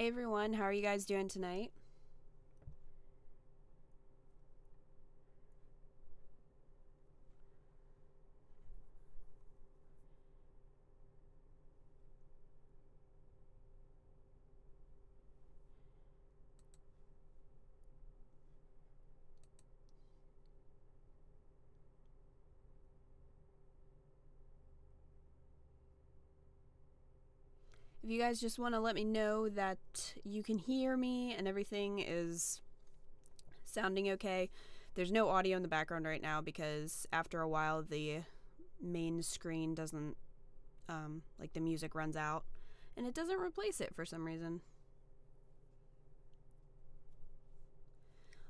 Hey everyone, how are you guys doing tonight? If you guys just want to let me know that you can hear me and everything is sounding okay. There's no audio in the background right now because after a while the main screen doesn't, um, like the music runs out and it doesn't replace it for some reason.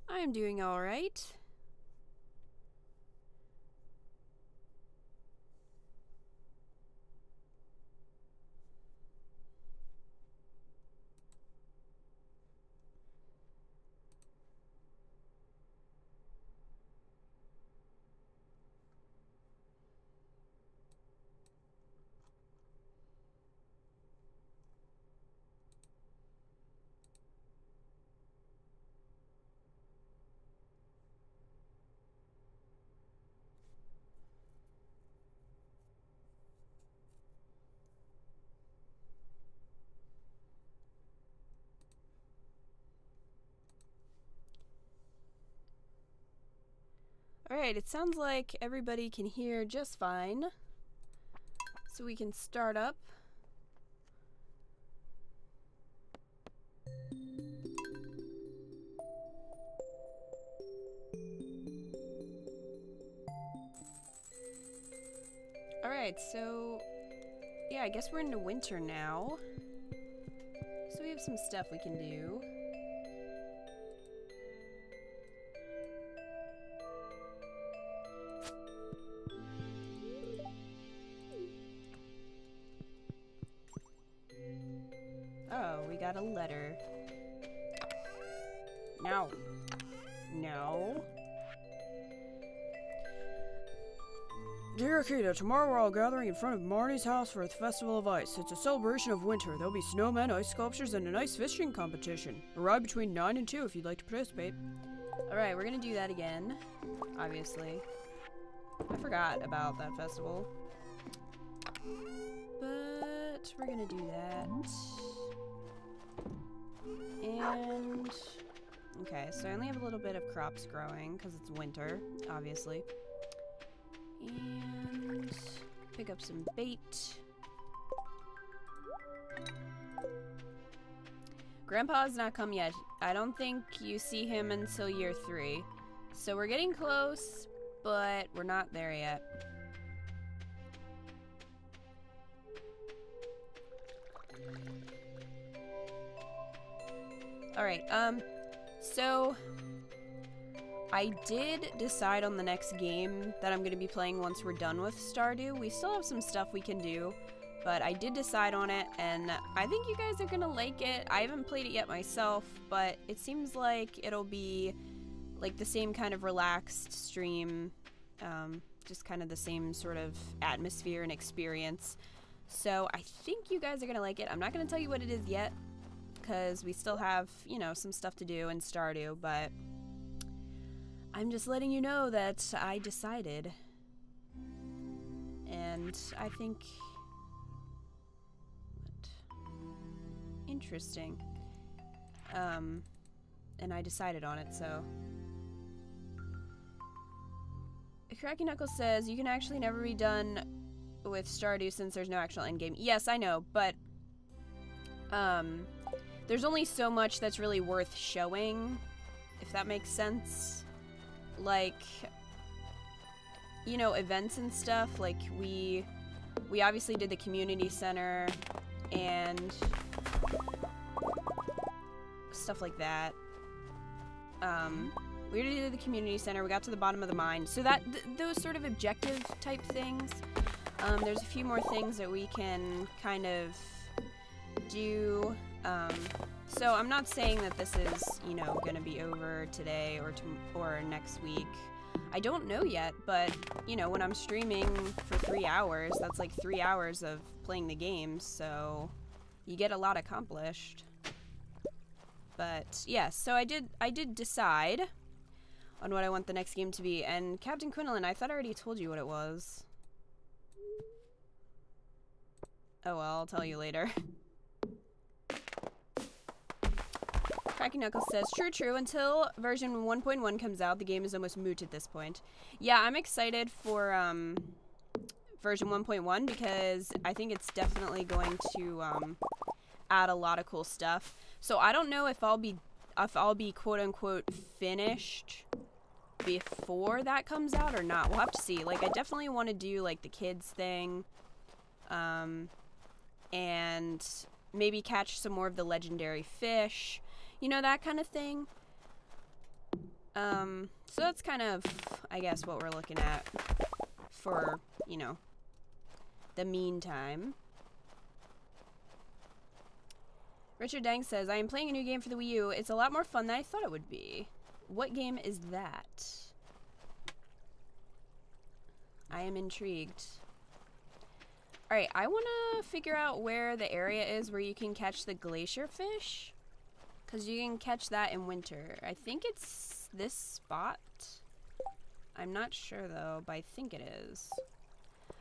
I am doing alright. Alright, it sounds like everybody can hear just fine. So we can start up. Alright, so yeah, I guess we're into winter now. So we have some stuff we can do. Tomorrow we're all gathering in front of Marnie's house for the Festival of Ice. It's a celebration of winter. There'll be snowmen, ice sculptures, and an ice fishing competition. Arrive between 9 and 2 if you'd like to participate. Alright, we're gonna do that again. Obviously. I forgot about that festival. But we're gonna do that. And okay, so I only have a little bit of crops growing because it's winter, obviously. And pick up some bait. Grandpa's not come yet. I don't think you see him until year three. So we're getting close, but we're not there yet. Alright, um, so I did decide on the next game that I'm going to be playing once we're done with Stardew. We still have some stuff we can do, but I did decide on it, and I think you guys are going to like it. I haven't played it yet myself, but it seems like it'll be like the same kind of relaxed stream, um, just kind of the same sort of atmosphere and experience. So I think you guys are going to like it. I'm not going to tell you what it is yet, because we still have, you know, some stuff to do in Stardew, but I'm just letting you know that I decided. And I think. What? Interesting. Um, and I decided on it, so. Cracky Knuckles says you can actually never be done with Stardew since there's no actual endgame. Yes, I know, but um, there's only so much that's really worth showing, if that makes sense. Like, you know, events and stuff. Like we, we obviously did the community center and stuff like that. Um, we already did the community center. We got to the bottom of the mine. So that th those sort of objective type things. Um, there's a few more things that we can kind of do. Um, so I'm not saying that this is, you know, going to be over today or to or next week. I don't know yet, but you know, when I'm streaming for three hours, that's like three hours of playing the game. So you get a lot accomplished. But yes, so I did I did decide on what I want the next game to be, and Captain Quinlan, I thought I already told you what it was. Oh well, I'll tell you later. Cracky Knuckles says, True, true. Until version 1.1 comes out, the game is almost moot at this point. Yeah, I'm excited for um, version 1.1 because I think it's definitely going to um, add a lot of cool stuff. So I don't know if I'll be if I'll be quote unquote finished before that comes out or not. We'll have to see. Like I definitely want to do like the kids thing. Um and maybe catch some more of the legendary fish. You know that kind of thing. Um so that's kind of I guess what we're looking at for, you know, the meantime. Richard Dang says, I am playing a new game for the Wii U. It's a lot more fun than I thought it would be. What game is that? I am intrigued. Alright, I want to figure out where the area is where you can catch the glacier fish. Because you can catch that in winter. I think it's this spot. I'm not sure though, but I think it is.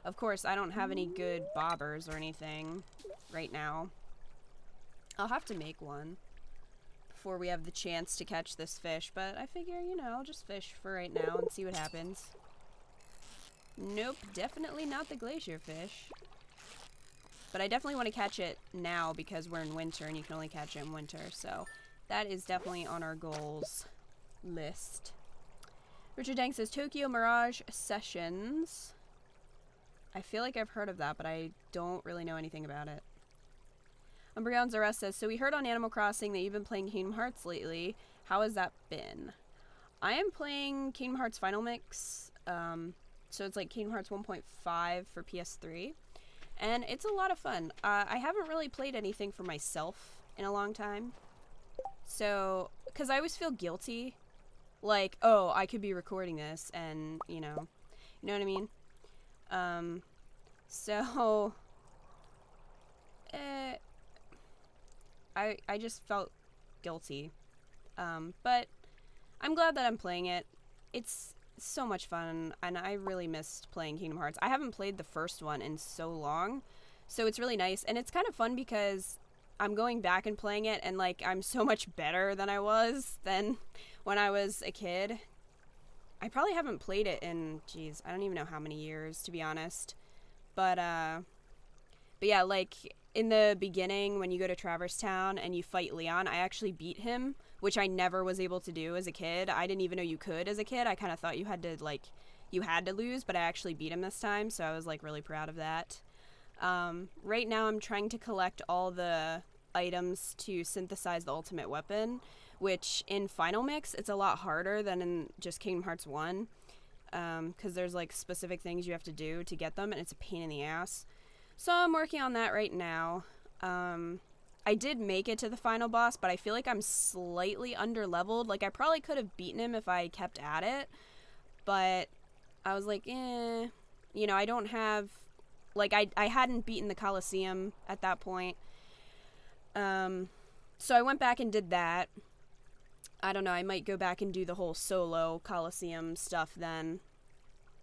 Of course, I don't have any good bobbers or anything right now. I'll have to make one before we have the chance to catch this fish, but I figure, you know, I'll just fish for right now and see what happens. Nope, definitely not the glacier fish. But I definitely want to catch it now because we're in winter and you can only catch it in winter, so that is definitely on our goals list. Richard Dank says Tokyo Mirage Sessions. I feel like I've heard of that, but I don't really know anything about it. Umbreon Zares says, So we heard on Animal Crossing that you've been playing Kingdom Hearts lately. How has that been? I am playing Kingdom Hearts Final Mix. Um, so it's like Kingdom Hearts 1.5 for PS3. And it's a lot of fun. Uh, I haven't really played anything for myself in a long time. So, because I always feel guilty. Like, oh, I could be recording this and, you know, you know what I mean? Um, so, eh, I I just felt guilty. Um, but I'm glad that I'm playing it. It's so much fun, and I really missed playing Kingdom Hearts. I haven't played the first one in so long, so it's really nice, and it's kind of fun because I'm going back and playing it, and like I'm so much better than I was than when I was a kid. I probably haven't played it in, geez, I don't even know how many years to be honest, but uh, but yeah, like in the beginning when you go to Traverse Town and you fight Leon, I actually beat him, which I never was able to do as a kid. I didn't even know you could as a kid. I kind of thought you had to like you had to lose, but I actually beat him this time, so I was like really proud of that. Um, right now, I'm trying to collect all the items to synthesize the ultimate weapon, which in Final Mix it's a lot harder than in just Kingdom Hearts One, because um, there's like specific things you have to do to get them, and it's a pain in the ass. So I'm working on that right now. Um, I did make it to the final boss, but I feel like I'm slightly under leveled. Like I probably could have beaten him if I kept at it, but I was like, eh, you know, I don't have like I I hadn't beaten the Coliseum at that point. Um, so I went back and did that. I don't know. I might go back and do the whole solo Coliseum stuff then,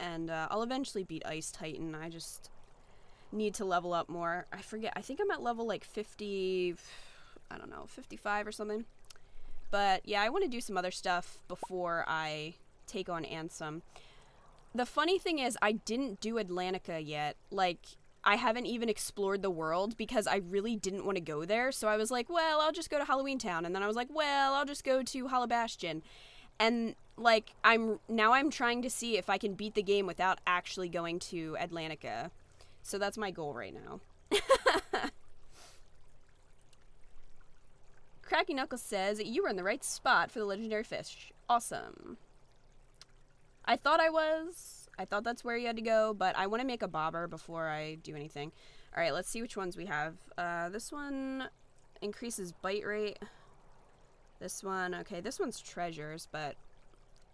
and uh, I'll eventually beat Ice Titan. I just need to level up more. I forget. I think I'm at level like 50, I don't know, 55 or something. But yeah, I want to do some other stuff before I take on Ansem. The funny thing is, I didn't do Atlantica yet. Like, I haven't even explored the world because I really didn't want to go there. So I was like, well, I'll just go to Halloween Town. And then I was like, well, I'll just go to Hollow Bastion. And like, I'm now I'm trying to see if I can beat the game without actually going to Atlantica. So that's my goal right now. Cracky Knuckles says, You were in the right spot for the legendary fish. Awesome. I thought I was. I thought that's where you had to go, but I want to make a bobber before I do anything. Alright, let's see which ones we have. Uh, this one increases bite rate. This one, okay, this one's treasures, but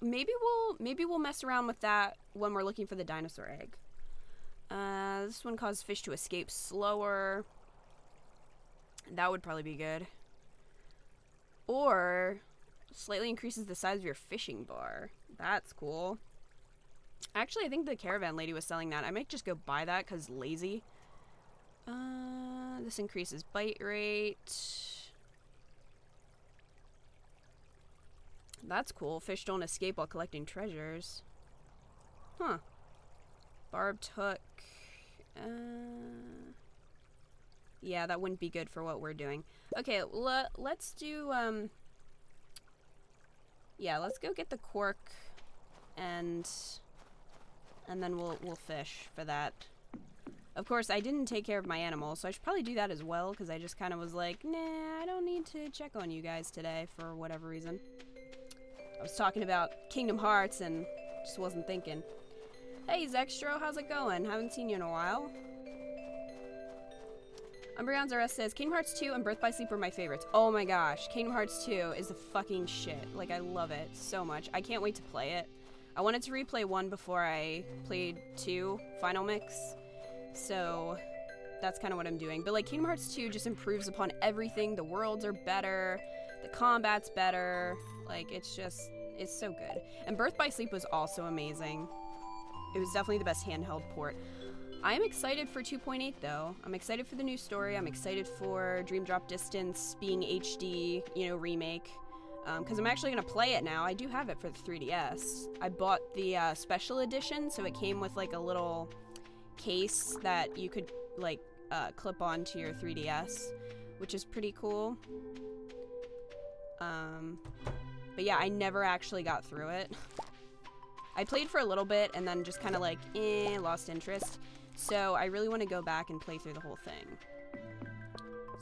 maybe we'll maybe we'll mess around with that when we're looking for the dinosaur egg. Uh, this one causes fish to escape slower. That would probably be good. Or slightly increases the size of your fishing bar. That's cool. Actually, I think the caravan lady was selling that. I might just go buy that because lazy. Uh, this increases bite rate. That's cool. Fish don't escape while collecting treasures. Huh. Barbed hook. Uh, yeah, that wouldn't be good for what we're doing. Okay, le let's do, um... Yeah, let's go get the cork and and then we'll we'll fish for that. Of course, I didn't take care of my animals, so I should probably do that as well because I just kind of was like, nah, I don't need to check on you guys today for whatever reason. I was talking about Kingdom Hearts and just wasn't thinking. Hey, Zextro, how's it going? Haven't seen you in a while. Umbreon's RS says, Kingdom Hearts 2 and Birth by Sleep were my favorites. Oh my gosh, Kingdom Hearts 2 is the fucking shit. Like, I love it so much. I can't wait to play it. I wanted to replay 1 before I played 2, Final Mix. So, that's kind of what I'm doing. But, like, Kingdom Hearts 2 just improves upon everything. The worlds are better. The combat's better. Like, it's just, it's so good. And Birth by Sleep was also amazing. It was definitely the best handheld port. I am excited for 2.8 though. I'm excited for the new story. I'm excited for Dream Drop Distance being HD, you know, remake. Because um, I'm actually going to play it now. I do have it for the 3DS. I bought the uh, special edition, so it came with like a little case that you could like uh, clip onto your 3DS, which is pretty cool. Um, but yeah, I never actually got through it. I played for a little bit and then just kind of like, eh, lost interest. So I really want to go back and play through the whole thing.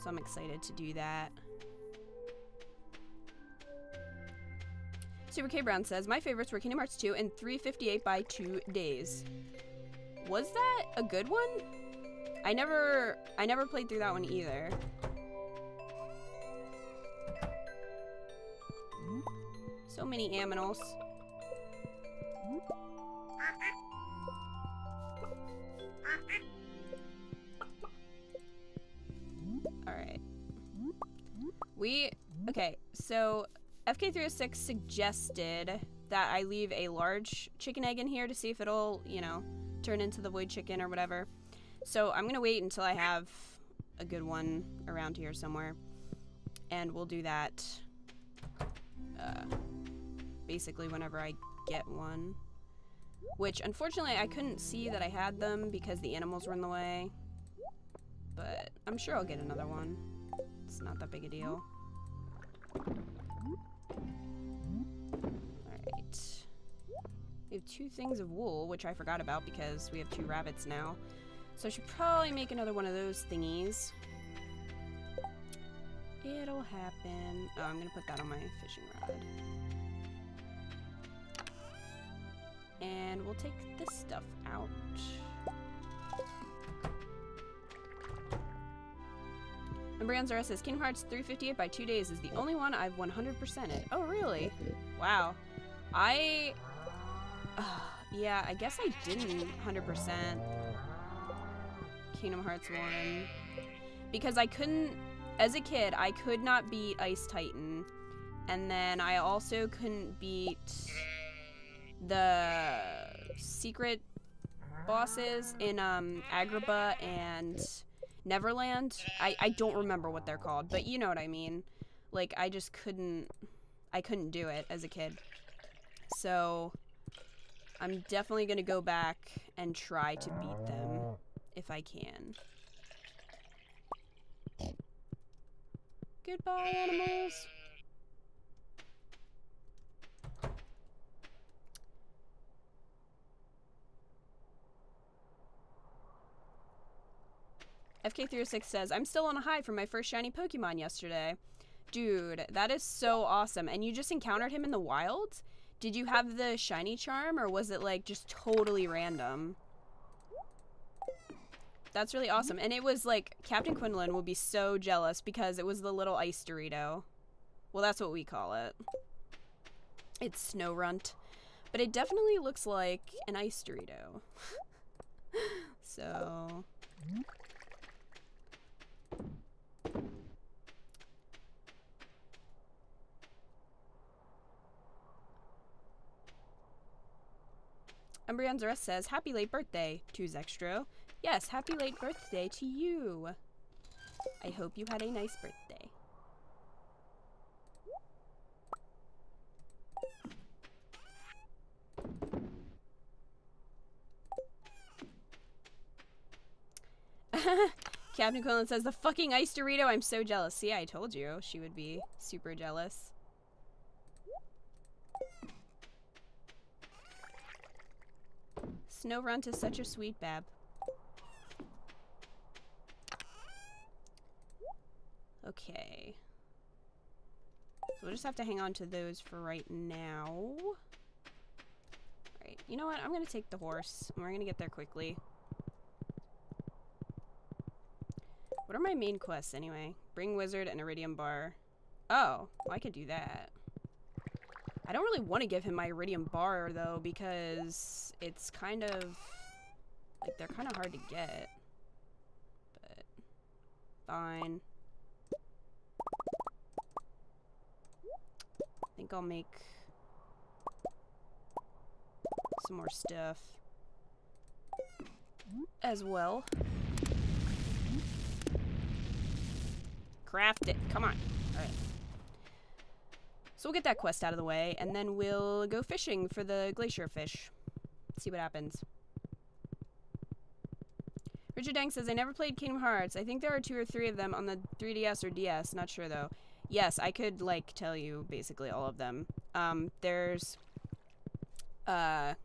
So I'm excited to do that. Super K Brown says, My favorites were Kingdom Hearts 2 and 358 by two days. Was that a good one? I never I never played through that one either. So many aminals. Alright. We, okay, so FK306 suggested that I leave a large chicken egg in here to see if it'll, you know, turn into the void chicken or whatever. So I'm gonna wait until I have a good one around here somewhere. And we'll do that uh, basically whenever I get one. Which, unfortunately, I couldn't see that I had them because the animals were in the way. But I'm sure I'll get another one. It's not that big a deal. Alright. We have two things of wool, which I forgot about because we have two rabbits now. So I should probably make another one of those thingies. It'll happen. Oh, I'm gonna put that on my fishing rod. And we'll take this stuff out. And Brianzara says, Kingdom Hearts 358 by two days is the only one I've 100%ed. Oh, really? Wow. I... Uh, yeah, I guess I didn't 100% Kingdom Hearts 1. Because I couldn't... As a kid, I could not beat Ice Titan. And then I also couldn't beat the secret bosses in um, Agrabah and Neverland. I, I don't remember what they're called, but you know what I mean. Like, I just couldn't, I couldn't do it as a kid. So, I'm definitely going to go back and try to beat them if I can. Goodbye, animals. FK306 says, I'm still on a high from my first shiny Pokemon yesterday. Dude, that is so awesome. And you just encountered him in the wild? Did you have the shiny charm or was it like just totally random? That's really awesome. And it was like, Captain Quinlan will be so jealous because it was the little ice Dorito. Well, that's what we call it. It's Snorunt. But it definitely looks like an ice Dorito. so... Umbrianzareth says, Happy late birthday to Zextro. Yes, happy late birthday to you. I hope you had a nice birthday. Captain Quillen says, the fucking ice Dorito, I'm so jealous. See, I told you she would be super jealous. Snorunt is such a sweet bab. Okay. So we'll just have to hang on to those for right now. Alright, you know what? I'm gonna take the horse. We're gonna get there quickly. What are my main quests anyway? Bring Wizard and Iridium Bar. Oh, well, I could do that. I don't really want to give him my Iridium Bar though because it's kind of like they're kind of hard to get. But fine. I think I'll make some more stuff as well. Craft it. Come on. Alright. So we'll get that quest out of the way, and then we'll go fishing for the glacier fish. See what happens. Richard Dank says, I never played Kingdom Hearts. I think there are two or three of them on the 3DS or DS. Not sure, though. Yes, I could, like, tell you basically all of them. Um, there's, uh,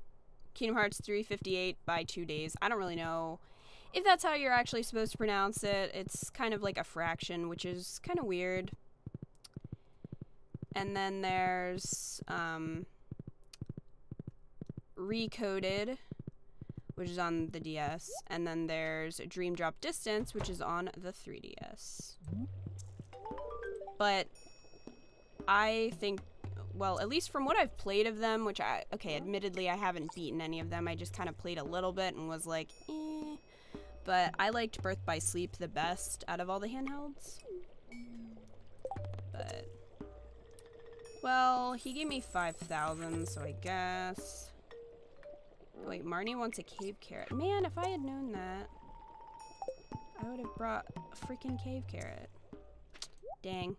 Kingdom Hearts 358 by two days. I don't really know if that's how you're actually supposed to pronounce it. It's kind of like a fraction, which is kind of weird. And then there's um, Recoded, which is on the DS. And then there's Dream Drop Distance, which is on the 3DS. But I think, well, at least from what I've played of them, which I, okay, admittedly, I haven't beaten any of them. I just kind of played a little bit and was like, eh. But I liked Birth by Sleep the best out of all the handhelds. But, well, he gave me 5,000, so I guess. Wait, Marnie wants a cave carrot. Man, if I had known that, I would have brought a freaking cave carrot. Dang.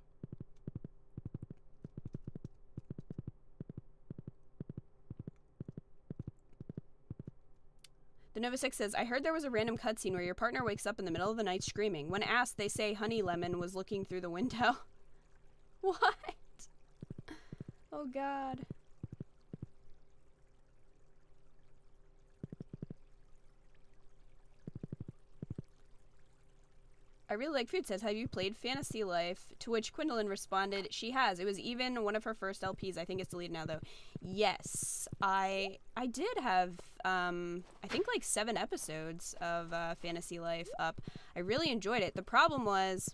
The Nova Six says, I heard there was a random cutscene where your partner wakes up in the middle of the night screaming. When asked, they say Honey Lemon was looking through the window. what? Oh god. I really like food says, have you played Fantasy Life? To which Quindolin responded, she has. It was even one of her first LPs. I think it's deleted now though. Yes, I I did have um I think like seven episodes of uh, Fantasy Life up. I really enjoyed it. The problem was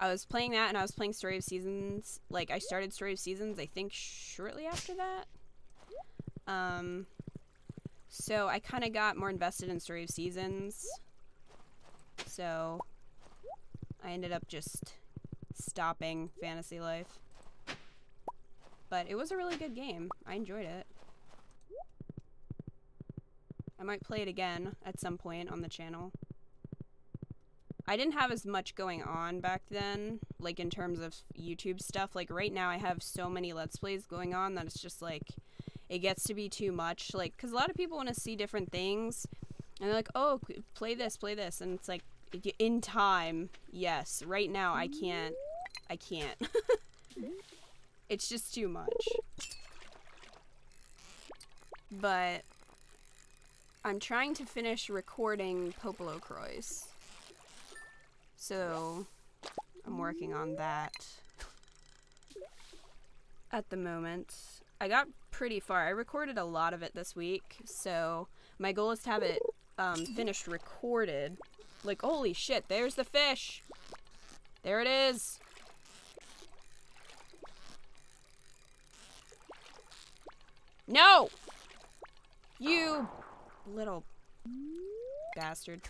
I was playing that and I was playing Story of Seasons. Like I started Story of Seasons I think shortly after that. Um so I kind of got more invested in Story of Seasons. So I ended up just stopping Fantasy Life. But it was a really good game. I enjoyed it. I might play it again at some point on the channel. I didn't have as much going on back then, like in terms of YouTube stuff. Like right now, I have so many Let's Plays going on that it's just like, it gets to be too much. Like, because a lot of people want to see different things, and they're like, oh, play this, play this. And it's like, in time, yes. Right now, I can't. I can't. it's just too much. But I'm trying to finish recording Popolocrois. So I'm working on that at the moment. I got pretty far. I recorded a lot of it this week, so my goal is to have it um, finished recorded. Like, holy shit, there's the fish! There it is! No! You little bastard.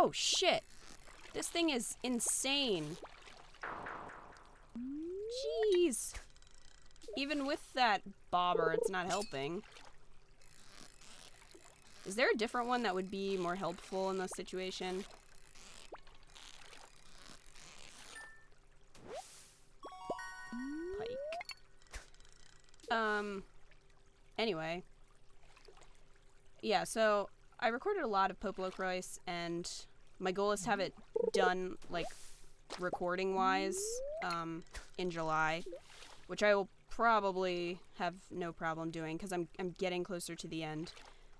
Oh shit! This thing is insane. Jeez. even with that bobber, it's not helping. Is there a different one that would be more helpful in this situation? Pike. Um, anyway. Yeah, so I recorded a lot of Popolocrois, and my goal is to have it done, like, recording-wise, um, in July, which I will probably have no problem doing, because I'm, I'm getting closer to the end.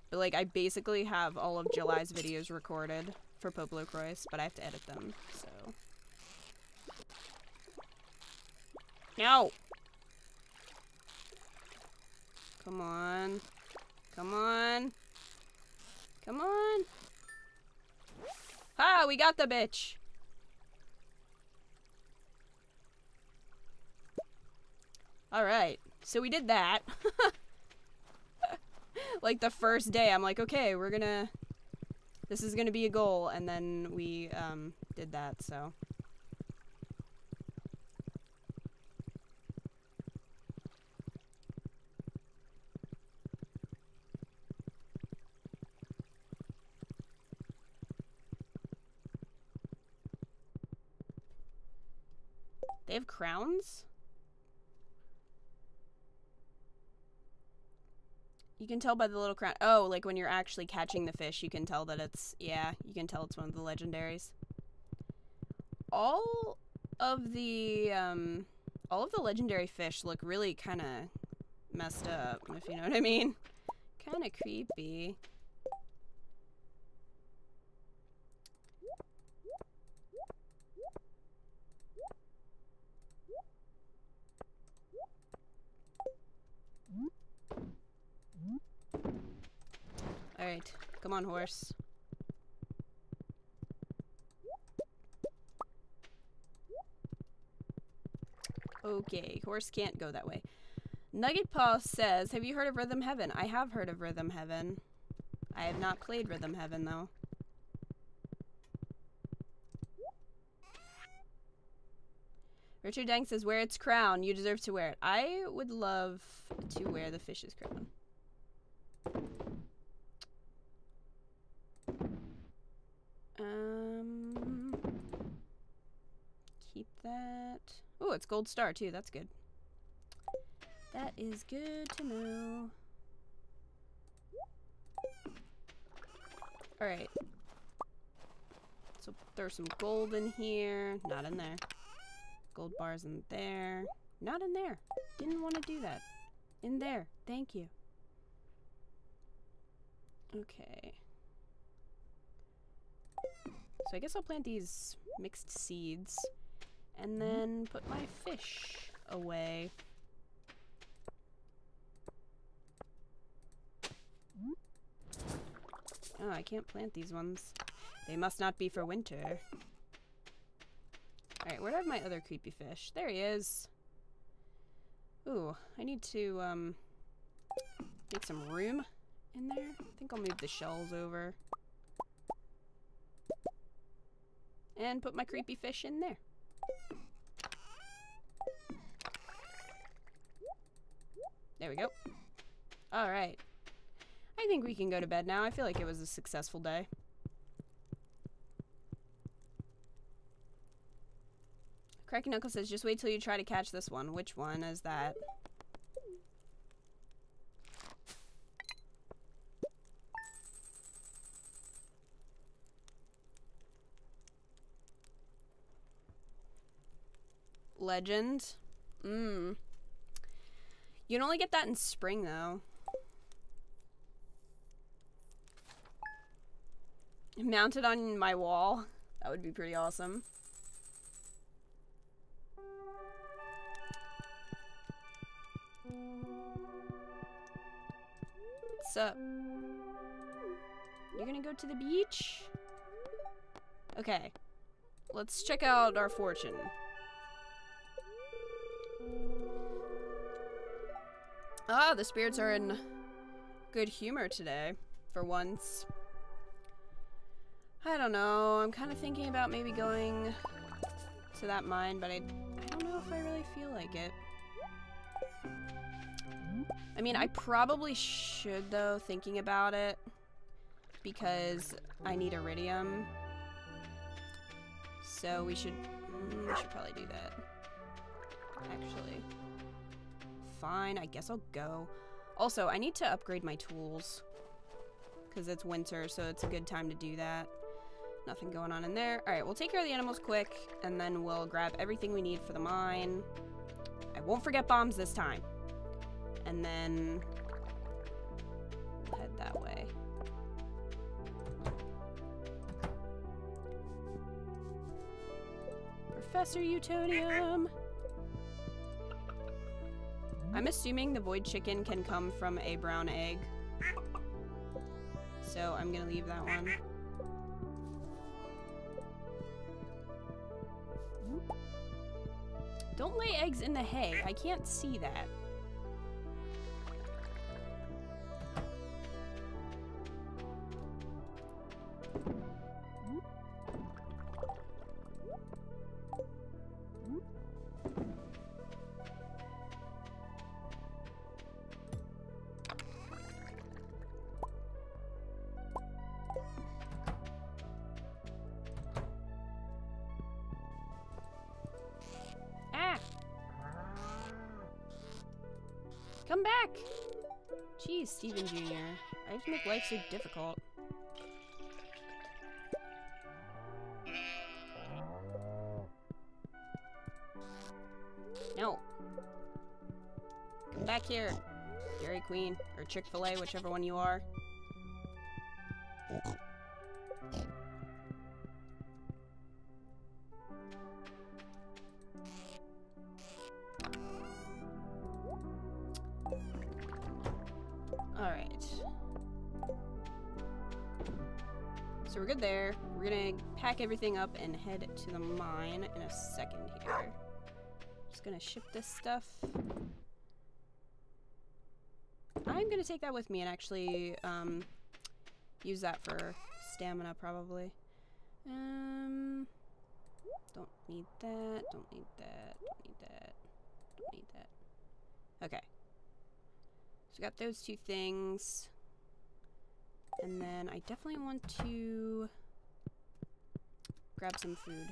But, like, I basically have all of July's videos recorded for Popolocrois, but I have to edit them, so... No! Come on. Come on. Come on. Ah, we got the bitch. All right. So we did that. like the first day, I'm like, okay, we're gonna, this is gonna be a goal. And then we um, did that, so. Crowns? You can tell by the little crown. Oh, like when you're actually catching the fish, you can tell that it's, yeah, you can tell it's one of the legendaries. All of the, um, all of the legendary fish look really kind of messed up, if you know what I mean. Kind of creepy. Alright, come on, horse. Okay, horse can't go that way. Nugget Paw says, Have you heard of Rhythm Heaven? I have heard of Rhythm Heaven. I have not played Rhythm Heaven, though. Richard Dank says, Wear its crown. You deserve to wear it. I would love to wear the fish's crown. Um, keep that. Oh, it's gold star too. That's good. That is good to know. All right. So there's some gold in here. Not in there. Gold bars in there. Not in there. Didn't want to do that. In there. Thank you. Okay. So I guess I'll plant these mixed seeds and then put my fish away. Oh, I can't plant these ones. They must not be for winter. Alright, where do I have my other creepy fish? There he is. Ooh, I need to, um, make some room in there. I think I'll move the shells over. And put my creepy fish in there. There we go. Alright. I think we can go to bed now. I feel like it was a successful day. Cracky Knuckle says, just wait till you try to catch this one. Which one is that? Legend. Mmm. You can only get that in spring, though. Mounted on my wall. That would be pretty awesome. What's up? You're gonna go to the beach? Okay. Let's check out our fortune. Ah, the spirits are in good humor today, for once. I don't know, I'm kind of thinking about maybe going to that mine, but I, I don't know if I really feel like it. I mean, I probably should, though, thinking about it. Because I need iridium. So we should... Mm, we should probably do that. Actually. Fine, I guess I'll go. Also, I need to upgrade my tools. Because it's winter, so it's a good time to do that. Nothing going on in there. Alright, we'll take care of the animals quick, and then we'll grab everything we need for the mine. I won't forget bombs this time. And then head that way. Professor Utonium! I'm assuming the void chicken can come from a brown egg. So I'm gonna leave that one. Don't lay eggs in the hay. I can't see that. Come back! Jeez, Steven Jr. I to make life so difficult. No. Come back here. Dairy Queen, or Chick-fil-A, whichever one you are. Pack everything up and head to the mine in a second here. Just gonna ship this stuff. I'm gonna take that with me and actually um, use that for stamina probably. Um, don't need that, don't need that, don't need that, don't need that. Okay. So got those two things. And then I definitely want to grab some food.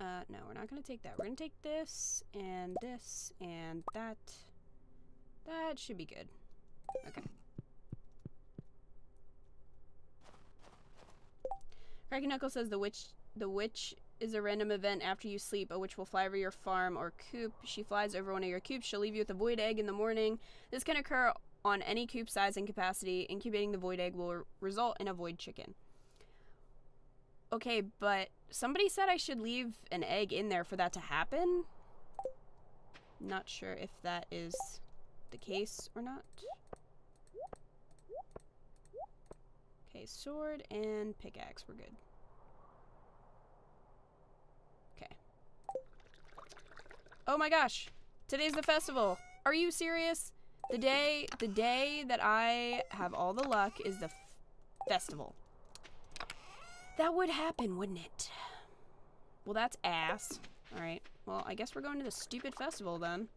Uh, no, we're not to take that. We're to take this, and this, and that. That should be good. Okay. Cracky Knuckle says the witch the witch is a random event after you sleep. A witch will fly over your farm or coop. She flies over one of your coops. She'll leave you with a void egg in the morning. This can occur on any coop size and capacity. Incubating the void egg will result in a void chicken. Okay, but somebody said I should leave an egg in there for that to happen. Not sure if that is the case or not. Okay, sword and pickaxe, we're good. Okay. Oh my gosh! Today's the festival! Are you serious? The day, the day that I have all the luck is the festival. That would happen, wouldn't it? Well, that's ass. Alright, well, I guess we're going to the stupid festival then.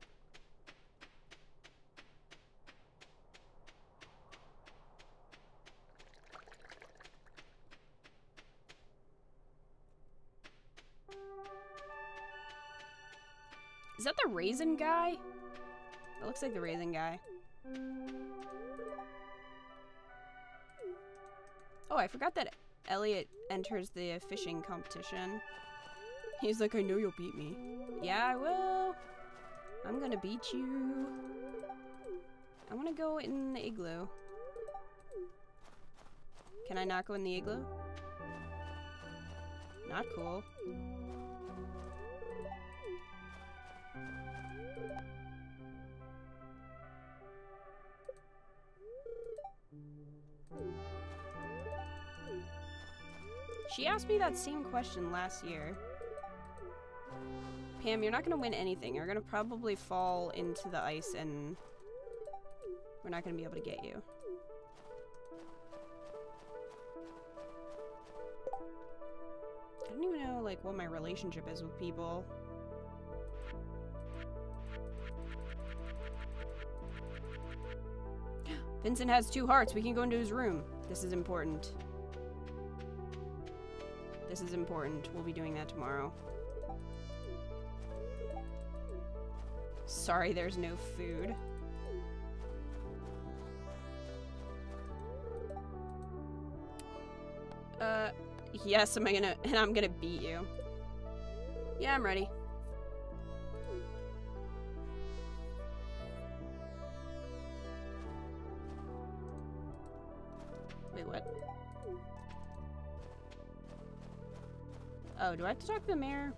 Is that the raisin guy? That looks like the raisin guy. Oh, I forgot that Elliot enters the fishing competition. He's like, I know you'll beat me. Yeah, I will. I'm gonna beat you. I wanna go in the igloo. Can I not go in the igloo? Not cool. She asked me that same question last year. Pam, you're not gonna win anything. You're gonna probably fall into the ice and we're not gonna be able to get you. I don't even know like what my relationship is with people. Vincent has two hearts. We can go into his room. This is important. This is important. We'll be doing that tomorrow. Sorry, there's no food. Uh, yes, am I gonna- and I'm gonna beat you. Yeah, I'm ready. Do I have to talk to the mayor?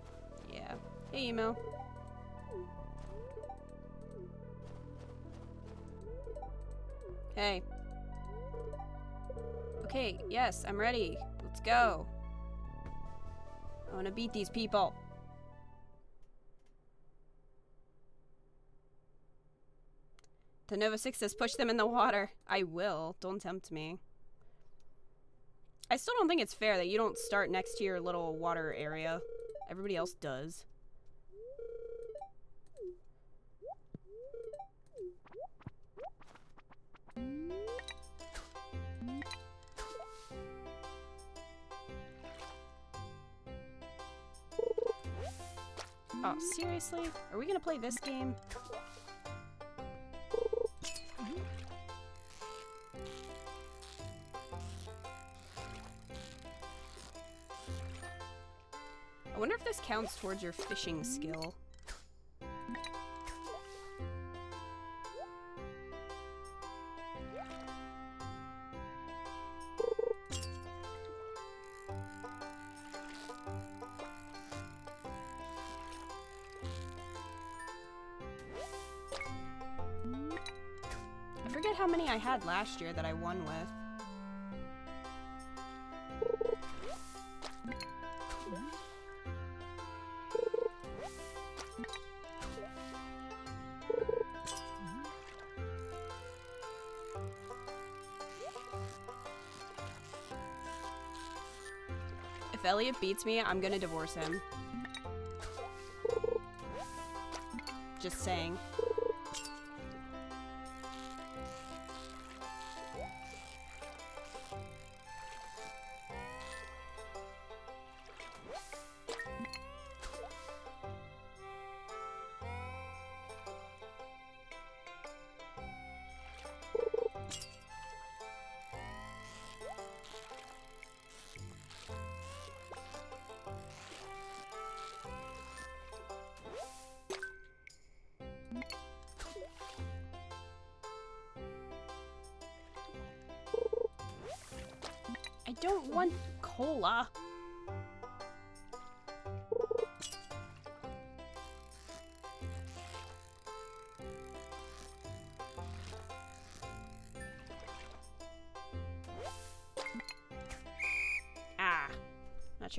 Yeah. Hey, Emily. Hey. Okay, yes, I'm ready. Let's go. I want to beat these people. The Nova Six says push them in the water. I will. Don't tempt me. I still don't think it's fair that you don't start next to your little water area. Everybody else does. Oh, seriously? Are we gonna play this game? I wonder if this counts towards your fishing skill. I forget how many I had last year that I won with. Elliot beats me, I'm gonna divorce him. Just saying.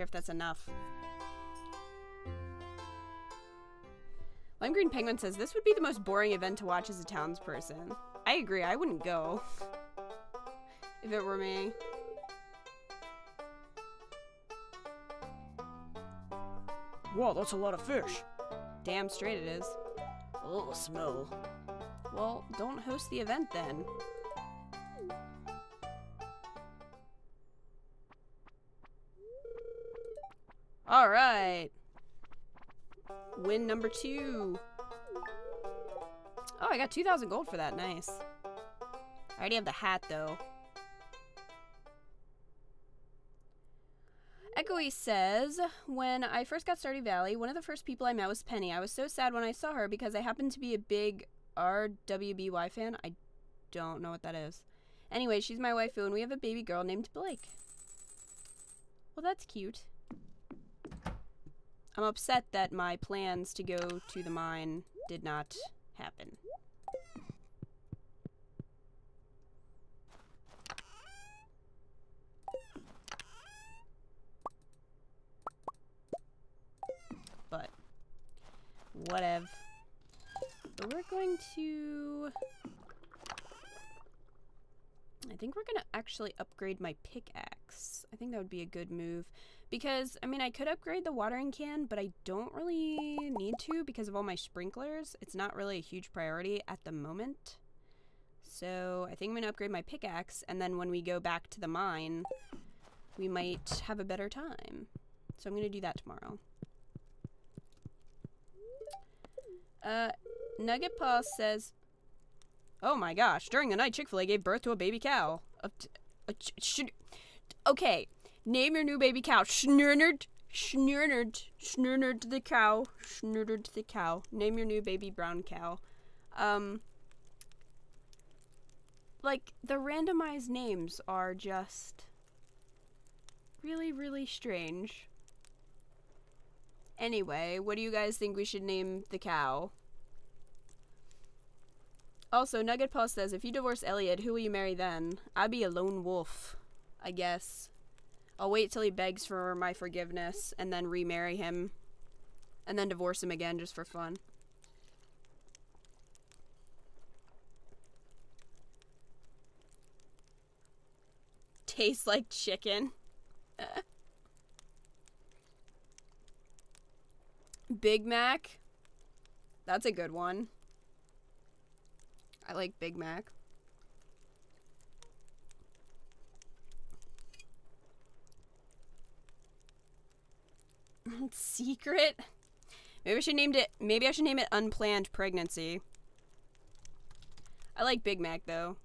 If that's enough. Lime Green Penguin says, this would be the most boring event to watch as a townsperson. I agree, I wouldn't go. if it were me. Wow, that's a lot of fish. Damn straight it is. Oh, smell. Well, don't host the event then. Number two. Oh, I got 2,000 gold for that. Nice. I already have the hat, though. Echoey says, When I first got Stardew Valley, one of the first people I met was Penny. I was so sad when I saw her because I happened to be a big RWBY fan. I don't know what that is. Anyway, she's my waifu, and we have a baby girl named Blake. Well, that's cute. I'm upset that my plans to go to the mine did not happen. But, whatever. But we're going to... I think we're gonna actually upgrade my pickaxe. I think that would be a good move. Because, I mean, I could upgrade the watering can, but I don't really need to because of all my sprinklers. It's not really a huge priority at the moment. So I think I'm gonna upgrade my pickaxe, and then when we go back to the mine, we might have a better time. So I'm gonna do that tomorrow. Uh, Nugget Paw says, "Oh my gosh! During the night, Chick Fil A gave birth to a baby cow. Ch- should, okay, name your new baby cow. Schnurnerd, Schnurnerd, Schnurnerd the cow. Schnurnerd the cow. Name your new baby brown cow. Um, like the randomized names are just really, really strange. Anyway, what do you guys think we should name the cow? Also, Nugget Paul says, if you divorce Elliot, who will you marry then? I'd be a lone wolf, I guess. I'll wait till he begs for my forgiveness and then remarry him. And then divorce him again just for fun. Tastes like chicken. Big Mac. That's a good one. I like Big Mac. Secret? Maybe I should named it maybe I should name it unplanned pregnancy. I like Big Mac though.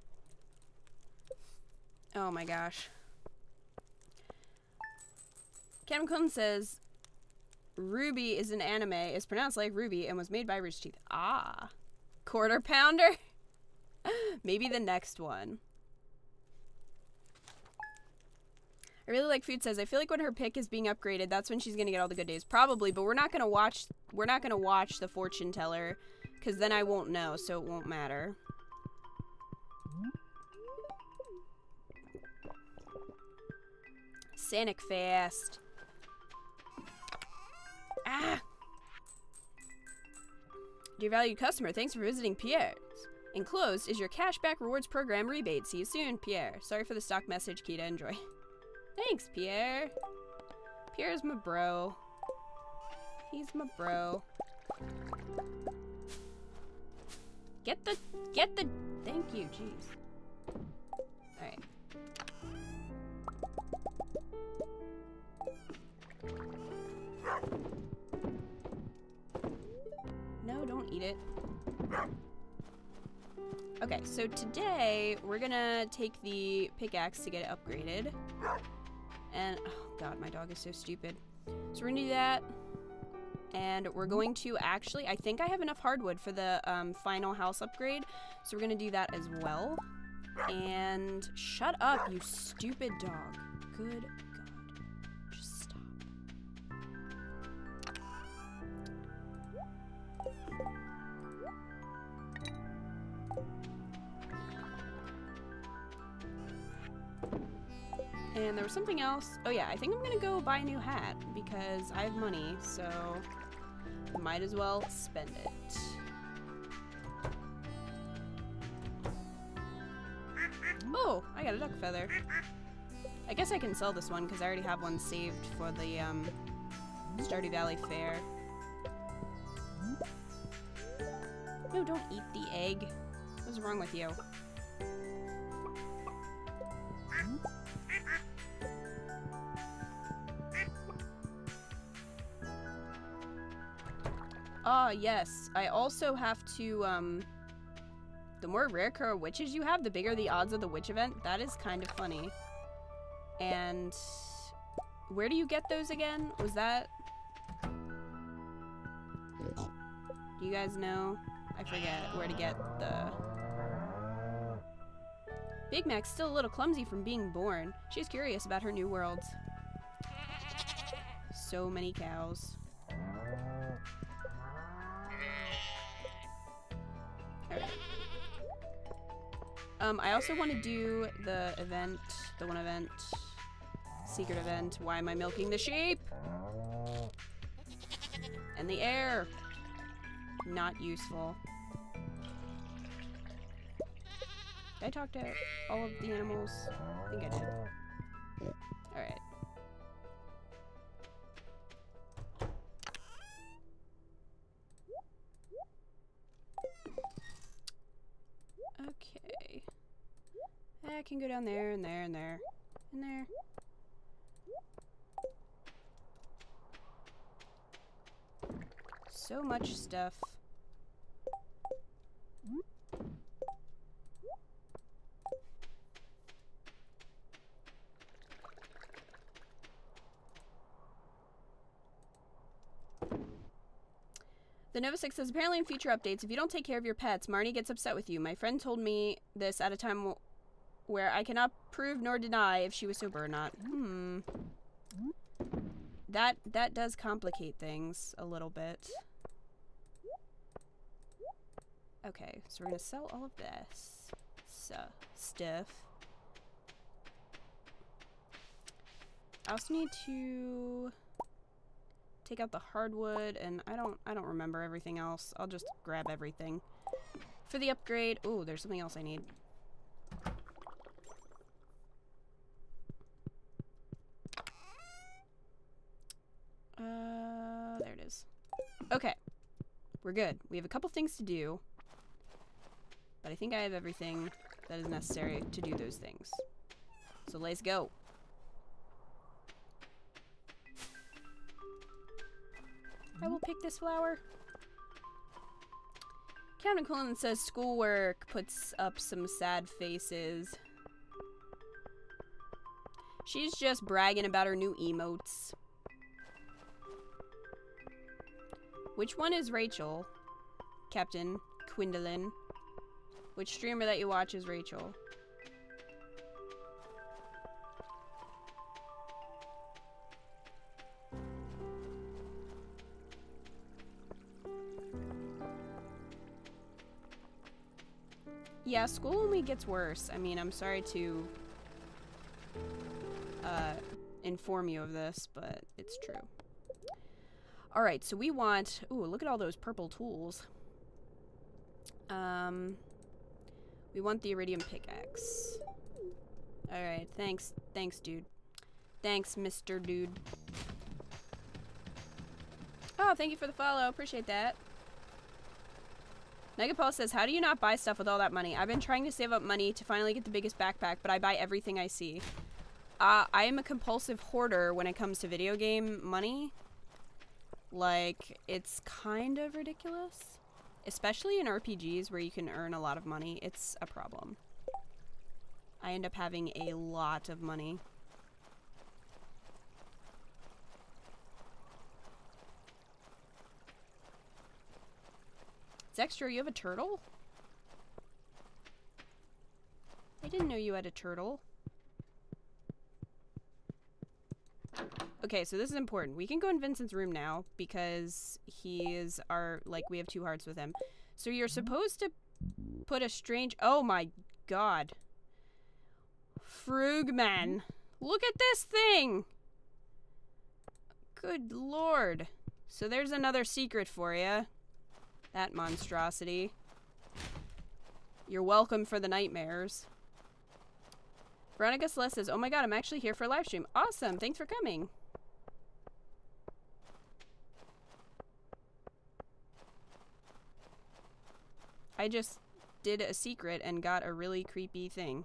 Oh my gosh. Cam says Ruby is an anime, is pronounced like Ruby, and was made by Rich Teeth. Ah. Quarter pounder? Maybe the next one. I really like Food says I feel like when her pick is being upgraded, that's when she's gonna get all the good days. Probably, but we're not gonna watch we're not gonna watch the fortune teller, because then I won't know, so it won't matter. Sanic fast. Ah! Dear valued customer, thanks for visiting Pierre's. Enclosed is your cashback rewards program rebate. See you soon, Pierre. Sorry for the stock message, Kita. Enjoy. Thanks, Pierre. Pierre's my bro. He's my bro. Get the, get the, thank you, jeez. Alright. No, don't eat it. Okay, so today we're gonna take the pickaxe to get it upgraded. And, oh god, my dog is so stupid. So we're gonna do that. And we're going to actually, I think I have enough hardwood for the um, final house upgrade. So we're gonna do that as well. And shut up, you stupid dog. Good And there was something else. Oh yeah, I think I'm gonna go buy a new hat because I have money, so might as well spend it. Oh, I got a duck feather. I guess I can sell this one because I already have one saved for the um, Stardew Valley Fair. No, don't eat the egg. What's wrong with you? Ah, yes. I also have to, um... The more rare Kura witches you have, the bigger the odds of the witch event. That is kind of funny. And... Where do you get those again? Was that... Do you guys know? I forget where to get the... Big Mac's still a little clumsy from being born. She's curious about her new world. So many cows. Alright. Um, I also want to do the event, the one event, secret event. Why am I milking the sheep? And the air. Not useful. Did I talk to all of the animals? I think I did. Alright. Eh, that can go down there and there and there and there. So much stuff. The Nova 6 says apparently in future updates, if you don't take care of your pets, Marnie gets upset with you. My friend told me this at a time where I cannot prove nor deny if she was sober or not. Hmm. That that does complicate things a little bit. Okay, so we're gonna sell all of this so, stuff. I also need to take out the hardwood and I don't I don't remember everything else. I'll just grab everything. For the upgrade, oh, there's something else I need. Uh, there it is. Okay. We're good. We have a couple things to do. But I think I have everything that is necessary to do those things. So let's go. I will pick this flower. Captain Quillen says schoolwork puts up some sad faces. She's just bragging about her new emotes. Which one is Rachel? Captain Quindolin. Which streamer that you watch is Rachel? Yeah, school only gets worse. I mean, I'm sorry to uh, inform you of this, but it's true. Alright, so we want... Ooh, look at all those purple tools. Um, we want the iridium pickaxe. Alright, thanks. Thanks, dude. Thanks, Mr. Dude. Oh, thank you for the follow. Appreciate that. Negapol says, How do you not buy stuff with all that money? I've been trying to save up money to finally get the biggest backpack, but I buy everything I see. Uh, I am a compulsive hoarder when it comes to video game money. Like, it's kind of ridiculous. Especially in RPGs where you can earn a lot of money, it's a problem. I end up having a lot of money. Zextra, you have a turtle? I didn't know you had a turtle. Okay, so this is important. We can go in Vincent's room now because he is our, like, we have two hearts with him. So you're mm-hmm. supposed to put a strange, oh my god. Frugman. Mm-hmm. Look at this thing! Good lord. So there's another secret for you. That monstrosity. You're welcome for the nightmares. Veronica Celeste says, Oh my god, I'm actually here for a live stream. Awesome. Thanks for coming. I just did a secret and got a really creepy thing.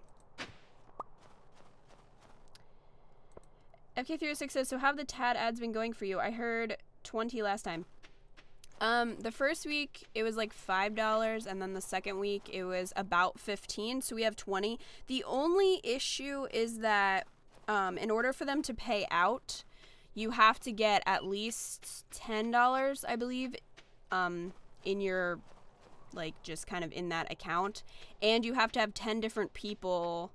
FK306 says, So how have the TAD ads been going for you? I heard 20 last time. Um, the first week it was like five dollars, and then the second week it was about fifteen. So we have twenty. The only issue is that, um, in order for them to pay out, you have to get at least ten dollars, I believe, um, in your, like, just kind of in that account, and you have to have ten different people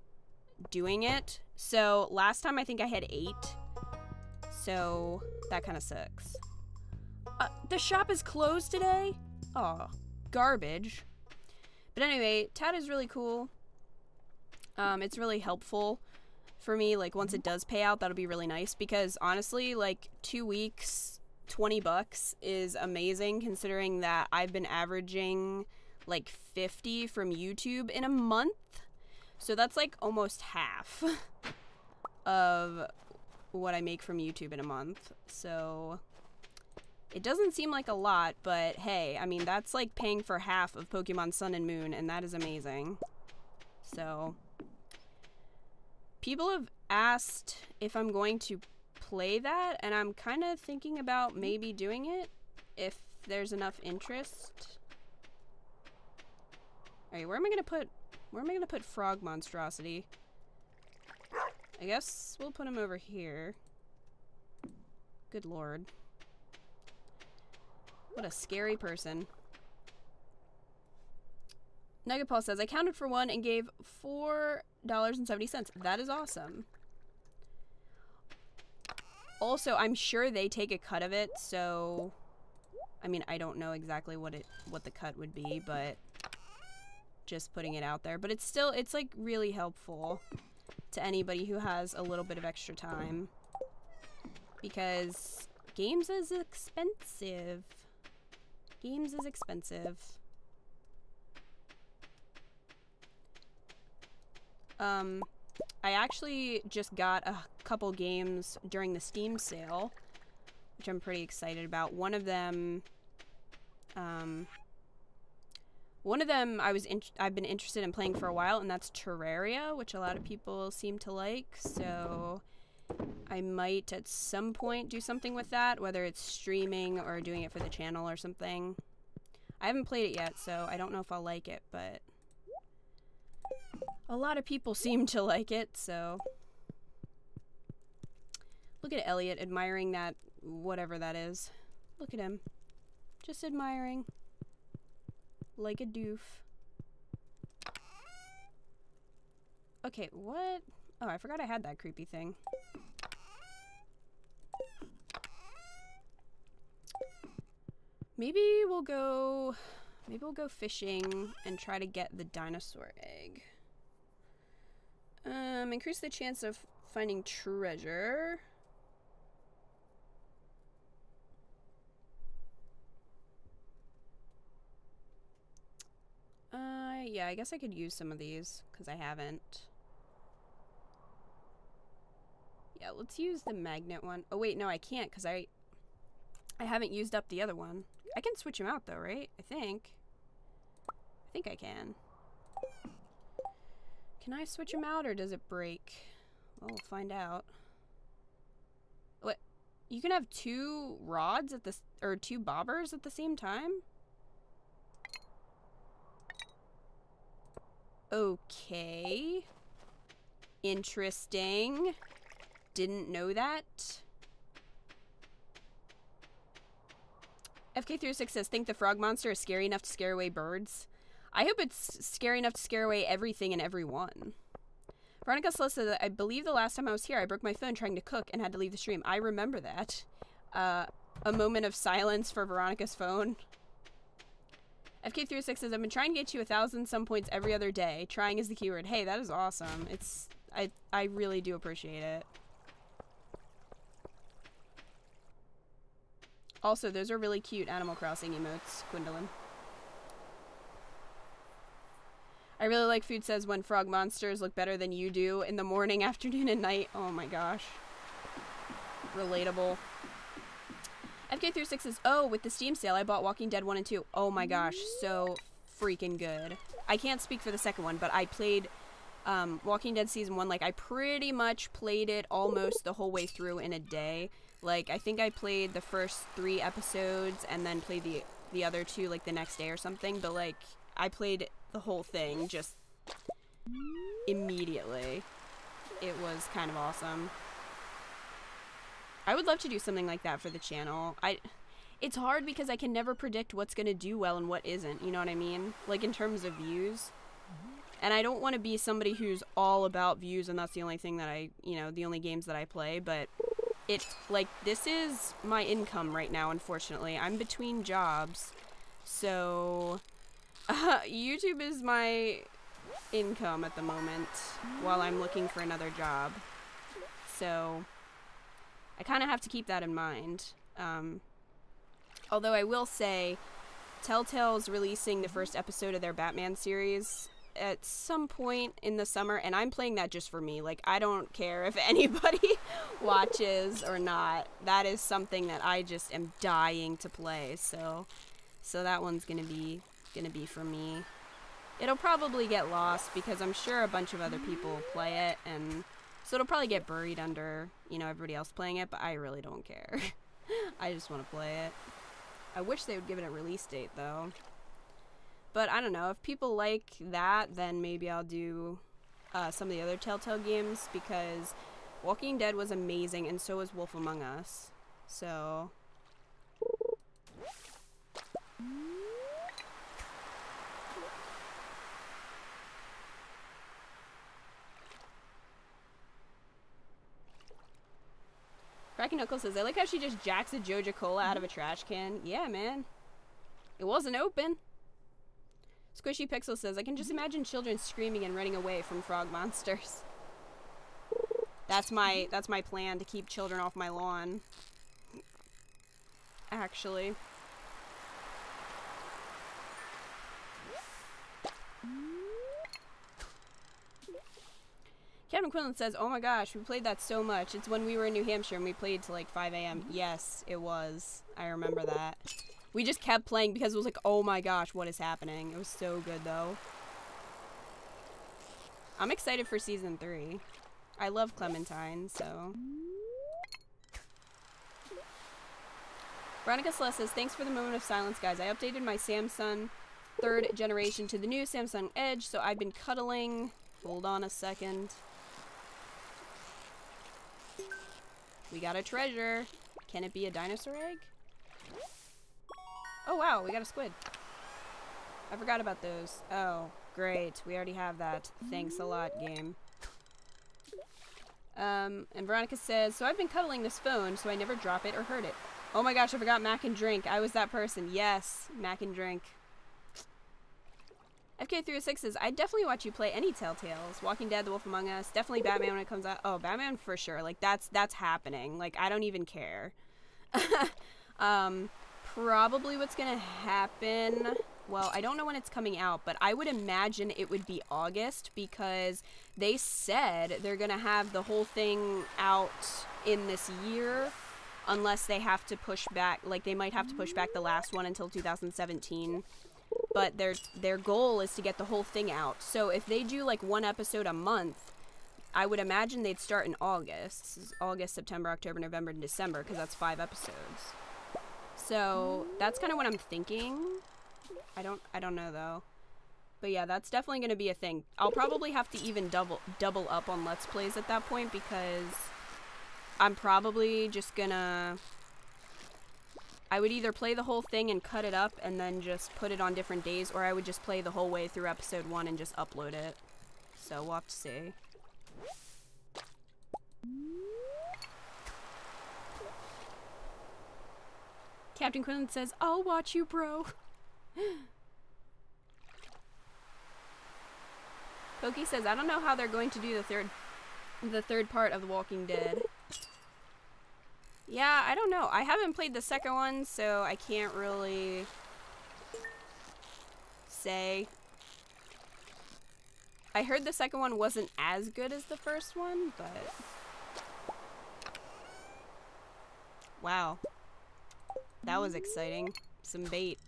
doing it. So last time I think I had eight. So that kind of sucks. Uh, the shop is closed today? Oh, garbage. But anyway, TAD is really cool. Um, it's really helpful for me. Like, once it does pay out, that'll be really nice because honestly, like, two weeks, 20 bucks is amazing considering that I've been averaging like 50 from YouTube in a month. So that's like almost half of what I make from YouTube in a month. So it doesn't seem like a lot, but hey, I mean, that's like paying for half of Pokemon Sun and Moon, and that is amazing. So, people have asked if I'm going to play that, and I'm kind of thinking about mm-hmm. maybe doing it if there's enough interest. Alright, where am I gonna put where am I gonna put frog monstrosity? I guess we'll put him over here. Good lord. What a scary person. Nugget Paul says, I counted for one and gave $4.70. That is awesome. Also, I'm sure they take a cut of it, so I mean, I don't know exactly what it what the cut would be, but just putting it out there. But it's still it's like really helpful to anybody who has a little bit of extra time because games is expensive. Games is expensive. Um, I actually just got a couple games during the Steam sale, which I'm pretty excited about. One of them, um, one of them I was I've been interested in playing for a while, and that's Terraria, which a lot of people seem to like. So I might at some point do something with that, whether it's streaming or doing it for the channel or something. I haven't played it yet, so I don't know if I'll like it, but a lot of people seem to like it, so. Look at Elliot admiring that, whatever that is. Look at him. Just admiring. Like a doof. Okay, what? Oh, I forgot I had that creepy thing. Maybe we'll go... Maybe we'll go fishing and try to get the dinosaur egg. Um, increase the chance of finding treasure. Uh, yeah, I guess I could use some of these, because I haven't. Yeah, let's use the magnet one. Oh, wait, no, I can't, because I... I haven't used up the other one. I can switch them out, though, right? I think. I think I can. Can I switch them out or does it break? Well, we'll find out. What? You can have two rods at the or two bobbers at the same time? Okay. Interesting. Didn't know that. FK36 says, think the frog monster is scary enough to scare away birds. I hope it's scary enough to scare away everything and everyone. Veronica Slow said I believe the last time I was here, I broke my phone trying to cook and had to leave the stream. I remember that. Uh, a moment of silence for Veronica's phone. FK36 says, I've been trying to get you a thousand some points every other day. Trying is the keyword. Hey, that is awesome. It's, I, I really do appreciate it. Also, those are really cute Animal Crossing emotes, Gwendolyn. I really like Food Says when frog monsters look better than you do in the morning, afternoon, and night. Oh my gosh. Relatable. FK36 says, oh, with the Steam sale, I bought Walking Dead 1 and 2. Oh my gosh, so freaking good. I can't speak for the second one, but I played um, Walking Dead Season 1. Like, I pretty much played it almost the whole way through in a day. Like, I think I played the first three episodes and then played the, the other two, like, the next day or something. But, like, I played the whole thing just immediately. It was kind of awesome. I would love to do something like that for the channel. I it's hard because I can never predict what's going to do well and what isn't, you know what I mean? Like in terms of views. And I don't want to be somebody who's all about views and that's the only thing that I, you know, the only games that I play, but it like this is my income right now unfortunately. I'm between jobs. So uh, YouTube is my income at the moment while I'm looking for another job. So I kind of have to keep that in mind. Um, although I will say, Telltale's releasing the first episode of their Batman series at some point in the summer, and I'm playing that just for me. Like, I don't care if anybody watches or not. That is something that I just am dying to play. So, so that one's gonna be gonna be for me. It'll probably get lost because I'm sure a bunch of other people play it and So it'll probably get buried under, you know, everybody else playing it, but I really don't care. I just want to play it. I wish they would give it a release date, though. But I don't know. If people like that, then maybe I'll do uh, some of the other Telltale games because Walking Dead was amazing, and so was Wolf Among Us. So. Cracky Knuckles says, I like how she just jacks a Joja Cola out of a trash can. Yeah, man. It wasn't open. Squishy Pixel says, I can just imagine children screaming and running away from frog monsters. That's my that's my plan to keep children off my lawn. Actually. Kevin Quinlan says, "Oh my gosh, we played that so much. It's when we were in New Hampshire and we played till like 5 a.m." Mm-hmm. Yes, it was. I remember that. We just kept playing because it was like, "Oh my gosh, what is happening?" It was so good though. I'm excited for season three. I love Clementine, so. Veronica Celeste says, Thanks for the moment of silence, guys. I updated my Samsung third generation to the new Samsung Edge, so I've been cuddling. Hold on a second. We got a treasure. Can it be a dinosaur egg? Oh wow, we got a squid. I forgot about those. Oh, great. We already have that. Thanks a lot, game. Um, and Veronica says, So I've been cuddling this phone so I never drop it or hurt it. Oh my gosh, I forgot Mac and Drink. I was that person. Yes, Mac and Drink. FK306 says, I definitely watch you play any Telltales. Walking Dead, The Wolf Among Us, definitely Batman when it comes out. Oh, Batman for sure. Like that's that's happening. Like I don't even care. um, probably what's gonna happen. Well, I don't know when it's coming out, but I would imagine it would be August because they said they're gonna have the whole thing out in this year unless they have to push back like they might have to push back the last one until 2017 but their their goal is to get the whole thing out. So if they do like one episode a month, I would imagine they'd start in August, August, September, October, November, and December because that's five episodes. So that's kind of what I'm thinking. I don't I don't know though. But yeah, that's definitely going to be a thing. I'll probably have to even double double up on let's plays at that point because I'm probably just going to I would either play the whole thing and cut it up and then just put it on different days, or I would just play the whole way through episode one and just upload it. So we'll have to see. Captain Quinlan says, I'll watch you, bro. Pokey says, I don't know how they're going to do the third the third part of The Walking Dead. Yeah, I don't know. I haven't played the second one, so I can't really say. I heard the second one wasn't as good as the first one, but... Wow. That was exciting. Some bait.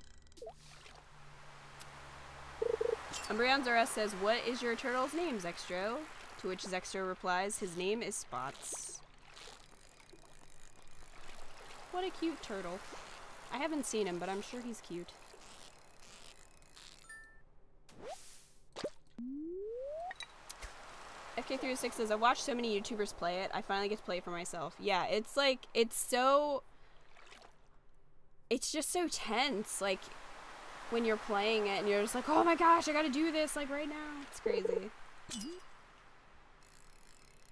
Umbreon Zara says, What is your turtle's name, Zextro? To which Zextro replies, His name is Spots. What a cute turtle. I haven't seen him, but I'm sure he's cute. FK36 says, I've watched so many YouTubers play it, I finally get to play it for myself. Yeah, it's like, it's so... It's just so tense, like, when you're playing it and you're just like, oh my gosh, I gotta do this, like, right now. It's crazy. Mm-hmm.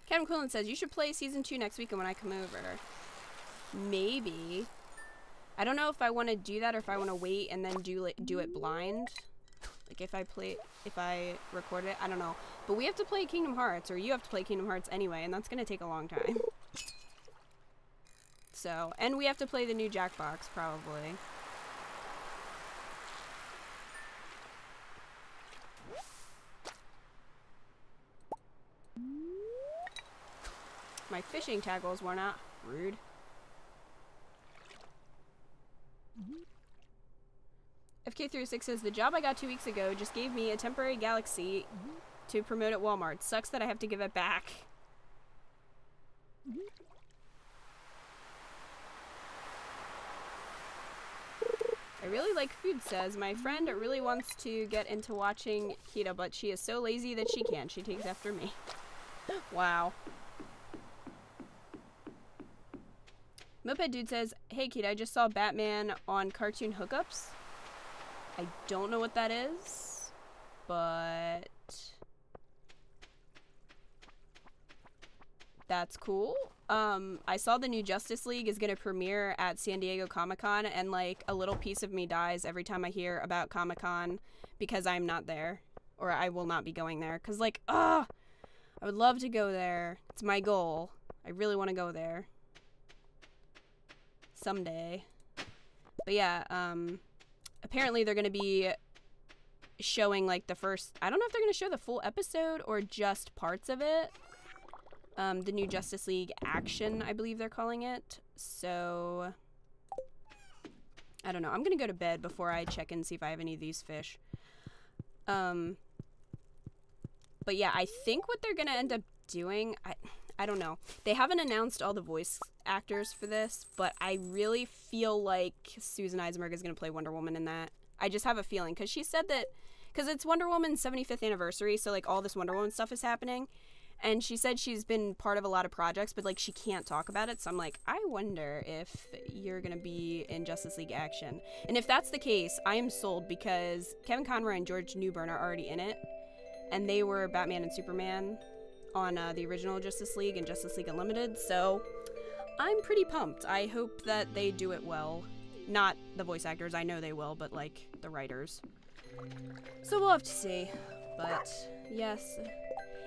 Kevin Quillen says, you should play Season 2 next weekend when I come over. Maybe. I don't know if I want to do that or if I want to wait and then do like do it blind. Like if I play if I record it, I don't know. But we have to play Kingdom Hearts or you have to play Kingdom Hearts anyway and that's going to take a long time. So, and we have to play the new Jackbox probably. My fishing tackles were not rude. Mm-hmm. FK36 says, The job I got two weeks ago just gave me a temporary Galaxy to promote at Walmart. Sucks that I have to give it back. Mm-hmm. I really like food says my friend really wants to get into watching keto but she is so lazy that she can't. She takes after me. Wow moped dude says hey Kita i just saw batman on cartoon hookups i don't know what that is but that's cool um, I saw the new Justice League is gonna premiere at San Diego Comic Con, and like a little piece of me dies every time I hear about Comic Con because I'm not there, or I will not be going there. Cause like, ah, I would love to go there. It's my goal. I really want to go there someday. But yeah, um, apparently they're gonna be showing like the first. I don't know if they're gonna show the full episode or just parts of it um, the new Justice League Action, I believe they're calling it. So, I don't know. I'm gonna go to bed before I check and see if I have any of these fish. Um, but yeah, I think what they're gonna end up doing, I, I don't know. They haven't announced all the voice actors for this, but I really feel like Susan Eisenberg is gonna play Wonder Woman in that. I just have a feeling because she said that because it's Wonder Woman's 75th anniversary, so like all this Wonder Woman stuff is happening and she said she's been part of a lot of projects but like she can't talk about it so i'm like i wonder if you're gonna be in justice league action and if that's the case i am sold because kevin conroy and george newbern are already in it and they were batman and superman on uh, the original justice league and justice league unlimited so i'm pretty pumped i hope that they do it well not the voice actors i know they will but like the writers so we'll have to see but yes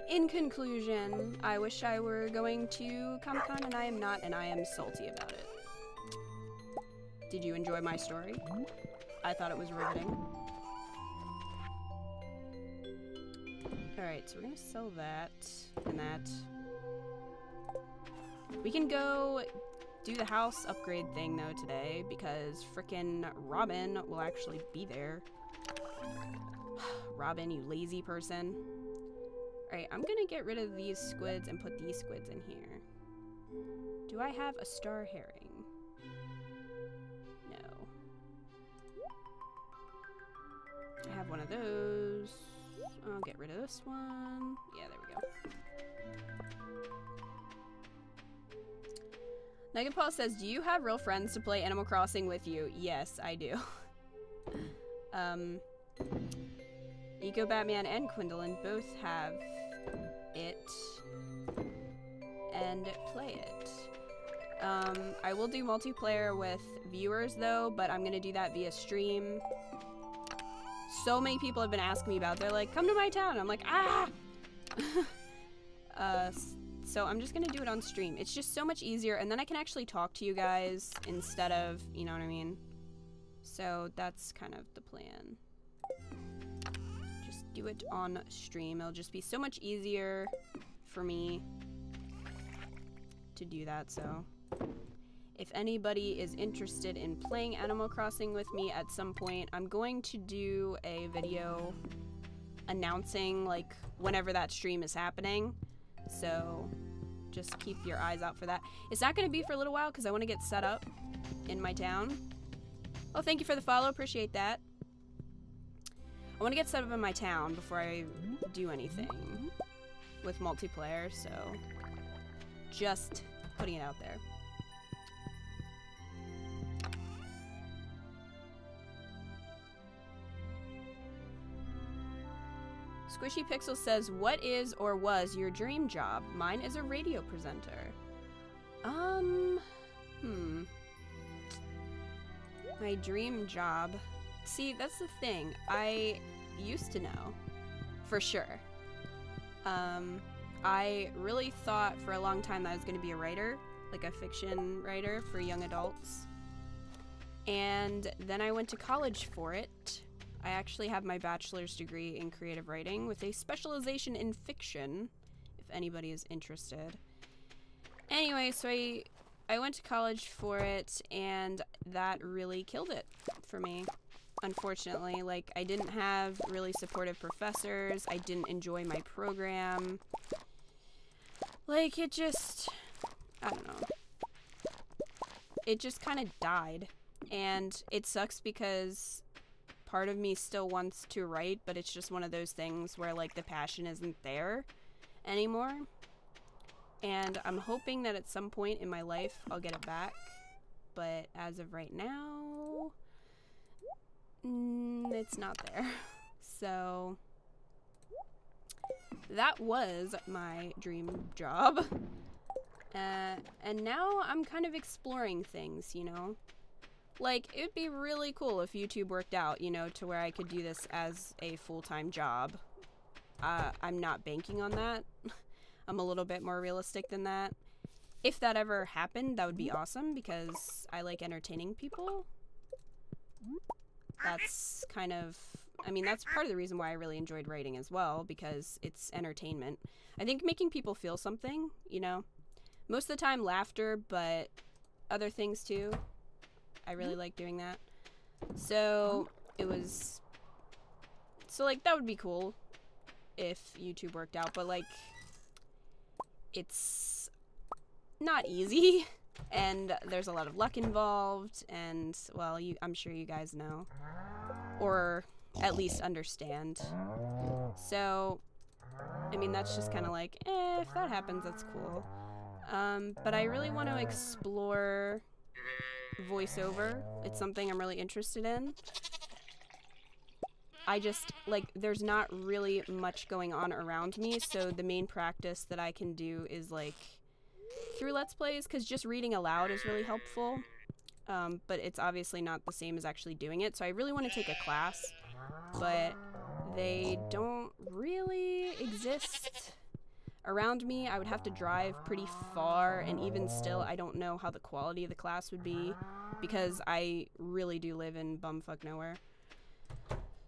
in conclusion, I wish I were going to Comic Con and I am not, and I am salty about it. Did you enjoy my story? I thought it was riveting. Alright, so we're gonna sell that and that. We can go do the house upgrade thing though today because frickin' Robin will actually be there. Robin, you lazy person. Alright, I'm gonna get rid of these squids and put these squids in here. Do I have a star herring? No. I have one of those. I'll get rid of this one. Yeah, there we go. Megan Paul says, Do you have real friends to play Animal Crossing with you? Yes, I do. um, Eco Batman and Quindolin both have it and play it. Um, I will do multiplayer with viewers though, but I'm gonna do that via stream. So many people have been asking me about. They're like, "Come to my town." I'm like, "Ah." uh, so I'm just gonna do it on stream. It's just so much easier, and then I can actually talk to you guys instead of, you know what I mean. So that's kind of the plan Just do it on stream. It'll just be so much easier for me to do that, so... If anybody is interested in playing Animal Crossing with me at some point, I'm going to do a video announcing, like, whenever that stream is happening. So, just keep your eyes out for that. Is that. It's not going to be for a little while because I want to get set up in my town. Oh, thank you for the follow. Appreciate that. I want to get set up in my town before I do anything with multiplayer, so just putting it out there. Squishy Pixel says, What is or was your dream job? Mine is a radio presenter. Um, hmm. My dream job. See, that's the thing. I used to know for sure. Um, I really thought for a long time that I was going to be a writer, like a fiction writer for young adults. And then I went to college for it. I actually have my bachelor's degree in creative writing with a specialization in fiction, if anybody is interested. Anyway, so I I went to college for it and that really killed it for me unfortunately. Like, I didn't have really supportive professors. I didn't enjoy my program. Like, it just... I don't know. It just kind of died. And it sucks because part of me still wants to write, but it's just one of those things where like the passion isn't there anymore. And I'm hoping that at some point in my life I'll get it back. But as of right now, mm, it's not there. So that was my dream job. Uh, and now I'm kind of exploring things, you know? Like, it'd be really cool if YouTube worked out, you know, to where I could do this as a full time job. Uh, I'm not banking on that. I'm a little bit more realistic than that. If that ever happened, that would be awesome because I like entertaining people. That's kind of I mean, that's part of the reason why I really enjoyed writing as well, because it's entertainment. I think making people feel something, you know, most of the time laughter, but other things too. I really like doing that. So it was. So, like, that would be cool if YouTube worked out, but, like, it's not easy. And there's a lot of luck involved, and well, you, I'm sure you guys know, or at least understand. So, I mean, that's just kind of like, eh, if that happens, that's cool. Um, but I really want to explore voiceover. It's something I'm really interested in. I just, like, there's not really much going on around me, so the main practice that I can do is, like, through Let's Plays, because just reading aloud is really helpful. Um, but it's obviously not the same as actually doing it, so I really want to take a class but they don't really exist around me. I would have to drive pretty far, and even still, I don't know how the quality of the class would be because I really do live in bumfuck nowhere.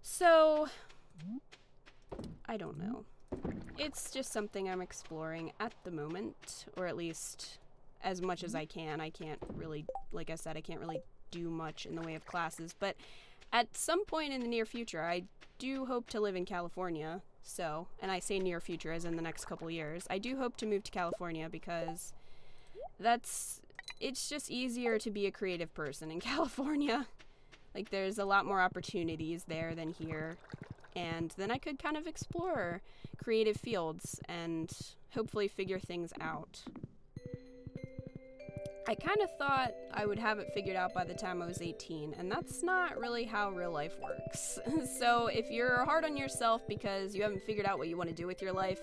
So, I don't know. It's just something I'm exploring at the moment, or at least as much as I can. I can't really, like I said, I can't really do much in the way of classes, but at some point in the near future, I do hope to live in California. So, and I say near future as in the next couple years. I do hope to move to California because that's it's just easier to be a creative person in California. Like there's a lot more opportunities there than here. And then I could kind of explore creative fields and hopefully figure things out. I kind of thought I would have it figured out by the time I was 18, and that's not really how real life works. so if you're hard on yourself because you haven't figured out what you want to do with your life,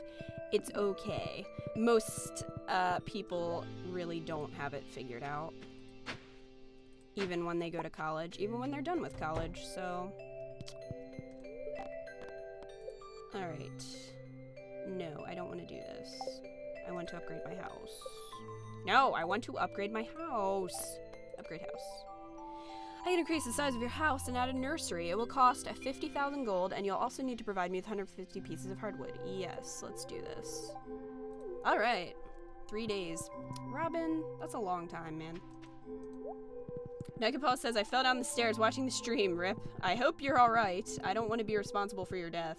it's okay. Most uh, people really don't have it figured out, even when they go to college, even when they're done with college, so. Alright. No, I don't want to do this. I want to upgrade my house. No, I want to upgrade my house. Upgrade house. I can increase the size of your house and add a nursery. It will cost 50,000 gold, and you'll also need to provide me with 150 pieces of hardwood. Yes, let's do this. All right. Three days. Robin, that's a long time, man. Nekapal says, I fell down the stairs watching the stream, Rip. I hope you're alright. I don't want to be responsible for your death.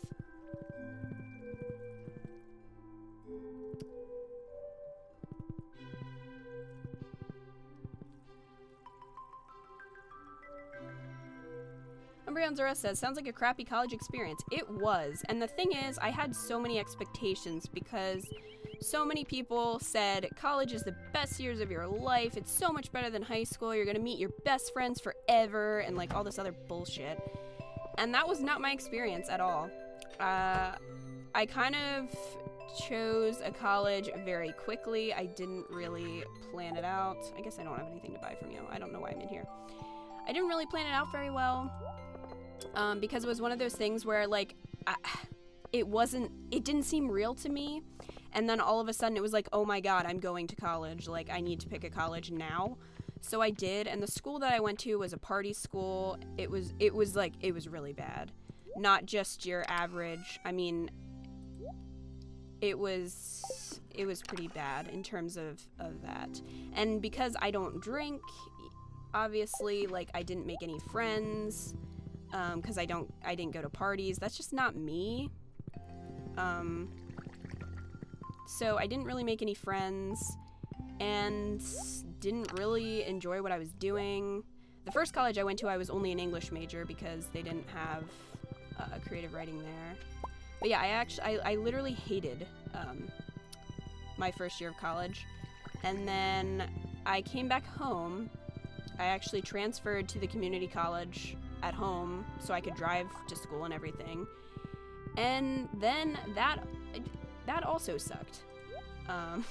Umbreon says, sounds like a crappy college experience. It was. And the thing is, I had so many expectations because so many people said college is the best years of your life. It's so much better than high school. You're going to meet your best friends forever and like all this other bullshit. And that was not my experience at all. Uh, I kind of chose a college very quickly. I didn't really plan it out. I guess I don't have anything to buy from you. I don't know why I'm in here. I didn't really plan it out very well um, because it was one of those things where like I, it wasn't it didn't seem real to me. And then all of a sudden it was like oh my god i'm going to college. Like i need to pick a college now. So i did. And the school that i went to was a party school. It was it was like it was really bad. Not just your average. I mean it was it was pretty bad in terms of of that. And because i don't drink obviously like i didn't make any friends because um, I don't I didn't go to parties. That's just not me. Um, so I didn't really make any friends, and didn't really enjoy what I was doing. The first college I went to, I was only an English major because they didn't have uh, creative writing there. But yeah, I actually, I, I literally hated um, my first year of college. And then I came back home. I actually transferred to the community college at home so I could drive to school and everything. And then that that also sucked. Um,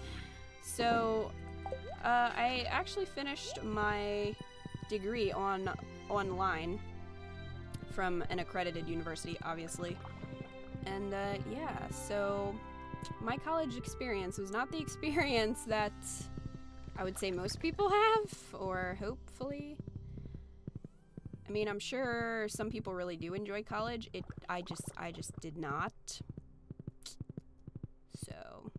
so uh, I actually finished my degree on online from an accredited university, obviously. And uh, yeah, so my college experience was not the experience that I would say most people have, or hopefully. I mean, I'm sure some people really do enjoy college. It, I just, I just did not. So.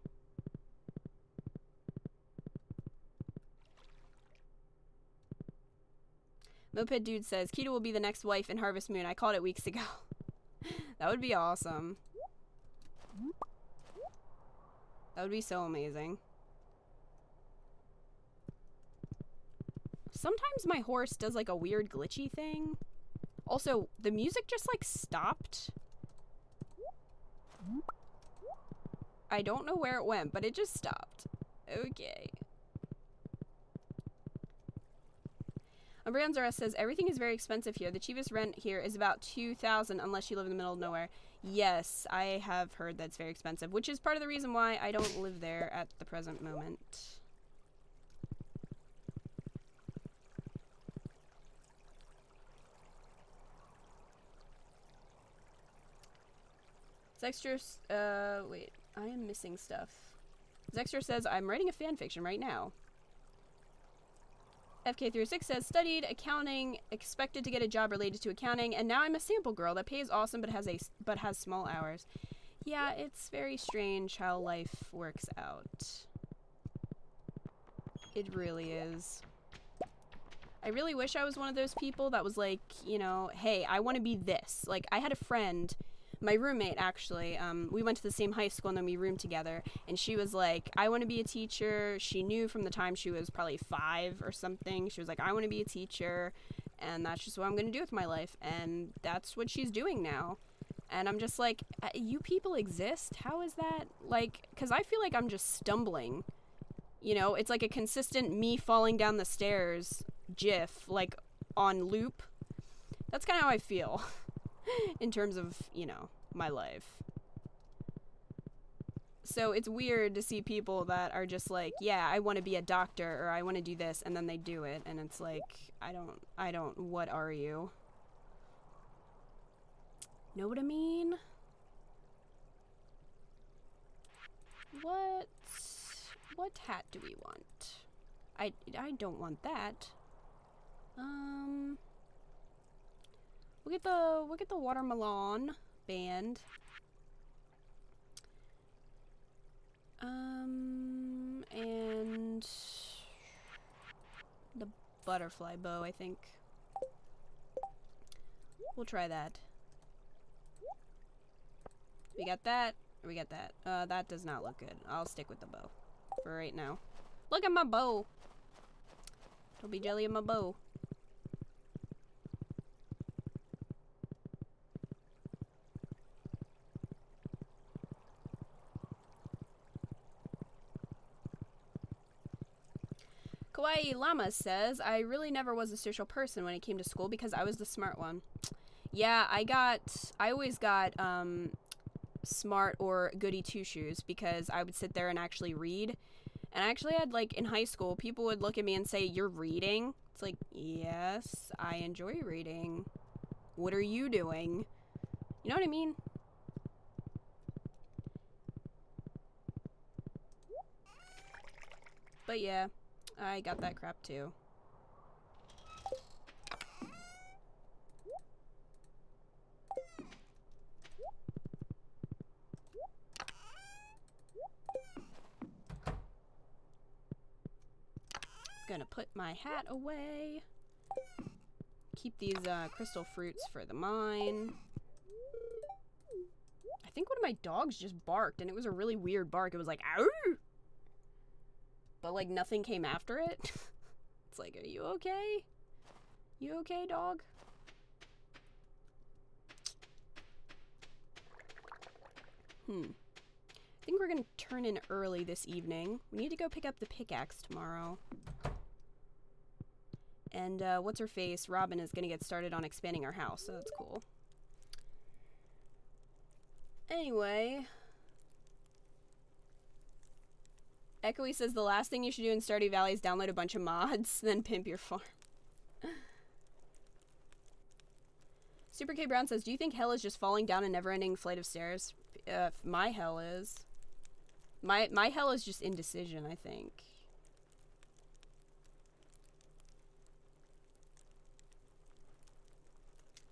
Moped Dude says, Kita will be the next wife in Harvest Moon. I called it weeks ago. that would be awesome. That would be so amazing. Sometimes my horse does like a weird glitchy thing. Also, the music just like stopped. I don't know where it went, but it just stopped. Okay. Umbreonzara says everything is very expensive here. The cheapest rent here is about 2000 unless you live in the middle of nowhere. Yes, I have heard that's very expensive, which is part of the reason why I don't live there at the present moment. Zexter, uh, wait, I am missing stuff. Zexter says, I'm writing a fan fiction right now. FK36 says, studied accounting, expected to get a job related to accounting, and now I'm a sample girl that pays awesome but has a but has small hours. Yeah, it's very strange how life works out. It really is. I really wish I was one of those people that was like, you know, hey, I want to be this. Like, I had a friend my roommate actually um, we went to the same high school and then we roomed together. And she was like i want to be a teacher. She knew from the time she was probably five or something. She was like i want to be a teacher and that's just what i'm going to do with my life. And that's what she's doing now. And i'm just like uh, you people exist? How is that? Like because i feel like i'm just stumbling. You know it's like a consistent me falling down the stairs gif like on loop. That's kind of how i feel in terms of, you know, my life. So it's weird to see people that are just like, yeah, I want to be a doctor or I want to do this and then they do it and it's like, I don't I don't what are you? Know what I mean? What what hat do we want? I I don't want that. Um We'll get the we'll get the watermelon band. Um and the butterfly bow, I think. We'll try that. We got that. We got that. Uh, that does not look good. I'll stick with the bow for right now. Look at my bow. Don't be jelly of my bow. Kawaii Llama says, I really never was a social person when it came to school because I was the smart one. Yeah, I got, I always got um, smart or goody two shoes because I would sit there and actually read. And I actually had, like, in high school, people would look at me and say, You're reading? It's like, Yes, I enjoy reading. What are you doing? You know what I mean? But yeah. I got that crap too. Gonna put my hat away. Keep these uh, crystal fruits for the mine. I think one of my dogs just barked and it was a really weird bark. It was like, ow! But like nothing came after it. it's like, are you okay? You okay, dog? Hmm. I think we're gonna turn in early this evening. We need to go pick up the pickaxe tomorrow. And uh, what's her face? Robin is gonna get started on expanding our house, so that's cool. Anyway. Echoey says the last thing you should do in Stardew Valley is download a bunch of mods, then pimp your farm. Super K Brown says, "Do you think hell is just falling down a never-ending flight of stairs? Uh, my hell is. My my hell is just indecision. I think."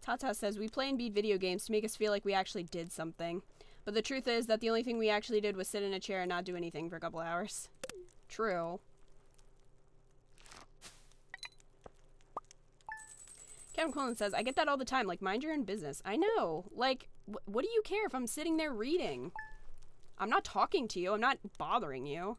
Tata says, "We play and beat video games to make us feel like we actually did something, but the truth is that the only thing we actually did was sit in a chair and not do anything for a couple hours." True. Kevin Quillen says, I get that all the time. Like, mind your own business. I know. Like, wh what do you care if I'm sitting there reading? I'm not talking to you. I'm not bothering you.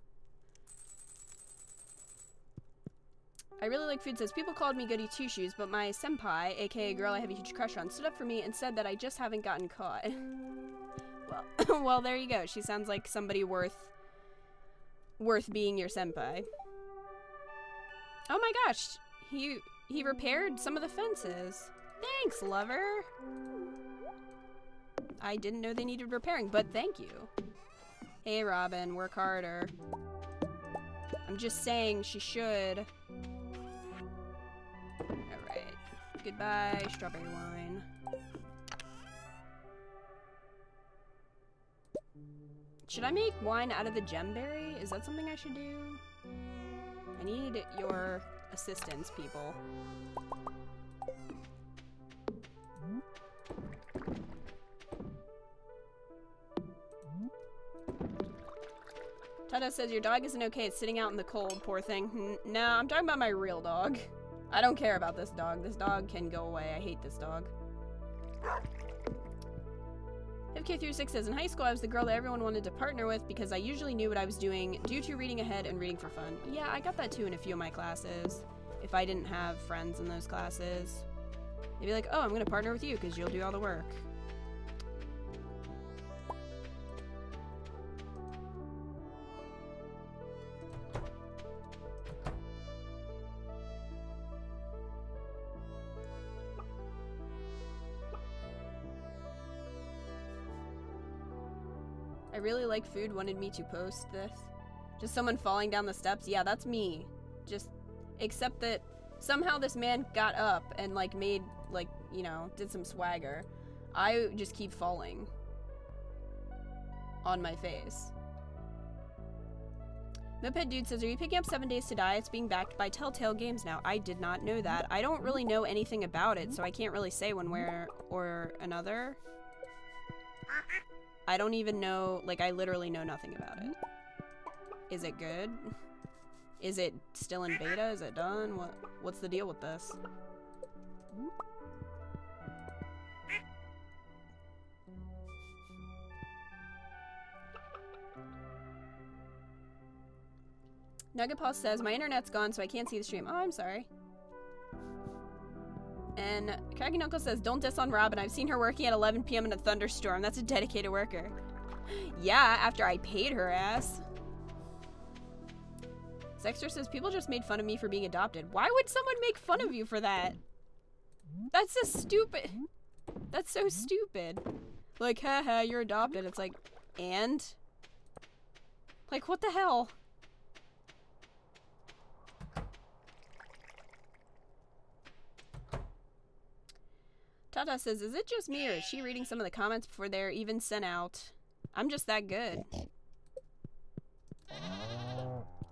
I really like food says, people called me goody two shoes, but my senpai, aka girl I have a huge crush on, stood up for me and said that I just haven't gotten caught. well, well, there you go. She sounds like somebody worth worth being your senpai. Oh my gosh, he he repaired some of the fences. Thanks, lover. I didn't know they needed repairing, but thank you. Hey, Robin, work harder. I'm just saying she should. Alright. Goodbye, strawberry wine. Should I make wine out of the gemberry? Is that something I should do? I need your assistance, people. Tata says your dog isn't okay. It's sitting out in the cold, poor thing. No, I'm talking about my real dog. I don't care about this dog. This dog can go away. I hate this dog. FK36 says, In high school, I was the girl that everyone wanted to partner with because I usually knew what I was doing due to reading ahead and reading for fun. Yeah, I got that too in a few of my classes. If I didn't have friends in those classes, they'd be like, oh, I'm going to partner with you because you'll do all the work. Really like food wanted me to post this. Just someone falling down the steps. Yeah, that's me. Just except that somehow this man got up and like made like, you know, did some swagger. I just keep falling on my face. Moped Dude says, Are you picking up Seven Days to Die? It's being backed by Telltale Games now. I did not know that. I don't really know anything about it, so I can't really say one way or another. I don't even know, like, I literally know nothing about it. Is it good? Is it still in beta? Is it done? What What's the deal with this? Nugget Paw says, my internet's gone so I can't see the stream. Oh, I'm sorry. And Knuckle says, don't diss on Robin. I've seen her working at 11 p.m. in a thunderstorm. That's a dedicated worker. yeah, after I paid her ass. Sexter says, people just made fun of me for being adopted. Why would someone make fun of you for that? That's a stupid... That's so stupid. Like, haha, you're adopted. It's like, and? Like, what the hell? Tata says, is it just me or is she reading some of the comments before they're even sent out? I'm just that good.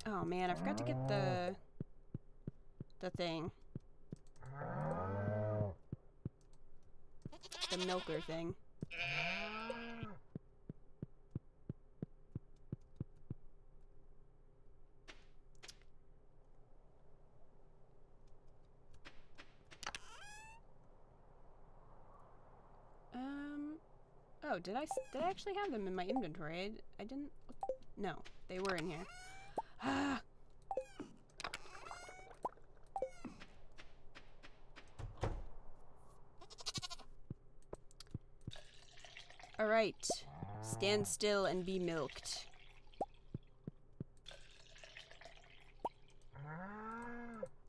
Oh man, I forgot to get the the thing. The milker thing. Um, oh, did I, did I actually have them in my inventory? I, I didn't, no, they were in here. Ah! Alright, stand still and be milked.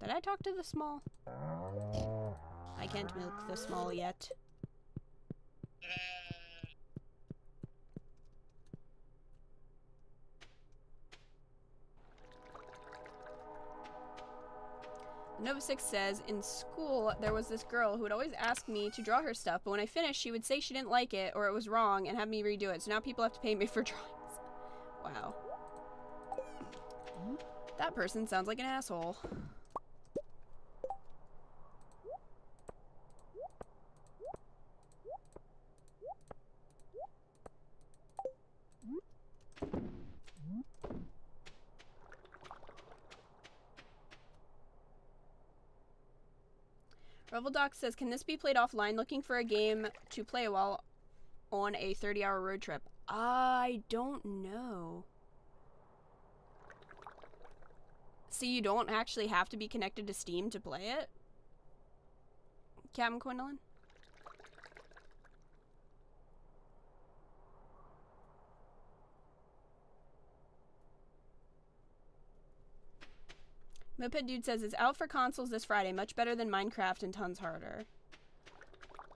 Did I talk to the small? I can't milk the small yet. Nova 6 says, In school, there was this girl who would always ask me to draw her stuff, but when I finished, she would say she didn't like it or it was wrong and have me redo it. So now people have to pay me for drawings. Wow. That person sounds like an asshole. Reveldoc says, Can this be played offline? Looking for a game to play while on a 30 hour road trip. I don't know. See, you don't actually have to be connected to Steam to play it? Captain Quinlan? Moped Dude says it's out for consoles this Friday. Much better than Minecraft and tons harder.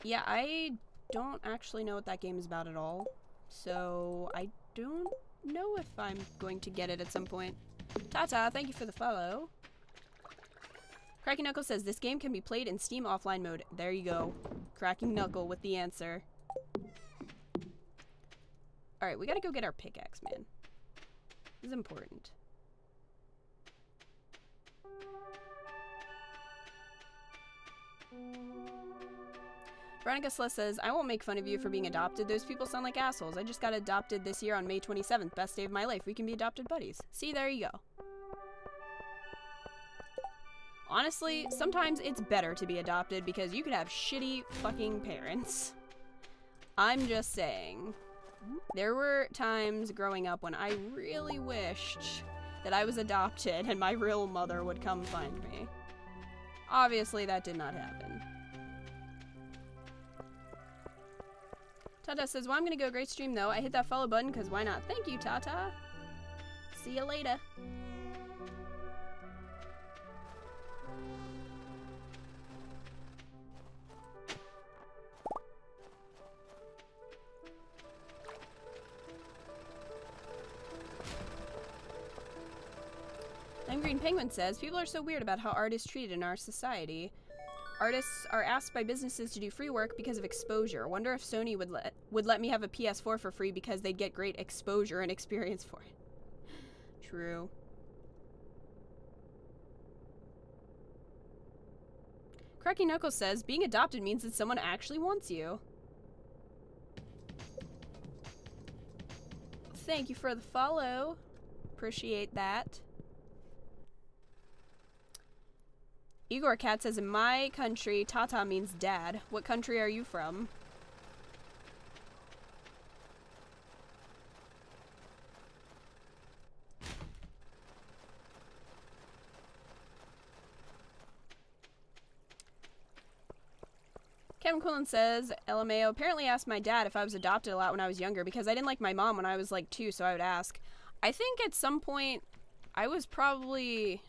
Yeah, I don't actually know what that game is about at all. So I don't know if I'm going to get it at some point. Tata, -ta, thank you for the follow. Cracking Knuckle says this game can be played in Steam offline mode. There you go. Cracking Knuckle with the answer. Alright, we gotta go get our pickaxe, man. This is important. Veronica says, I won't make fun of you for being adopted. Those people sound like assholes. I just got adopted this year on May 27th. Best day of my life. We can be adopted buddies. See, there you go. Honestly, sometimes it's better to be adopted because you could have shitty fucking parents. I'm just saying. There were times growing up when I really wished that I was adopted and my real mother would come find me. Obviously, that did not happen. Tata says, well, I'm gonna go. Great stream, though. I hit that follow button because why not? Thank you, Tata. See you later. Lime Green Penguin says, people are so weird about how art is treated in our society. Artists are asked by businesses to do free work because of exposure. Wonder if Sony would let would let me have a PS4 for free because they'd get great exposure and experience for it. True. Cracky Knuckles says, being adopted means that someone actually wants you. Thank you for the follow. Appreciate that. Igor Cat says, in my country, Tata means dad. What country are you from? Kevin Quillen says, LMAO apparently asked my dad if I was adopted a lot when I was younger because I didn't like my mom when I was like two, so I would ask. I think at some point I was probably,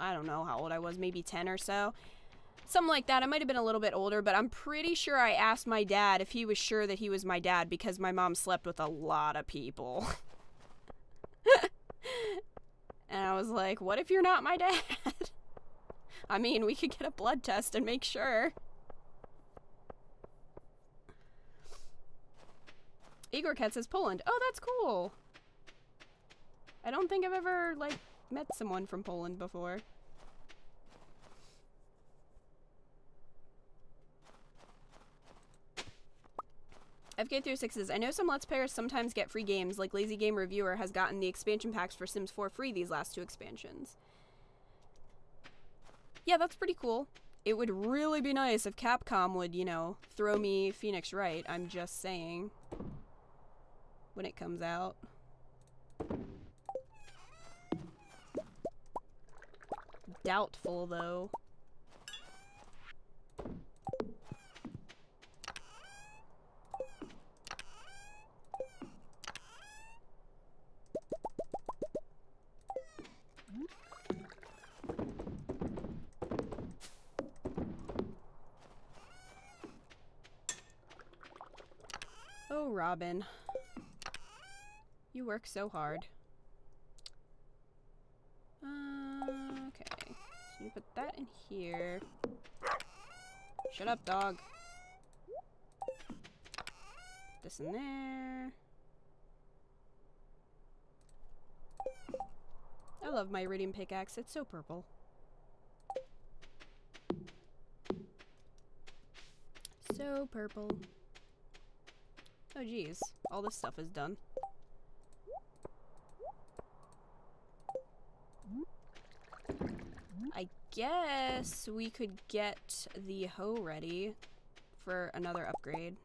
I don't know how old I was, maybe 10 or so. Something like that. I might have been a little bit older, but I'm pretty sure I asked my dad if he was sure that he was my dad because my mom slept with a lot of people. and I was like, what if you're not my dad? I mean, we could get a blood test and make sure. Igor Cat says Poland. Oh, that's cool. I don't think I've ever, like, met someone from Poland before. FK36 says, I know some Let's Players sometimes get free games, like Lazy Game Reviewer has gotten the expansion packs for Sims 4 free these last two expansions. Yeah, that's pretty cool. It would really be nice if Capcom would, you know, throw me Phoenix Wright. I'm just saying when it comes out. Doubtful, though. Oh, Robin. You work so hard. Uh, okay. So you put that in here. Shut up, dog. This in there. I love my iridium pickaxe. It's so purple. So purple. Oh geez, all this stuff is done. I guess we could get the hoe ready for another upgrade.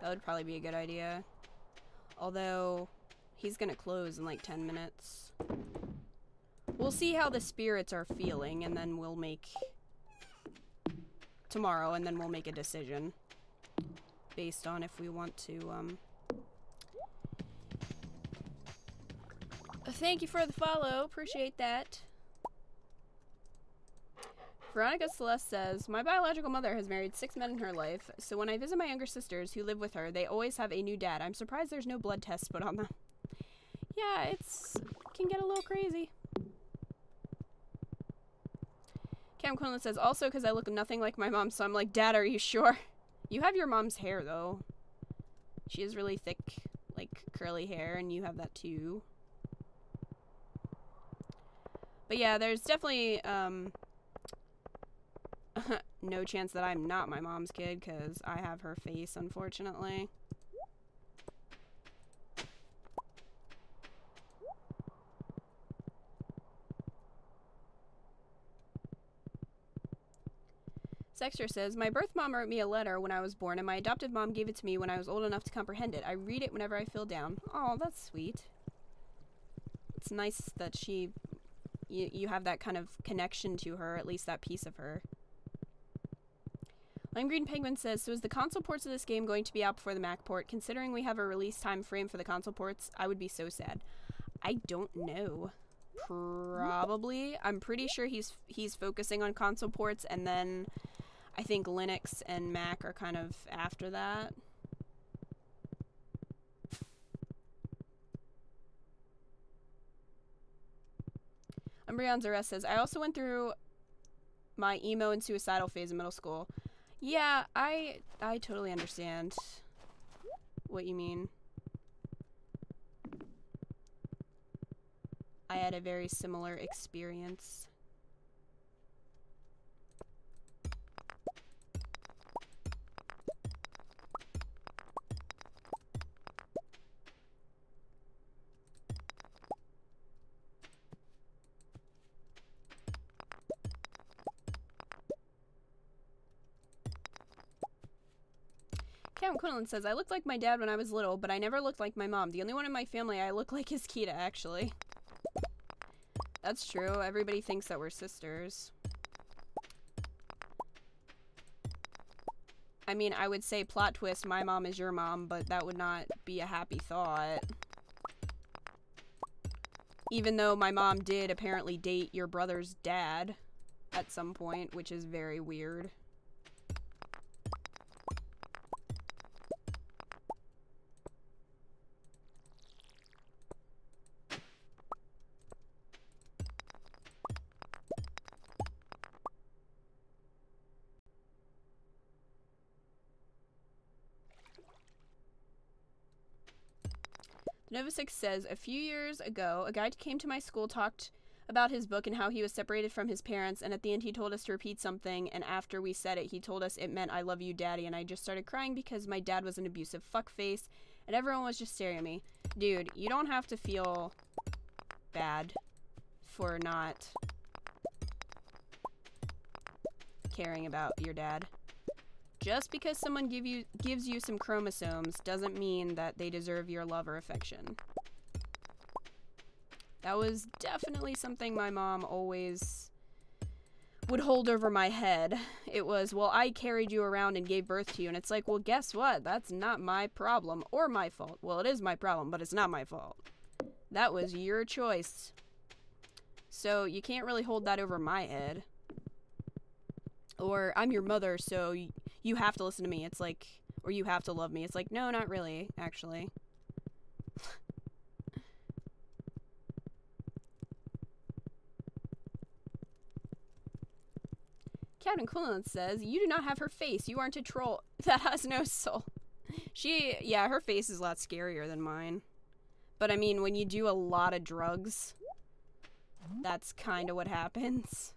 That would probably be a good idea. Although, he's gonna close in like 10 minutes. We'll see how the spirits are feeling and then we'll make... Tomorrow, and then we'll make a decision. Based on if we want to, um... Thank you for the follow. Appreciate that. Veronica Celeste says, My biological mother has married six men in her life, so when I visit my younger sisters who live with her, they always have a new dad. I'm surprised there's no blood tests put on them. Yeah, it's can get a little crazy. Cam Quinlan says, also because I look nothing like my mom, so I'm like, Dad, are you sure? You have your mom's hair, though. She has really thick, like, curly hair, and you have that, too. But yeah, there's definitely, um, no chance that I'm not my mom's kid, because I have her face, unfortunately. Sexter says, My birth mom wrote me a letter when I was born, and my adoptive mom gave it to me when I was old enough to comprehend it. I read it whenever I feel down. Oh, that's sweet. It's nice that she, you, you have that kind of connection to her, at least that piece of her. Lime Green Penguin says, So is the console ports of this game going to be out before the Mac port? Considering we have a release time frame for the console ports, I would be so sad. I don't know. Probably. I'm pretty sure he's he's focusing on console ports and then I think Linux and Mac are kind of after that. Umbreon says, I also went through my emo and suicidal phase in middle school. Yeah, I I totally understand what you mean. I had a very similar experience. Quinlan says, I looked like my dad when I was little, but I never looked like my mom. The only one in my family I look like is Kita, actually. That's true. Everybody thinks that we're sisters. I mean, I would say plot twist, my mom is your mom, but that would not be a happy thought. Even though my mom did apparently date your brother's dad at some point, which is very weird. Novasix says, A few years ago, a guy came to my school, talked about his book and how he was separated from his parents, and at the end he told us to repeat something, and after we said it, he told us it meant I love you, daddy, and I just started crying because my dad was an abusive fuckface, and everyone was just staring at me. Dude, you don't have to feel bad for not caring about your dad. Just because someone give you gives you some chromosomes doesn't mean that they deserve your love or affection. That was definitely something my mom always would hold over my head. It was, well, I carried you around and gave birth to you. And it's like, well, guess what? That's not my problem or my fault. Well, it is my problem, but it's not my fault. That was your choice. So you can't really hold that over my head. Or I'm your mother, so you have to listen to me. It's like, or you have to love me. It's like, no, not really, actually. Captain Quinlan says, You do not have her face. You aren't a troll that has no soul. She, yeah, her face is a lot scarier than mine. But I mean, when you do a lot of drugs, that's kind of what happens.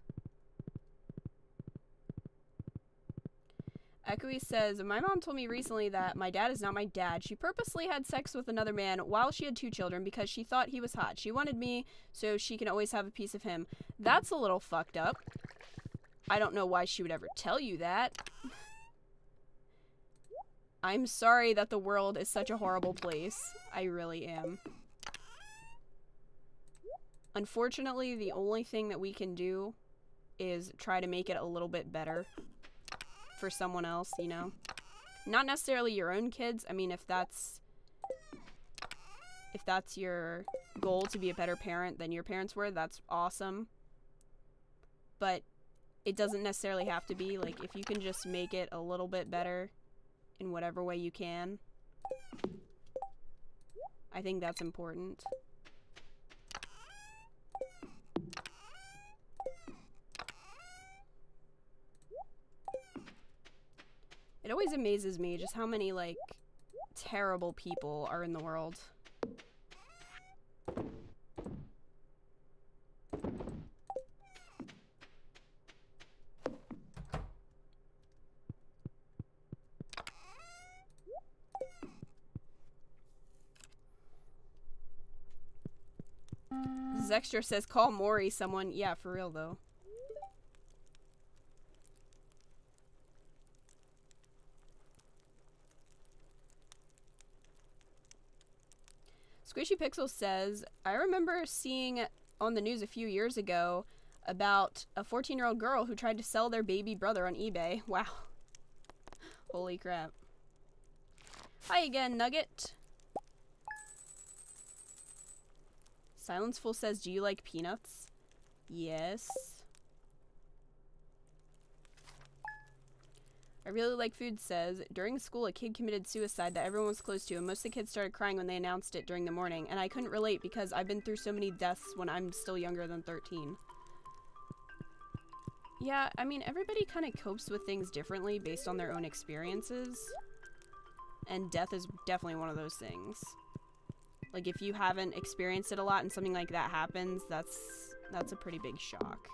Echoey says, My mom told me recently that my dad is not my dad. She purposely had sex with another man while she had two children because she thought he was hot. She wanted me so she can always have a piece of him. That's a little fucked up. I don't know why she would ever tell you that. I'm sorry that the world is such a horrible place. I really am. Unfortunately, the only thing that we can do is try to make it a little bit better for someone else, you know? Not necessarily your own kids. I mean, if that's if that's your goal to be a better parent than your parents were, that's awesome. But it doesn't necessarily have to be like if you can just make it a little bit better in whatever way you can. I think that's important. It always amazes me just how many, like, terrible people are in the world. Zextra says, call Maury someone. Yeah, for real, though. Squishy Pixel says, I remember seeing on the news a few years ago about a 14 year old girl who tried to sell their baby brother on eBay. Wow. Holy crap. Hi again, Nugget. Silenceful says, Do you like peanuts? Yes. I really like food says, during school a kid committed suicide that everyone was close to and most of the kids started crying when they announced it during the morning and I couldn't relate because I've been through so many deaths when I'm still younger than 13. Yeah, I mean everybody kind of copes with things differently based on their own experiences. And death is definitely one of those things. Like if you haven't experienced it a lot and something like that happens, that's that's a pretty big shock.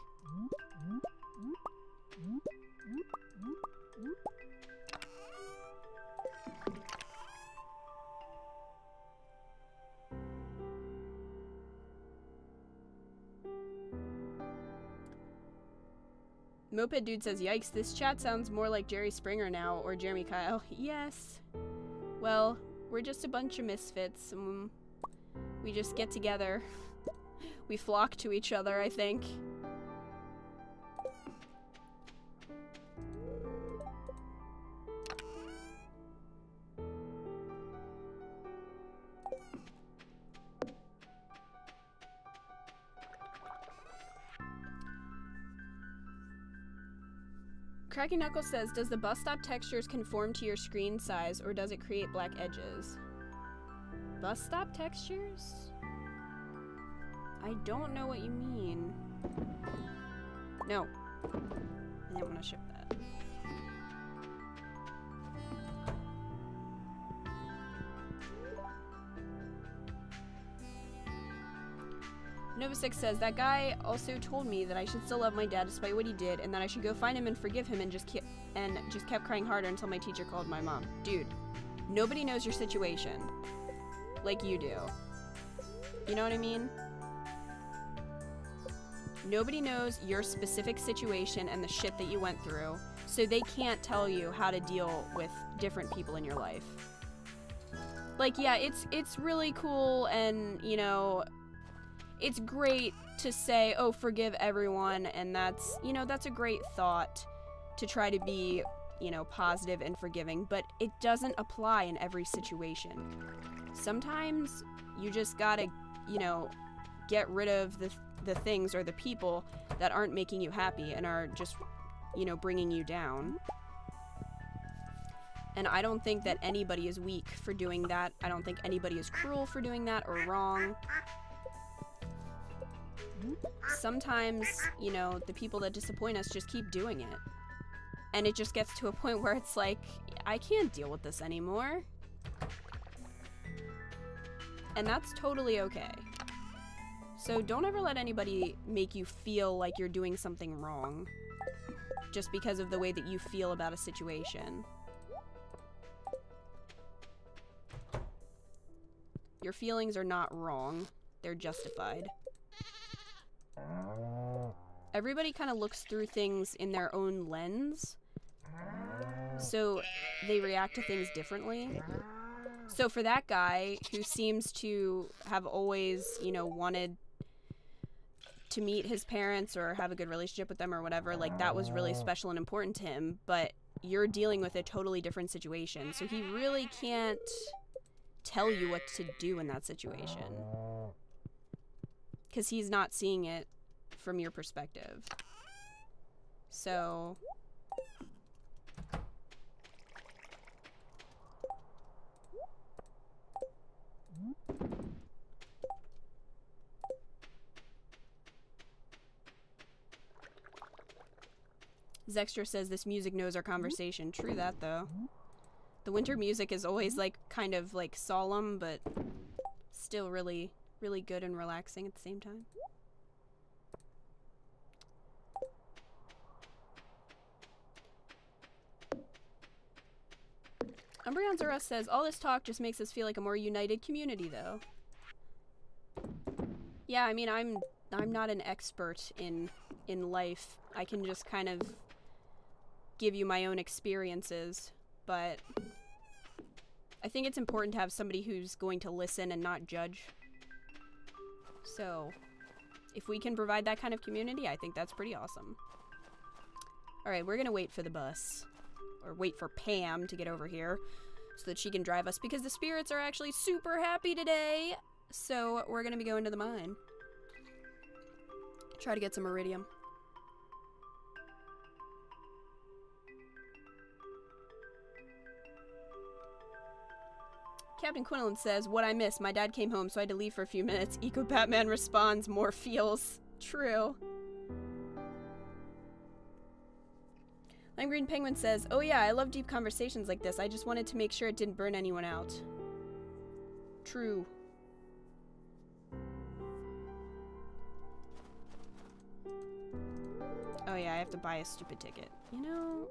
Moped Dude says, Yikes, this chat sounds more like Jerry Springer now, or Jeremy Kyle. Yes. Well, we're just a bunch of misfits. Um, we just get together. we flock to each other, I think. Cracky Knuckle says, does the bus stop textures conform to your screen size or does it create black edges? Bus stop textures? I don't know what you mean. No. I didn't want to ship that. Nova6 says, that guy also told me that I should still love my dad despite what he did and that I should go find him and forgive him and just keep and just kept crying harder until my teacher called my mom. Dude, nobody knows your situation like you do. You know what I mean? Nobody knows your specific situation and the shit that you went through, so they can't tell you how to deal with different people in your life. Like yeah, it's it's really cool and, you know, it's great to say, "Oh, forgive everyone," and that's, you know, that's a great thought to try to be, you know, positive and forgiving, but it doesn't apply in every situation. Sometimes you just got to, you know, get rid of the the things or the people that aren't making you happy and are just, you know, bringing you down. And I don't think that anybody is weak for doing that. I don't think anybody is cruel for doing that or wrong. Sometimes, you know, the people that disappoint us just keep doing it. And it just gets to a point where it's like, I can't deal with this anymore. And that's totally okay. So don't ever let anybody make you feel like you're doing something wrong just because of the way that you feel about a situation. Your feelings are not wrong, they're justified. Everybody kind of looks through things in their own lens, so they react to things differently. So for that guy who seems to have always, you know, wanted to meet his parents or have a good relationship with them or whatever, like that was really special and important to him, but you're dealing with a totally different situation. So he really can't tell you what to do in that situation. Cuz he's not seeing it from your perspective. So Zextra says this music knows our conversation. True that though. The winter music is always like kind of like solemn, but still really, really good and relaxing at the same time. Umbreon Zara says, all this talk just makes us feel like a more united community, though. Yeah, I mean, I'm I'm not an expert in in life. I can just kind of give you my own experiences, but I think it's important to have somebody who's going to listen and not judge. So, if we can provide that kind of community, I think that's pretty awesome. Alright, we're gonna wait for the bus or wait for Pam to get over here so that she can drive us because the spirits are actually super happy today. So we're going to be going to the mine. Try to get some iridium. Captain Quinlan says, What I miss, My dad came home, so I had to leave for a few minutes. Eco Batman responds, More feels. True. Lime Green Penguin says, Oh yeah, I love deep conversations like this. I just wanted to make sure it didn't burn anyone out. True. Oh yeah, I have to buy a stupid ticket. You know...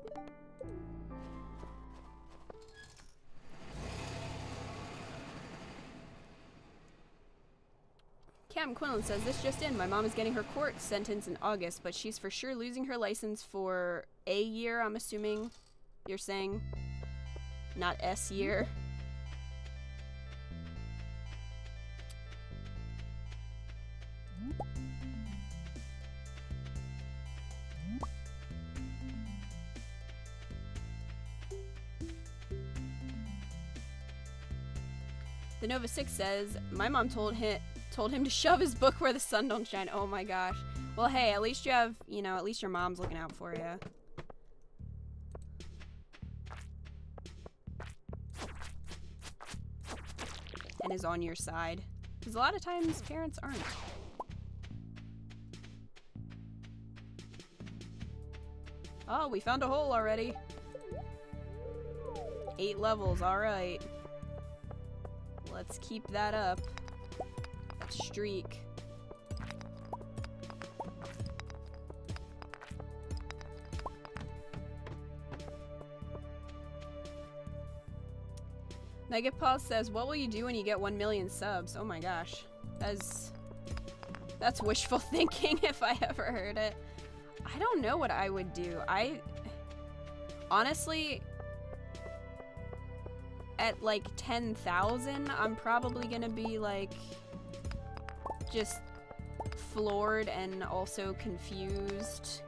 Cam Quinlan says, this just in. My mom is getting her court sentence in August, but she's for sure losing her license for a year, I'm assuming you're saying. Not S year. The Nova 6 says, My mom told him told him to shove his book where the sun don't shine. Oh my gosh. Well, hey, at least you have, you know, at least your mom's looking out for you. And is on your side. Because a lot of times parents aren't. Oh, we found a hole already. Eight levels, alright. Let's keep that up. Streak. Negapaw says, what will you do when you get 1 million subs? Oh my gosh. That's... That's wishful thinking if I ever heard it. I don't know what I would do. I... Honestly... At like 10,000, I'm probably gonna be like... Just floored and also confused.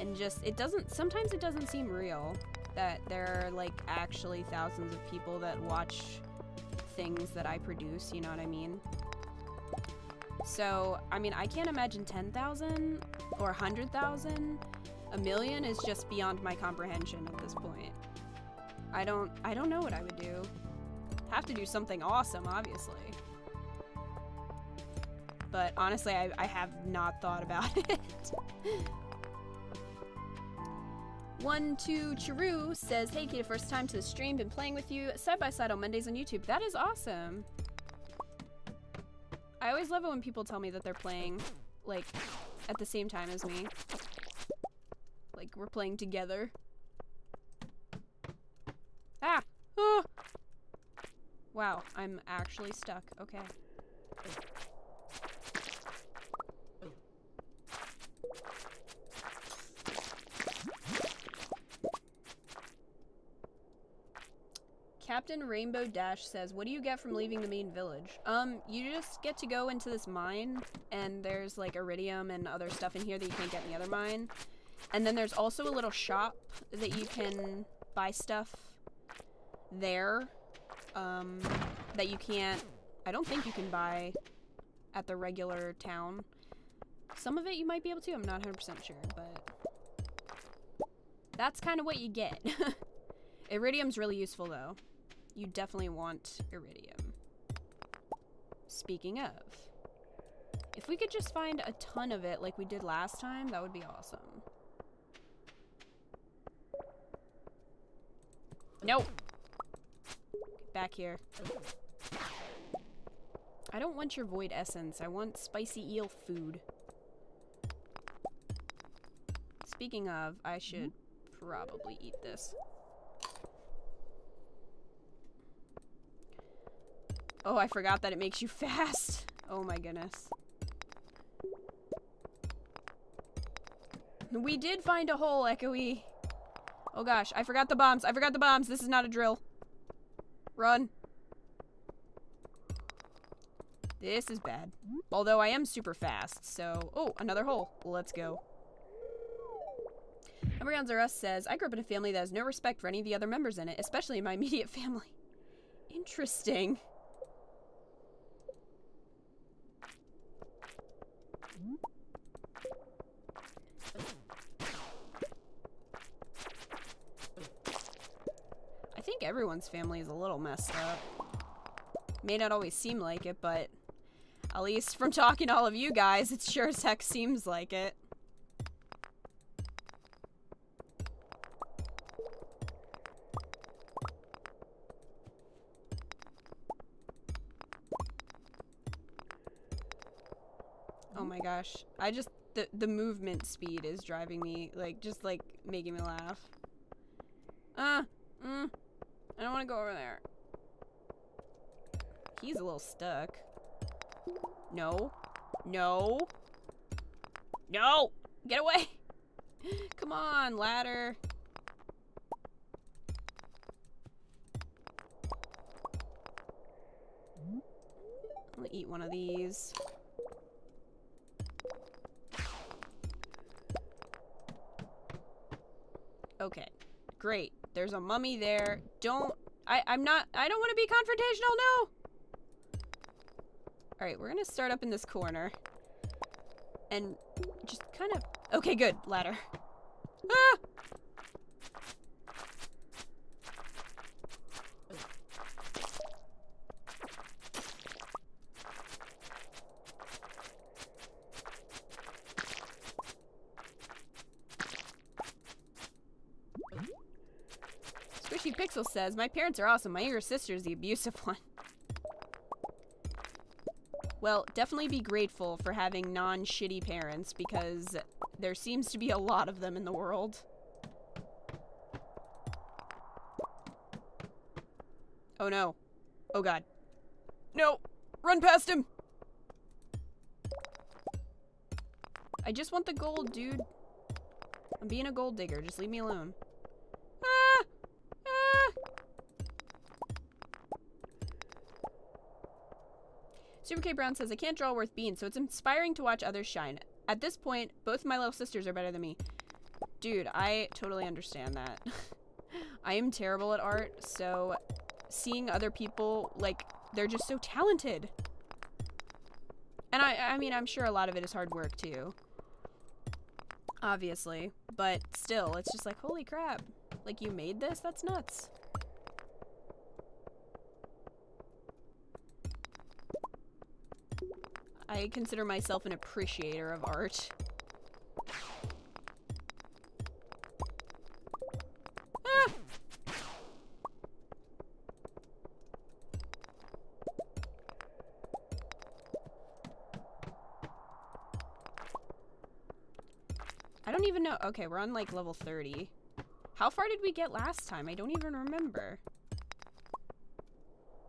And just, it doesn't, sometimes it doesn't seem real that there are like actually thousands of people that watch things that I produce, you know what I mean? So, I mean, I can't imagine 10,000 or 100,000. A million is just beyond my comprehension at this point. I don't I don't know what I would do. Have to do something awesome, obviously. But honestly, I, I have not thought about it. One two Chiru says, "Hey, Kita, first time to the stream. Been playing with you side by side on Mondays on YouTube. That is awesome. I always love it when people tell me that they're playing, like, at the same time as me. Like we're playing together. Ah! Oh! Wow, I'm actually stuck. Okay. Captain Rainbow Dash says, "What do you get from leaving the main village?" Um, you just get to go into this mine, and there's like iridium and other stuff in here that you can't get in the other mine. And then there's also a little shop that you can buy stuff there um, that you can't. I don't think you can buy at the regular town. Some of it you might be able to. I'm not 100% sure, but that's kind of what you get. Iridium's really useful though. You definitely want iridium. Speaking of, if we could just find a ton of it like we did last time, that would be awesome. Nope. Back here. I don't want your void essence. I want spicy eel food. Speaking of, I should probably eat this. Oh, I forgot that it makes you fast. Oh my goodness. We did find a hole, Echoey. Oh gosh, I forgot the bombs. I forgot the bombs. This is not a drill. Run. This is bad. Although I am super fast, so... Oh, another hole. Let's go. Embryon Us says, I grew up in a family that has no respect for any of the other members in it, especially in my immediate family. Interesting. I think everyone's family is a little messed up. May not always seem like it, but at least from talking to all of you guys, it sure as heck seems like it. Oh my gosh. I just the the movement speed is driving me like just like making me laugh. Uh, mm, I don't want to go over there. He's a little stuck. No. No. No! Get away! Come on, ladder. Gonna eat one of these. Okay, great. There's a mummy there. Don't, I, I'm not, I don't want to be confrontational, no! Alright, we're gonna start up in this corner. And just kind of, okay, good, ladder. Ah! Squishy Pixel says, My parents are awesome. My younger sister's the abusive one. Well, definitely be grateful for having non-shitty parents because there seems to be a lot of them in the world. Oh no. Oh god. No! Run past him! I just want the gold, dude. I'm being a gold digger. Just leave me alone. Super K Brown says, I can't draw worth beans, so it's inspiring to watch others shine. At this point, both my little sisters are better than me. Dude, I totally understand that. I am terrible at art, so seeing other people, like, they're just so talented. And I, I mean, I'm sure a lot of it is hard work, too. Obviously. But still, it's just like, holy crap. Like, you made this? That's nuts. I consider myself an appreciator of art. Ah! I don't even know. Okay, we're on like level 30. How far did we get last time? I don't even remember.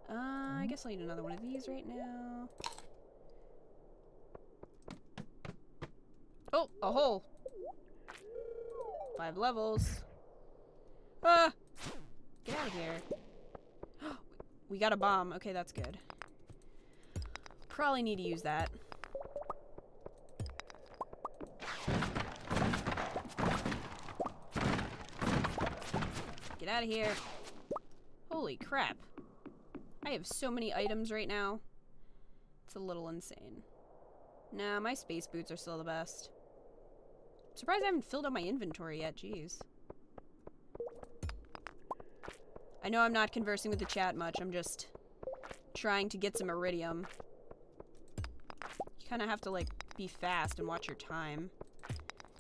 Uh, I guess I'll eat another one of these right now. A hole. Five levels. Ah! Get out of here. we got a bomb. Okay, that's good. Probably need to use that. Get out of here. Holy crap. I have so many items right now. It's a little insane. Nah, my space boots are still the best. Surprised I haven't filled up my inventory yet, jeez. I know I'm not conversing with the chat much, I'm just trying to get some iridium. You kind of have to, like, be fast and watch your time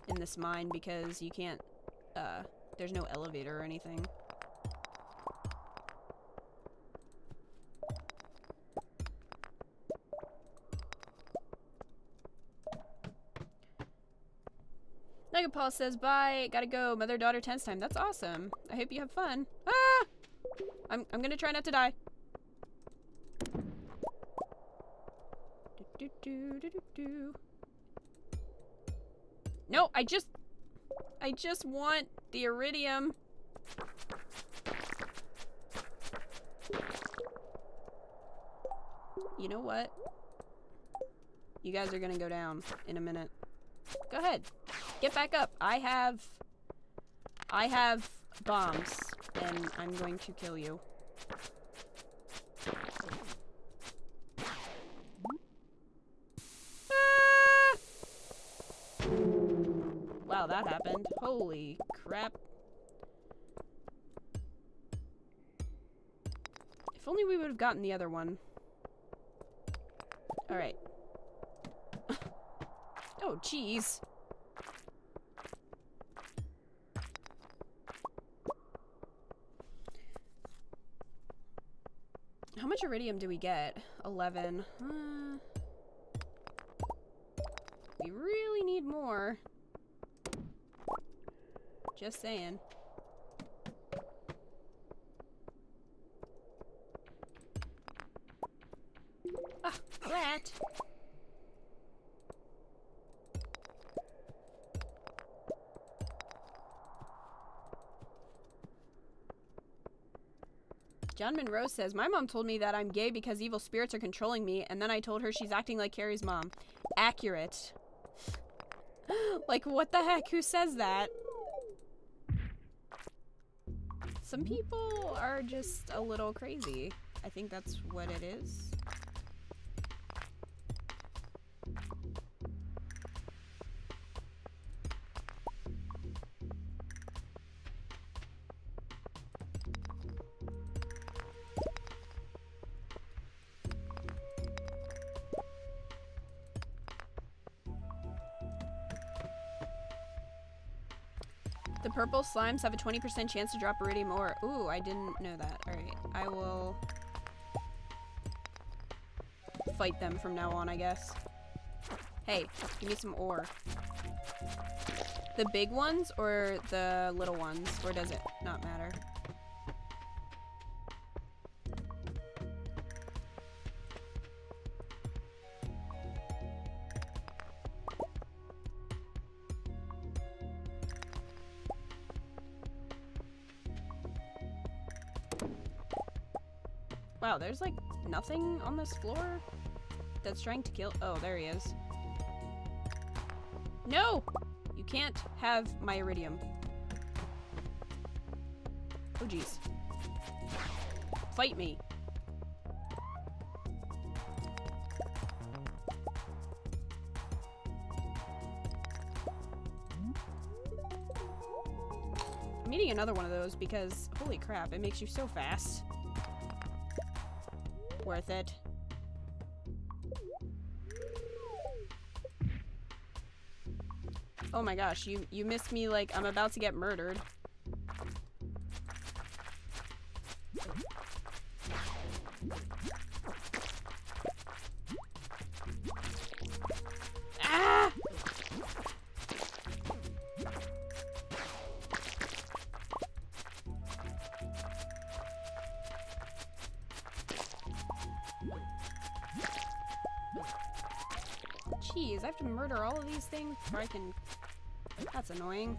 in this mine because you can't, uh, there's no elevator or anything. Paul says, bye, gotta go, mother-daughter tense time. That's awesome. I hope you have fun. Ah! I'm, I'm gonna try not to die. Do, do, do. No, I just... I just want the iridium. You know what? You guys are gonna go down in a minute. Go ahead. Get back up. I have... I have bombs, and I'm going to kill you. Ah! Wow, that happened. Holy crap. If only we would have gotten the other one. Alright. oh, jeez. Much iridium do we get? 11. Uh, we really need more. Just saying. Ah, rat! John Monroe says, My mom told me that I'm gay because evil spirits are controlling me, and then I told her she's acting like Carrie's mom. Accurate. like, what the heck? Who says that? Some people are just a little crazy. I think that's what it is. Purple slimes have a 20% chance to drop iridium ore. Ooh, I didn't know that. Alright, I will fight them from now on, I guess. Hey, give me some ore. The big ones or the little ones? Or does it not matter? There's like nothing on this floor that's trying to kill- oh, there he is. No! You can't have my iridium. Oh jeez. Fight me. I'm eating another one of those because, holy crap, it makes you so fast worth it. Oh my gosh, you, you missed me like I'm about to get murdered. I can... That's annoying.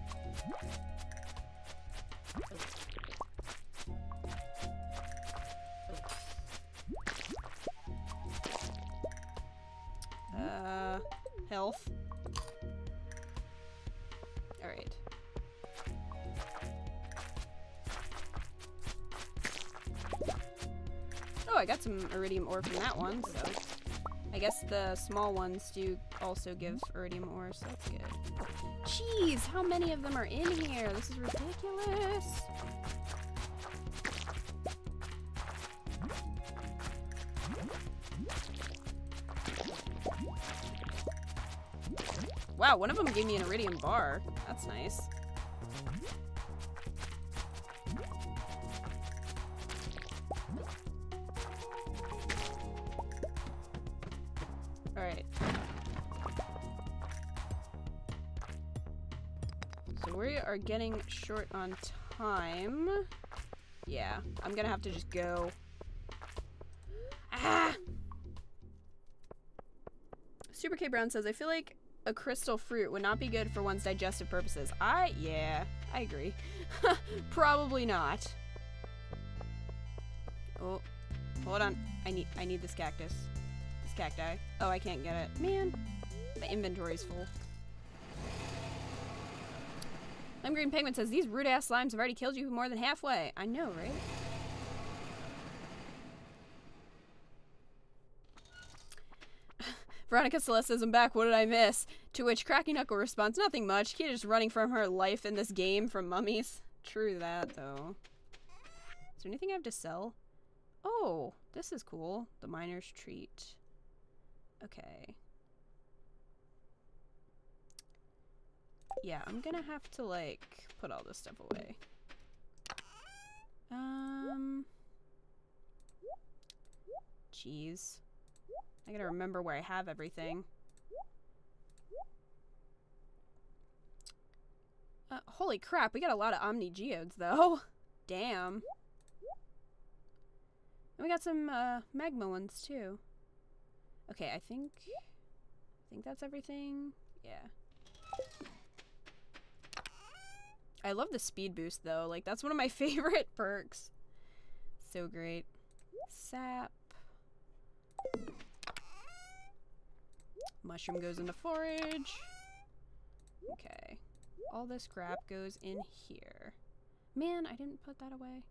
Uh, health. Alright. Oh, I got some iridium ore from that one, so... I guess the small ones do also give iridium ore, so that's good. Jeez, how many of them are in here? This is ridiculous. Wow, one of them gave me an iridium bar. That's nice. Getting short on time. Yeah, I'm gonna have to just go. Ah! Super K Brown says, I feel like a crystal fruit would not be good for one's digestive purposes. I, yeah, I agree. Probably not. Oh, hold on. I need, I need this cactus. This cacti. Oh, I can't get it. Man, the inventory's full. Lime Green Penguin says, these rude ass slimes have already killed you more than halfway. I know, right? Veronica Celeste says, I'm back, what did I miss? To which Cracky Knuckle responds, nothing much. Kid is running from her life in this game from mummies. True that, though. Is there anything I have to sell? Oh, this is cool. The miner's treat. Okay. Yeah, I'm gonna have to, like, put all this stuff away. Um... Jeez. I gotta remember where I have everything. Uh, holy crap, we got a lot of Omni Geodes, though. Damn. And we got some, uh, Magma ones, too. Okay, I think... I think that's everything. Yeah. I love the speed boost, though. Like, that's one of my favorite perks. So great. Sap. Mushroom goes into forage. Okay. All this crap goes in here. Man, I didn't put that away.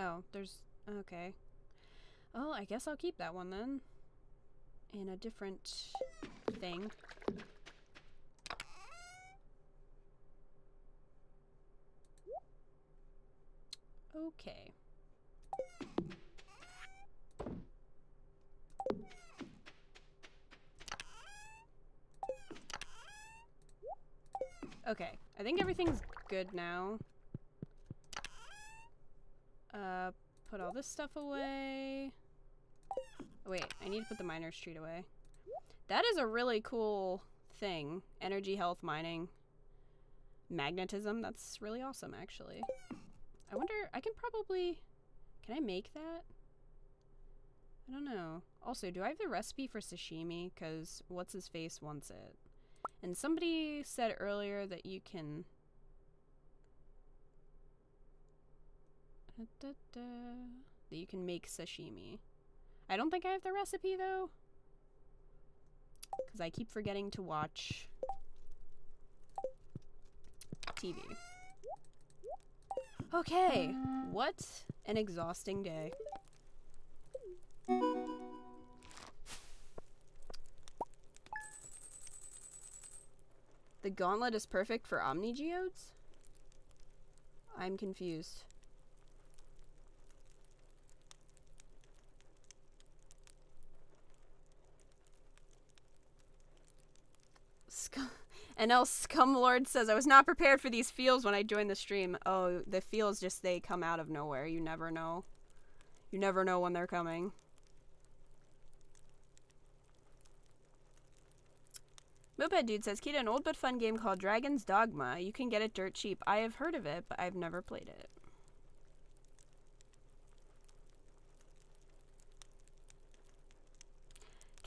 Oh, there's... Okay. Oh, I guess I'll keep that one then. In a different thing. Okay. Okay, I think everything's good now. Uh, put all this stuff away. Wait, I need to put the miner's treat away. That is a really cool thing. Energy, health, mining, magnetism. That's really awesome, actually. I wonder, I can probably, can I make that? I don't know. Also, do I have the recipe for sashimi? Because what's his face wants it. And somebody said earlier that you can... that you can make sashimi. I don't think I have the recipe though. Because I keep forgetting to watch TV. Okay, what an exhausting day. The gauntlet is perfect for Omni Geodes? I'm confused. Scum and else Scumlord says I was not prepared for these feels when I joined the stream. Oh, the feels just they come out of nowhere. You never know. You never know when they're coming. Moped Dude says, Kita, an old but fun game called Dragon's Dogma. You can get it dirt cheap. I have heard of it, but I've never played it.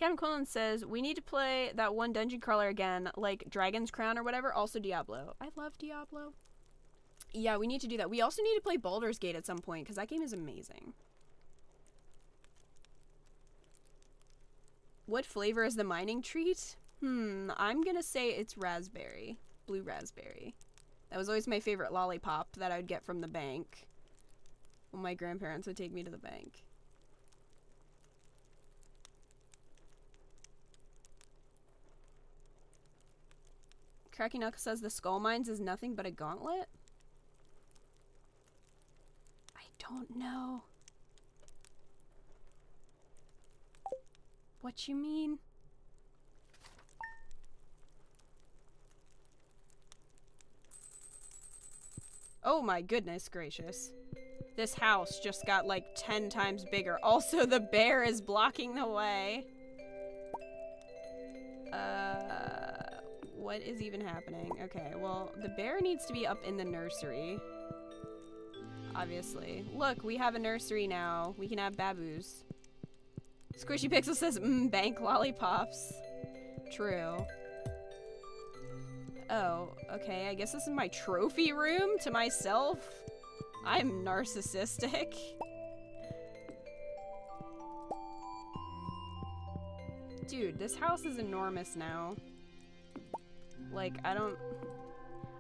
Kevin Quillen says, we need to play that one dungeon crawler again, like Dragon's Crown or whatever. Also Diablo. I love Diablo. Yeah, we need to do that. We also need to play Baldur's Gate at some point, because that game is amazing. What flavor is the mining treat? Hmm, I'm gonna say it's raspberry. Blue raspberry. That was always my favorite lollipop that I would get from the bank. When my grandparents would take me to the bank. Cracky Knuckle says the skull mines is nothing but a gauntlet? I don't know. What you mean? Oh my goodness gracious. This house just got like 10 times bigger. Also, the bear is blocking the way. Uh, what is even happening? Okay, well, the bear needs to be up in the nursery. Obviously. Look, we have a nursery now. We can have baboos. Squishy Pixel says, mmm, bank lollipops. True. Oh, okay, I guess this is my trophy room to myself? I'm narcissistic. Dude, this house is enormous now. Like, I don't...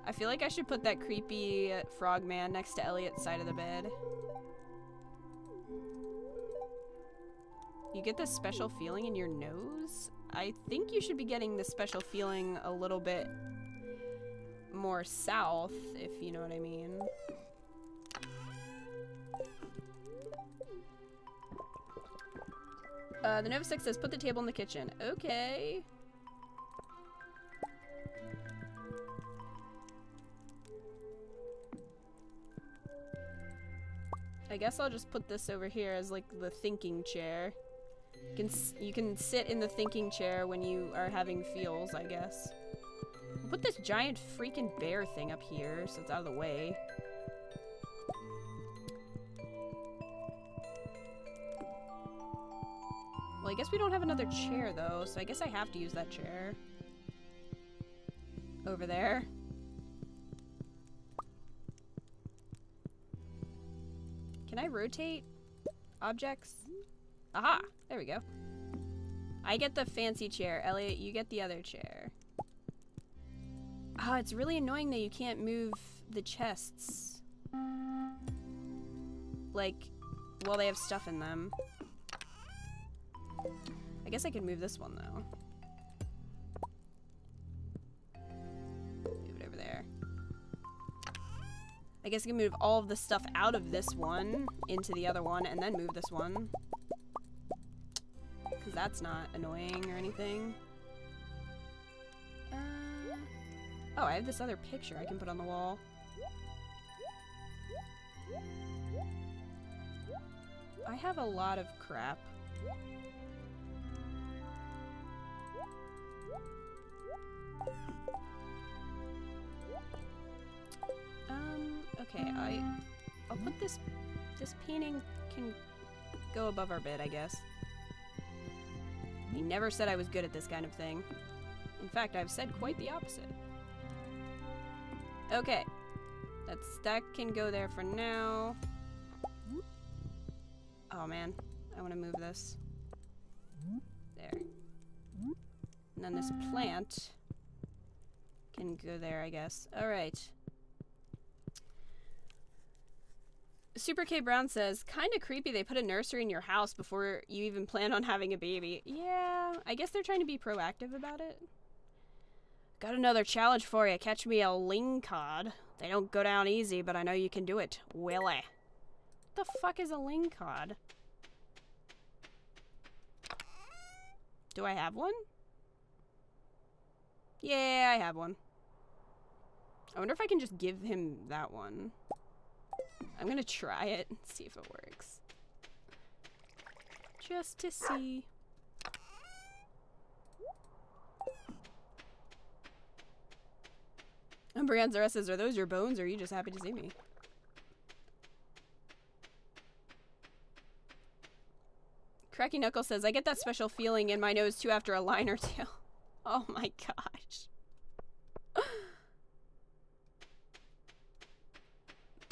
I feel like I should put that creepy frogman next to Elliott's side of the bed. You get this special feeling in your nose? I think you should be getting this special feeling a little bit more south, if you know what I mean. Uh, the Nova 6 says, put the table in the kitchen. Okay. I guess I'll just put this over here as like the thinking chair. You can you can sit in the thinking chair when you are having feels, I guess. I'll put this giant freaking bear thing up here so it's out of the way. Well, I guess we don't have another chair though, so I guess I have to use that chair. Over there. Can I rotate objects? Aha! There we go. I get the fancy chair. Elliott, you get the other chair. Oh, it's really annoying that you can't move the chests. Like, while they have stuff in them. I guess I could move this one, though. I guess I can move all of the stuff out of this one into the other one and then move this one. Because that's not annoying or anything. Uh, oh, I have this other picture I can put on the wall. I have a lot of crap. Okay, I I'll put this this painting can go above our bed, I guess. He never said I was good at this kind of thing. In fact, I've said quite the opposite. Okay. That's, that can go there for now. Oh man, I want to move this. There. And then this plant can go there, I guess. Alright. Super K Brown says, kinda creepy they put a nursery in your house before you even plan on having a baby. Yeah, I guess they're trying to be proactive about it. Got another challenge for you. Catch me a Lingcod. They don't go down easy, but I know you can do it. Willy. What the fuck is a lingcod? Do I have one? Yeah, I have one. I wonder if I can just give him that one. I'm gonna try it and see if it works. Just to see. Brianza says, are those your bones or are you just happy to see me? Cracky Knuckle says, I get that special feeling in my nose too after a line or two. Oh my gosh.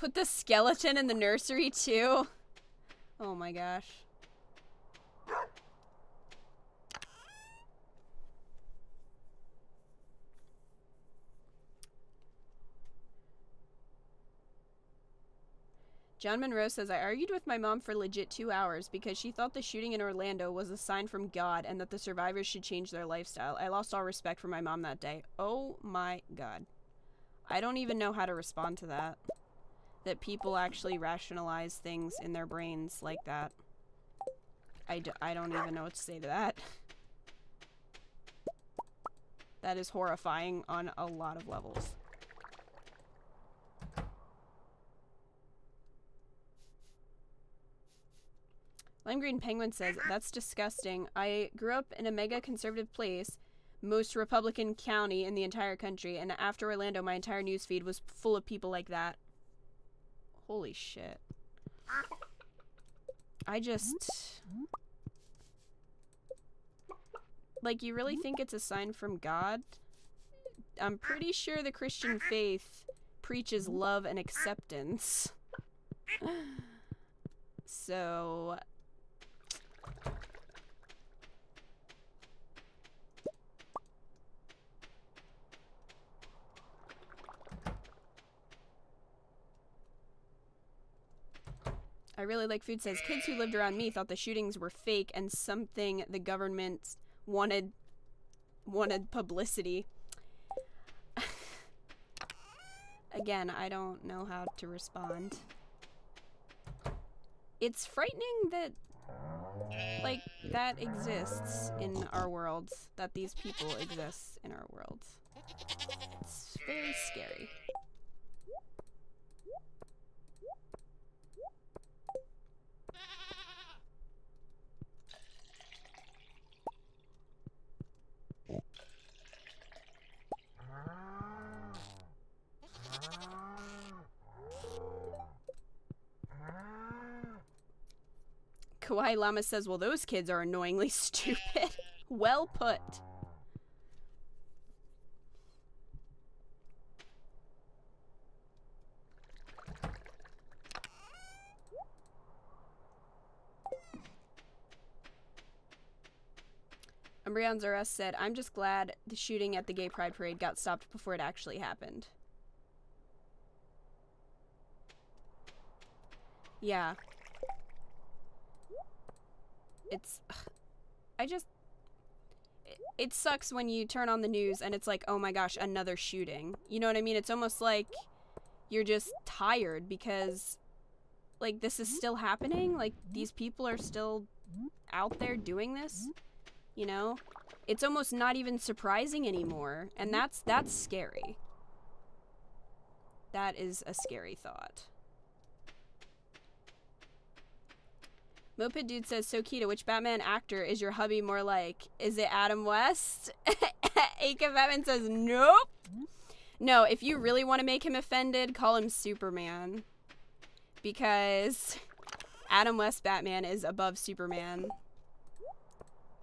Put the skeleton in the nursery too? Oh my gosh. John Monroe says, I argued with my mom for legit two hours because she thought the shooting in Orlando was a sign from God and that the survivors should change their lifestyle. I lost all respect for my mom that day. Oh my God. I don't even know how to respond to that. That people actually rationalize things in their brains like that. I d I don't even know what to say to that. That is horrifying on a lot of levels. Lime Green Penguin says, That's disgusting. I grew up in a mega conservative place, most Republican county in the entire country, and after Orlando, my entire newsfeed was full of people like that. Holy shit. I just. Like, you really think it's a sign from God? I'm pretty sure the Christian faith preaches love and acceptance. so, I really like food says kids who lived around me thought the shootings were fake and something the government wanted wanted publicity. Again, I don't know how to respond. It's frightening that like that exists in our world, that these people exist in our world. It's very scary. Kawaii Lama says, well, those kids are annoyingly stupid. well put. Umbrian Zaras said, I'm just glad the shooting at the gay pride parade got stopped before it actually happened. Yeah, it's I just it, it sucks when you turn on the news and it's like, "Oh my gosh, another shooting." You know what I mean? It's almost like you're just tired because like this is still happening. Like these people are still out there doing this. You know? It's almost not even surprising anymore, and that's that's scary. That is a scary thought. Moped Dude says, So, Kita, which Batman actor is your hubby more like? Is it Adam West? Aka Batman says, Nope. No, if you really want to make him offended, call him Superman. Because Adam West Batman is above Superman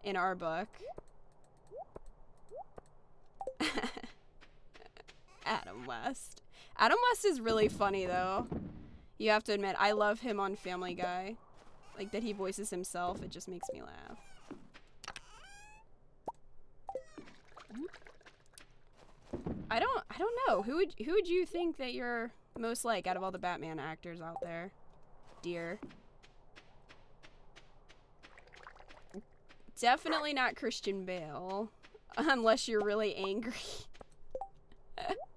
in our book. Adam West. Adam West is really funny, though. You have to admit, I love him on Family Guy. Like that he voices himself, it just makes me laugh. I don't I don't know. Who would who would you think that you're most like out of all the Batman actors out there? Dear. Definitely not Christian Bale. Unless you're really angry.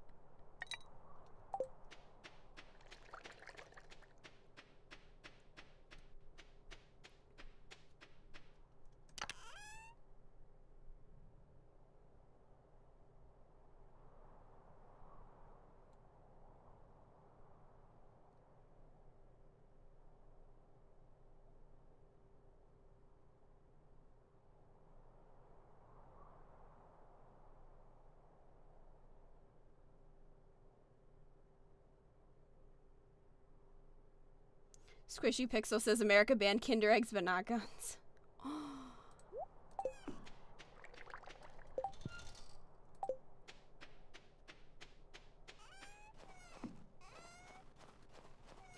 Squishy Pixel says America banned Kinder Eggs but not guns.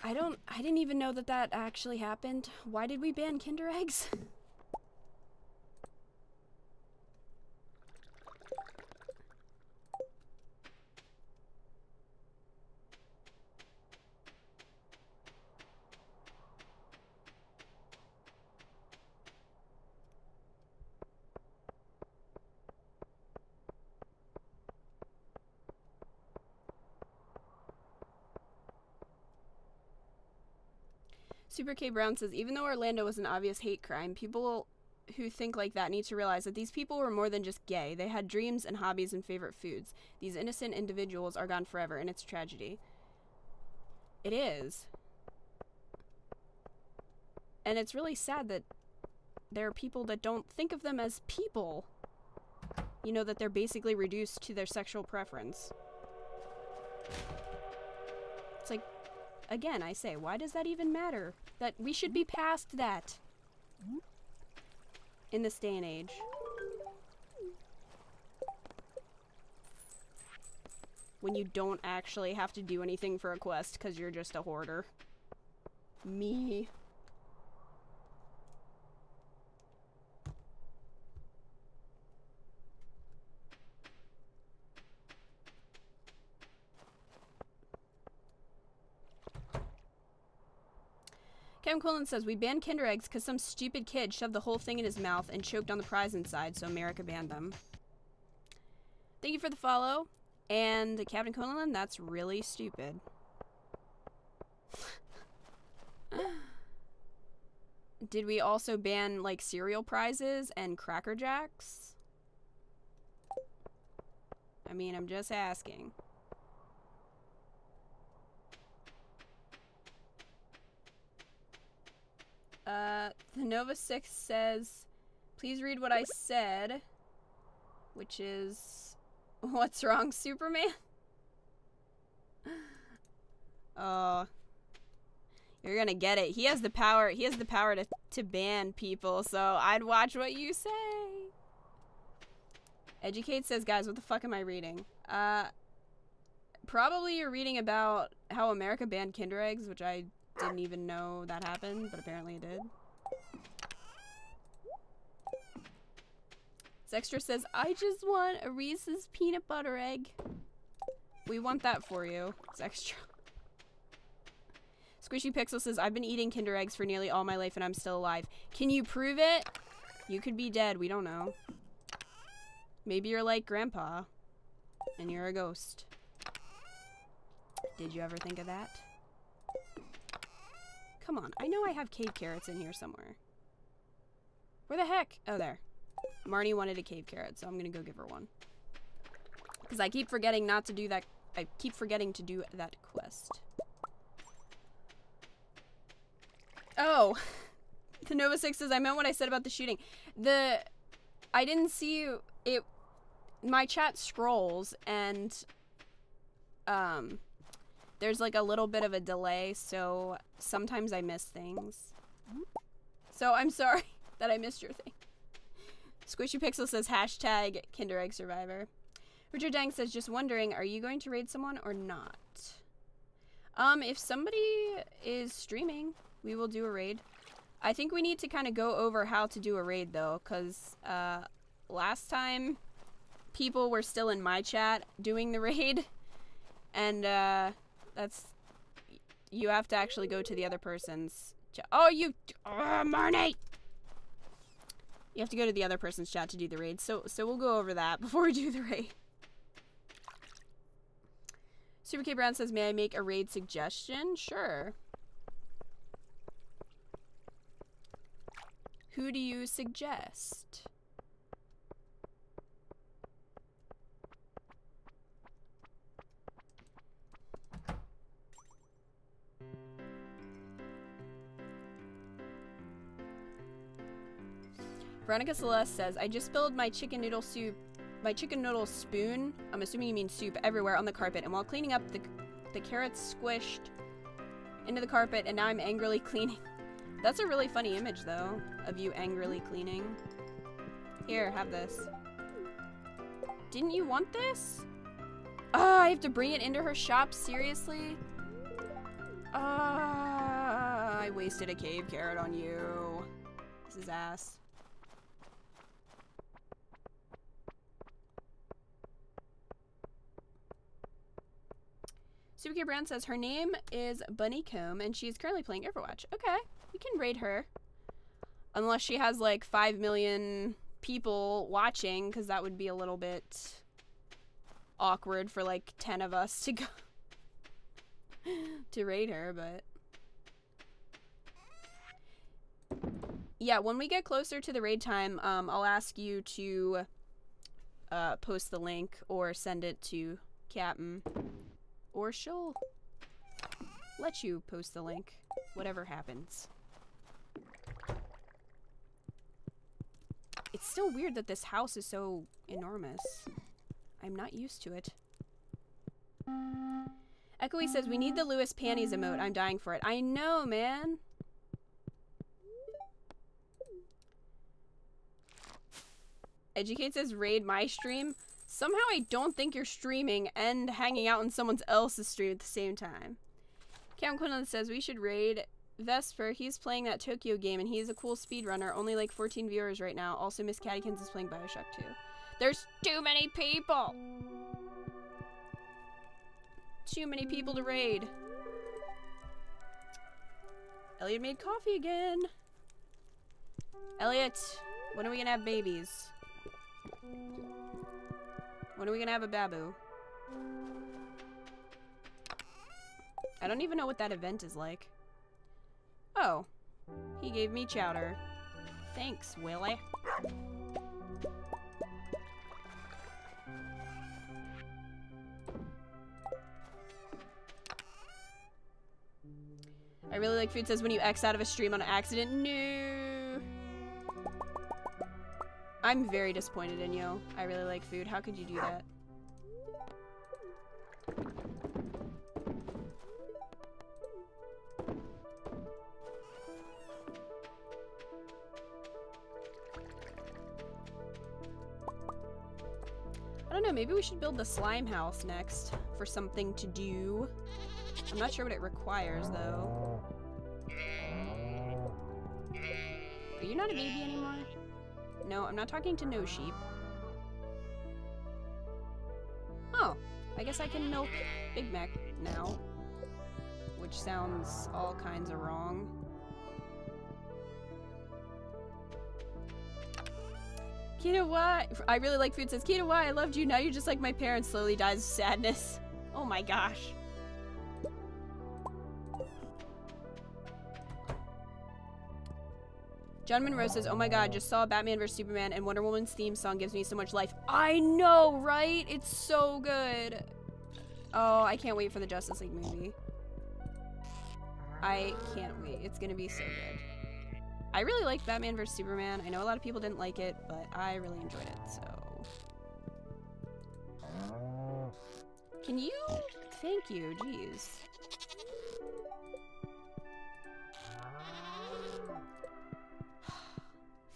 I don't, I didn't even know that that actually happened. Why did we ban Kinder Eggs? Super K Brown says even though Orlando was an obvious hate crime, people who think like that need to realize that these people were more than just gay. They had dreams and hobbies and favorite foods. These innocent individuals are gone forever, and it's tragedy. It is. And it's really sad that there are people that don't think of them as people. You know, that they're basically reduced to their sexual preference. It's like, again, I say, why does that even matter? That we should be past that in this day and age. When you don't actually have to do anything for a quest because you're just a hoarder. Me. Quillen says, We banned Kinder Eggs because some stupid kid shoved the whole thing in his mouth and choked on the prize inside, so America banned them. Thank you for the follow. And Captain Quinlan, that's really stupid. Did we also ban, like, cereal prizes and Cracker Jacks? I mean, I'm just asking. Uh, the Nova 6 says, please read what I said, which is, what's wrong, Superman? Oh, you're gonna get it. He has the power, he has the power to, to ban people, so I'd watch what you say. Educate says, guys, what the fuck am I reading? Uh, probably you're reading about how America banned Kinder Eggs, which I didn't even know that happened, but apparently it did. Zextra says, I just want a Reese's peanut butter egg. We want that for you, Zextra. Squishy Pixel says, I've been eating Kinder Eggs for nearly all my life and I'm still alive. Can you prove it? You could be dead, we don't know. Maybe you're like Grandpa, and you're a ghost. Did you ever think of that? Come on, I know I have cave carrots in here somewhere. Where the heck? Oh, there. Marnie wanted a cave carrot, so I'm gonna go give her one. Because I keep forgetting not to do that. I keep forgetting to do that quest. Oh, the Nova Six says I meant what I said about the shooting. The I didn't see it. My chat scrolls and um there's like a little bit of a delay, so sometimes I miss things. So I'm sorry that I missed your thing. Squishy Pixel says hashtag Kinder Egg Survivor. Richard Dang says, just wondering, are you going to raid someone or not? Um, if somebody is streaming, we will do a raid. I think we need to kind of go over how to do a raid though, because uh, last time people were still in my chat doing the raid, and uh, that's you have to actually go to the other person's chat. Oh, you, oh, Marnie. You have to go to the other person's chat to do the raid. So, so we'll go over that before we do the raid. Super K Brown says, "May I make a raid suggestion?" Sure. Who do you suggest? Veronica Celeste says, I just spilled my chicken noodle soup, my chicken noodle spoon, I'm assuming you mean soup, everywhere on the carpet. And while cleaning up, the, the carrots squished into the carpet, and now I'm angrily cleaning. That's a really funny image, though, of you angrily cleaning. Here, have this. Didn't you want this? Ah, I have to bring it into her shop? Seriously? Ah, I wasted a cave carrot on you. This is ass. Supergear Brand says her name is Bunny Comb and she's currently playing Overwatch. Okay, we can raid her. Unless she has like 5 million people watching, because that would be a little bit awkward for like 10 of us to go to raid her, but. Yeah, when we get closer to the raid time, um, I'll ask you to uh, post the link or send it to Captain or she'll let you post the link, whatever happens. It's still weird that this house is so enormous. I'm not used to it. Echoey says, we need the Lewis panties emote. I'm dying for it. I know, man. Educate says, raid my stream. Somehow I don't think you're streaming and hanging out on someone else's stream at the same time. Cam Quinlan says we should raid Vesper. He's playing that Tokyo game and he's a cool speedrunner. Only like 14 viewers right now. Also, Miss Cattykins is playing Bioshock 2. There's too many people! Too many people to raid. Elliott made coffee again. Elliott, when are we gonna have babies? When are we gonna have a babu? I don't even know what that event is like. Oh. He gave me chowder. Thanks, Willy. I really like food says when you X out of a stream on accident. No. I'm very disappointed in you. I really like food. How could you do that? I don't know, maybe we should build the slime house next for something to do. I'm not sure what it requires, though. Are you not a baby anymore? No, I'm not talking to no sheep. Oh, I guess I can milk Big Mac now. Which sounds all kinds of wrong. Kita why? I really like food says, Kita why? I loved you, now you're just like my parents slowly dies of sadness. Oh my gosh. John Monroe says, Oh my god, just saw Batman vs. Superman and Wonder Woman's theme song gives me so much life. I know, right? It's so good. Oh, I can't wait for the Justice League movie. I can't wait. It's gonna be so good. I really liked Batman vs. Superman. I know a lot of people didn't like it, but I really enjoyed it, so. Can you? Thank you, jeez.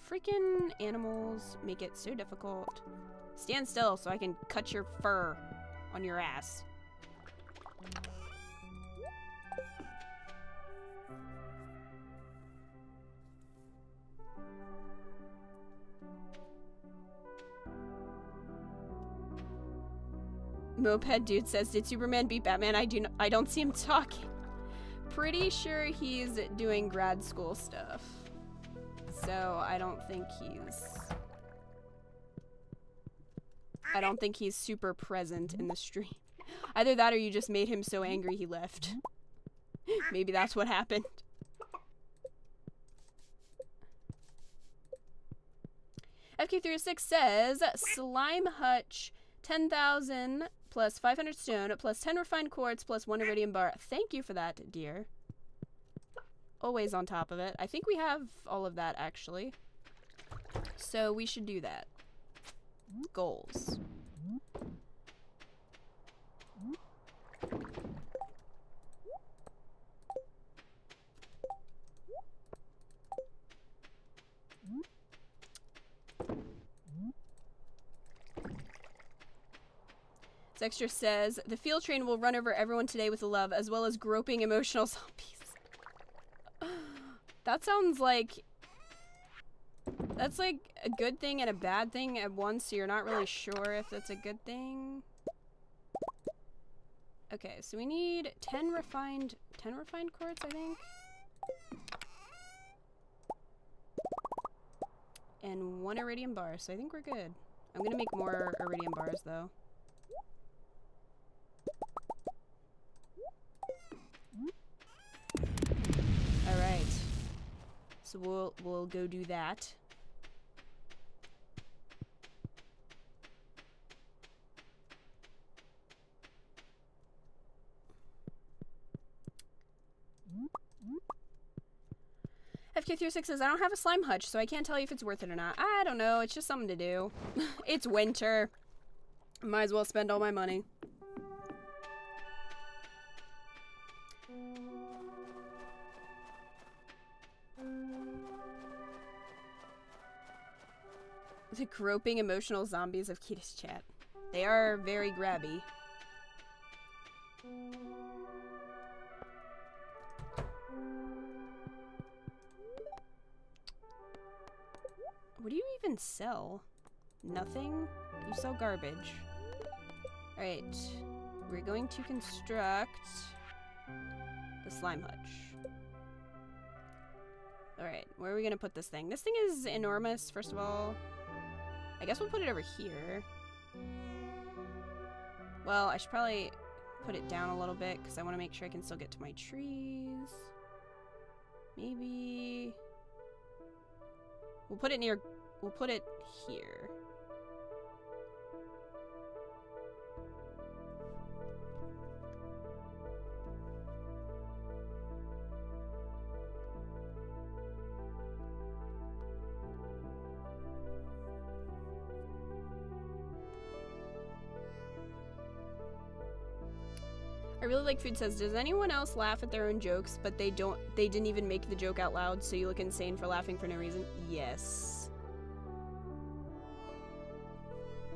Freaking animals make it so difficult. Stand still so I can cut your fur on your ass. Moped dude says, "Did Superman beat Batman? I do. I don't see him talking. Pretty sure he's doing grad school stuff." So I don't think he's... I don't think he's super present in the stream. Either that or you just made him so angry he left. Maybe that's what happened. FK36 says, Slime Hutch, 10,000 plus 500 stone plus 10 refined quartz plus 1 iridium bar. Thank you for that, dear always on top of it. I think we have all of that actually. So we should do that. Goals. Zextra says, The field train will run over everyone today with love, as well as groping emotional zombies that sounds like that's like a good thing and a bad thing at once. So you're not really sure if that's a good thing. Okay, so we need 10 refined 10 refined quartz, I think. And one iridium bar, so I think we're good. I'm gonna make more iridium bars though. Alright. So we'll we'll go do that. FK36 says, I don't have a slime hutch, so I can't tell you if it's worth it or not. I don't know. It's just something to do. it's winter. Might as well spend all my money. Groping emotional zombies of Kita's chat. They are very grabby. What do you even sell? Nothing? You sell garbage. Alright. We're going to construct the slime hutch. Alright, where are we gonna put this thing? This thing is enormous, first of all. I guess we'll put it over here. Well, I should probably put it down a little bit because I want to make sure I can still get to my trees. Maybe... We'll put it near... We'll put it here. Food says, does anyone else laugh at their own jokes, but they don't they didn't even make the joke out loud, so you look insane for laughing for no reason? Yes.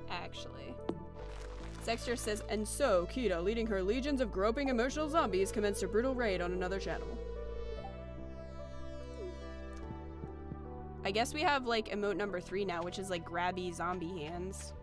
Actually. Zextra says, and so, Kita, leading her legions of groping emotional zombies, commenced a brutal raid on another channel. I guess we have like emote number three now, which is like grabby zombie hands.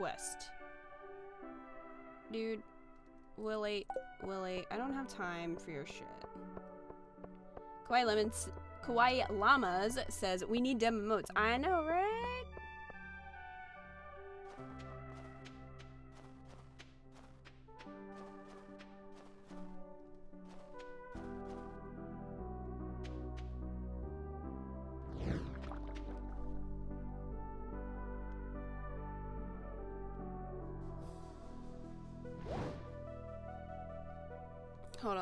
Quest. Dude, Willy, Willy, I don't have time for your shit. Kawaii Lemons, Kawaii Llamas says, we need dem emotes. I know, right?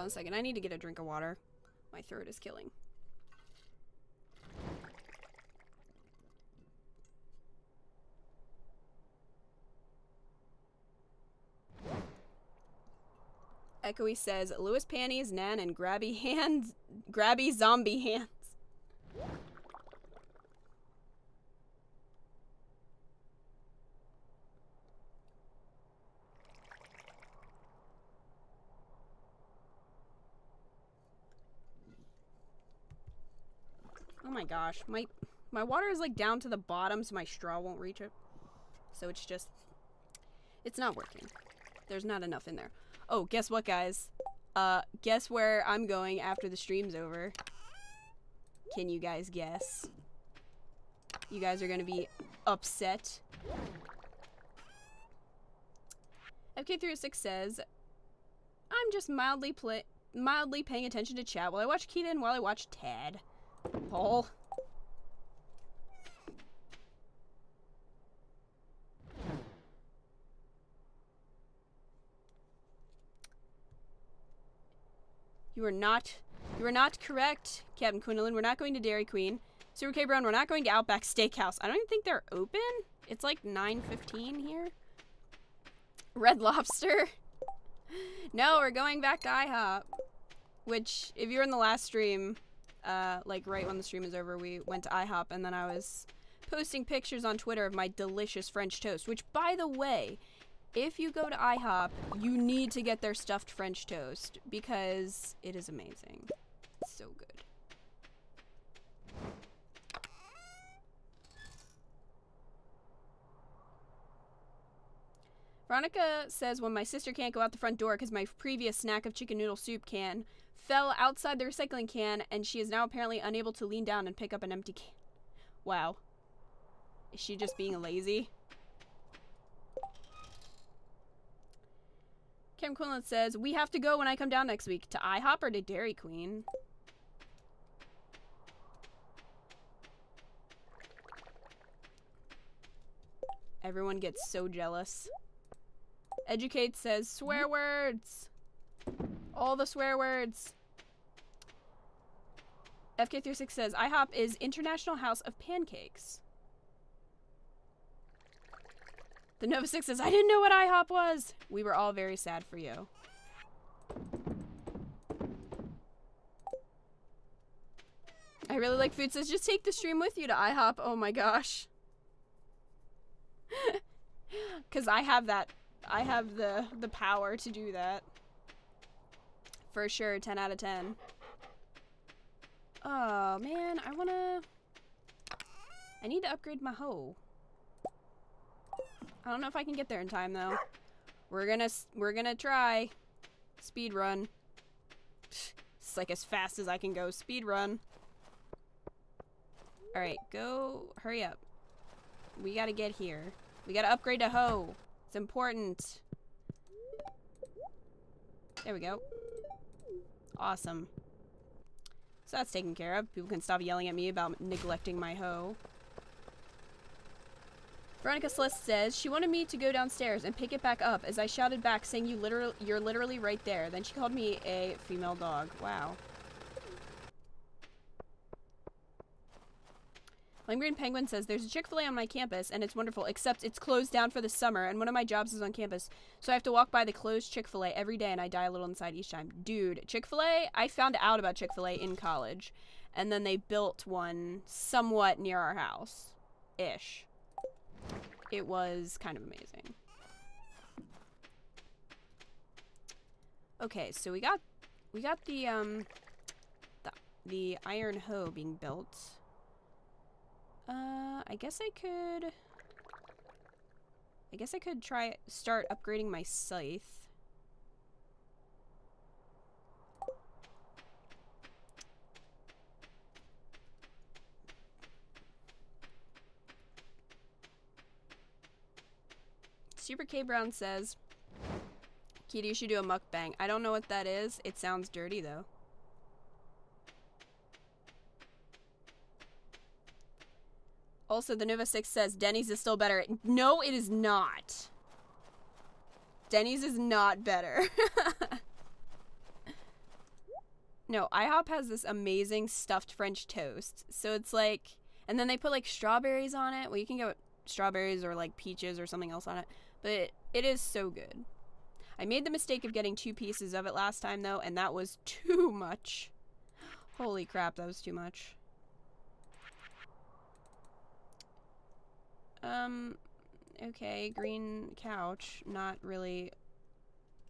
A second. I need to get a drink of water. My throat is killing. Echoey says, Lewis panties, Nan, and grabby hands, grabby zombie hands. My gosh, my my water is like down to the bottom so my straw won't reach it. So it's just, it's not working. There's not enough in there. Oh, guess what guys? Uh, guess where I'm going after the stream's over? Can you guys guess? You guys are gonna be upset. FK306 says, I'm just mildly mildly paying attention to chat while I watch Keaton while I watch Tad. Paul. You are not you are not correct, Captain Quinlan. We're not going to Dairy Queen. Super K Brown, we're not going to Outback Steakhouse. I don't even think they're open. It's like 9.15 here. Red Lobster. no, we're going back to IHOP. Which, if you were in the last stream, uh, like right when the stream is over, we went to IHOP and then I was posting pictures on Twitter of my delicious French toast. Which, by the way, if you go to IHOP, you need to get their stuffed French toast because it is amazing. So good. Veronica says when my sister can't go out the front door because my previous snack of chicken noodle soup can fell outside the recycling can and she is now apparently unable to lean down and pick up an empty can. Wow. Is she just being lazy? Kim Quinlan says, We have to go when I come down next week. To IHOP or to Dairy Queen? Everyone gets so jealous. Educate says, Swear words! All the swear words. FK36 says, IHOP is International House of Pancakes. The Nova 6 says, I didn't know what IHOP was. We were all very sad for you. I really like food says, just take the stream with you to IHOP. Oh my gosh. Because I have that, I have the, the power to do that. For sure, 10 out of 10. Oh man, I wanna, I need to upgrade my hoe. I don't know if I can get there in time though. We're gonna we're gonna try. Speed run. It's like as fast as I can go. Speed run. All right, go. Hurry up. We gotta get here. We gotta upgrade to hoe. It's important. There we go. Awesome. So that's taken care of. People can stop yelling at me about neglecting my hoe. Veronica Celeste says she wanted me to go downstairs and pick it back up as I shouted back saying you literal you're literally right there. Then she called me a female dog. Wow. Lime Green Penguin says there's a Chick-fil-A on my campus and it's wonderful except it's closed down for the summer and one of my jobs is on campus. So I have to walk by the closed Chick-fil-A every day and I die a little inside each time. Dude, Chick-fil-A, I found out about Chick-fil-A in college and then they built one somewhat near our house. Ish it was kind of amazing. Okay, so we got we got the um the the iron hoe being built. Uh, I guess I could I guess I could try start upgrading my scythe. Super K Brown says, Kitty, you should do a mukbang. I don't know what that is. It sounds dirty, though. Also, the Nova 6 says, Denny's is still better. No, it is not. Denny's is not better. no, IHOP has this amazing stuffed French toast. So it's like, and then they put like strawberries on it. Well, you can get strawberries or like peaches or something else on it. But it is so good. I made the mistake of getting two pieces of it last time, though, and that was too much. Holy crap, that was too much. Um, okay, green couch. Not really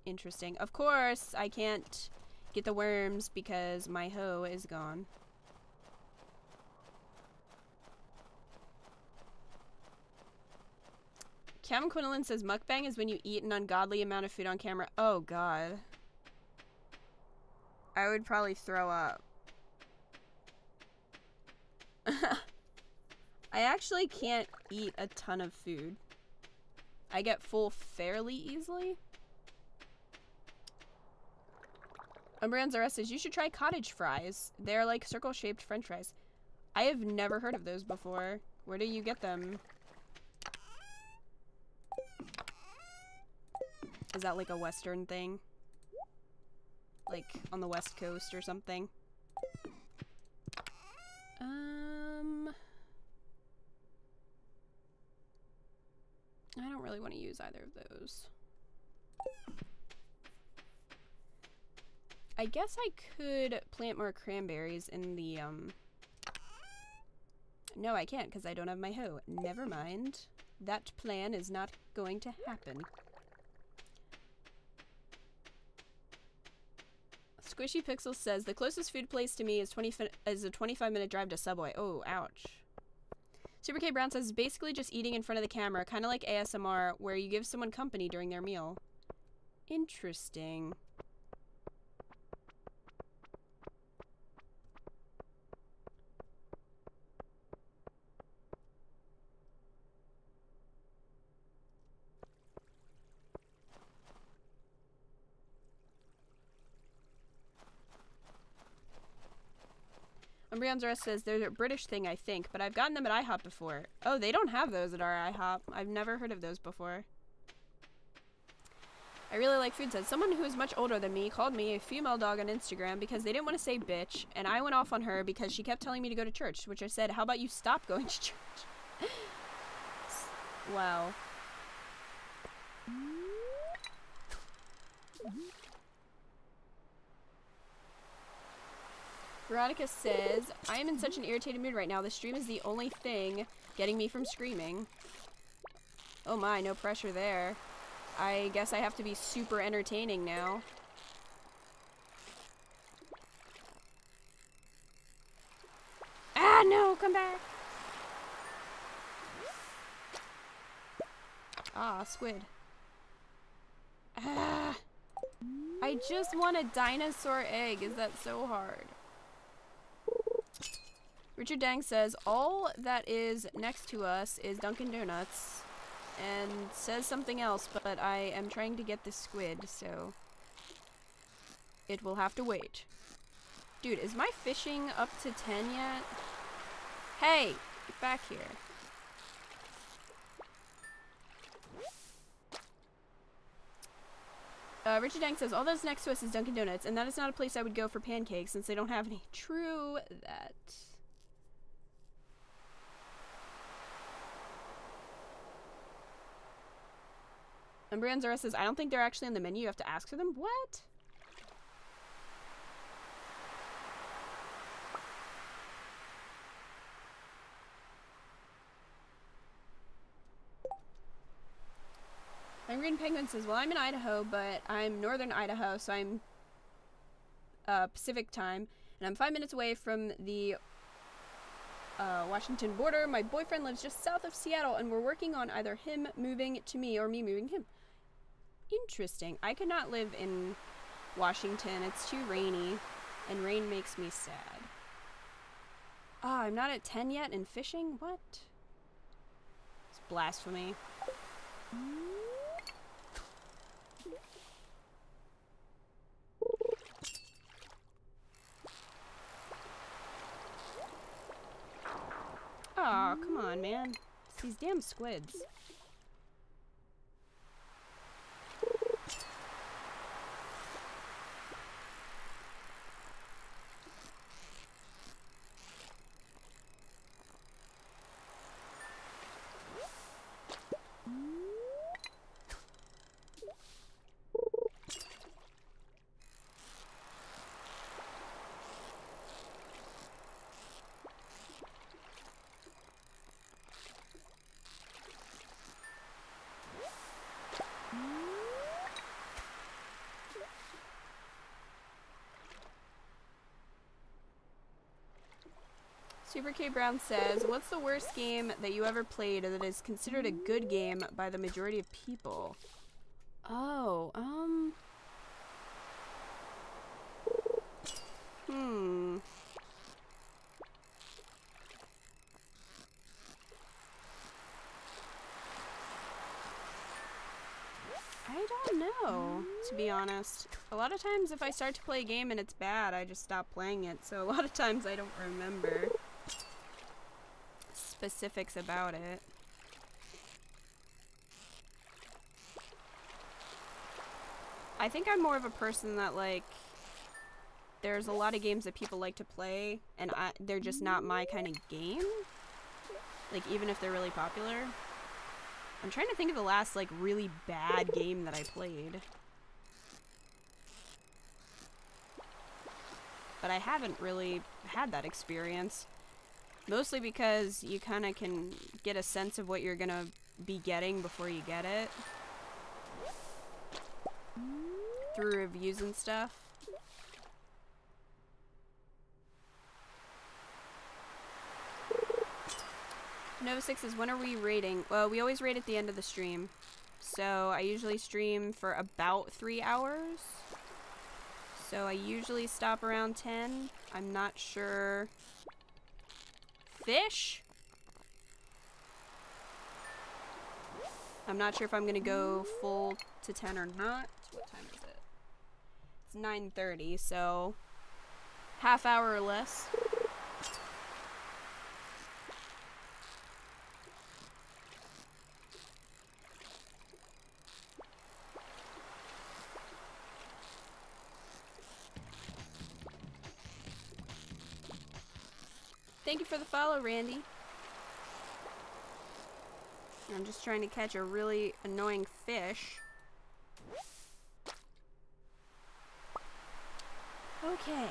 interesting. Of course, I can't get the worms because my hoe is gone. Cam Quinlan says mukbang is when you eat an ungodly amount of food on camera. Oh god. I would probably throw up. I actually can't eat a ton of food. I get full fairly easily. Umbranzara says you should try cottage fries. They're like circle-shaped french fries. I have never heard of those before. Where do you get them? Is that like a Western thing? like on the west coast or something. Um, I don't really want to use either of those. I guess I could plant more cranberries in the, um... No, I can't because I don't have my hoe. Never mind. That plan is not going to happen. Squishy Pixel says the closest food place to me is 20 is a 25 minute drive to Subway. Oh, ouch. Super K Brown says basically just eating in front of the camera, kind of like ASMR, where you give someone company during their meal. Interesting. Umbreon's Rest says they're a British thing, I think, but I've gotten them at IHOP before. Oh, they don't have those at our IHOP. I've never heard of those before. I really like food says someone who is much older than me called me a female dog on Instagram because they didn't want to say bitch, and I went off on her because she kept telling me to go to church, which I said, how about you stop going to church? wow. Veronica says, I am in such an irritated mood right now. The stream is the only thing getting me from screaming. Oh my, no pressure there. I guess I have to be super entertaining now. Ah, no, come back. Ah, squid. Ah. I just want a dinosaur egg. Is that so hard? Richard Dang says, all that is next to us is Dunkin' Donuts. And says something else, but I am trying to get this squid, so... It will have to wait. Dude, is my fishing up to 10 yet? Hey! Get back here. Uh, Richard Dank says, all that's next to us is Dunkin' Donuts, and that is not a place I would go for pancakes since they don't have any. True that. And Brian Zara says, I don't think they're actually on the menu. You have to ask for them. What? Green Penguin says, well, I'm in Idaho, but I'm northern Idaho, so I'm uh, Pacific time, and I'm five minutes away from the uh, Washington border. My boyfriend lives just south of Seattle, and we're working on either him moving to me or me moving him. Interesting. I could not live in Washington. It's too rainy, and rain makes me sad. Ah, oh, I'm not at 10 yet in fishing? What? It's blasphemy. Aw, oh, come on, man. It's these damn squids. Super K Brown says, What's the worst game that you ever played that is considered a good game by the majority of people? Oh, um. Hmm. I don't know, to be honest. A lot of times if I start to play a game and it's bad, I just stop playing it. So a lot of times I don't remember specifics about it. I think I'm more of a person that like there's a lot of games that people like to play, and I, they're just not my kind of game. Like, even if they're really popular. I'm trying to think of the last, like, really bad game that I played. But I haven't really had that experience. Mostly because you kind of can get a sense of what you're going to be getting before you get it. Through reviews and stuff. Nova 6 is when are we rating? Well, we always rate at the end of the stream. So I usually stream for about three hours. So I usually stop around 10. I'm not sure. Fish? I'm not sure if I'm going to go full to 10 or not. What time is it? It's 9.30, so half hour or less. Thank you for the follow, Randy. I'm just trying to catch a really annoying fish. Okay.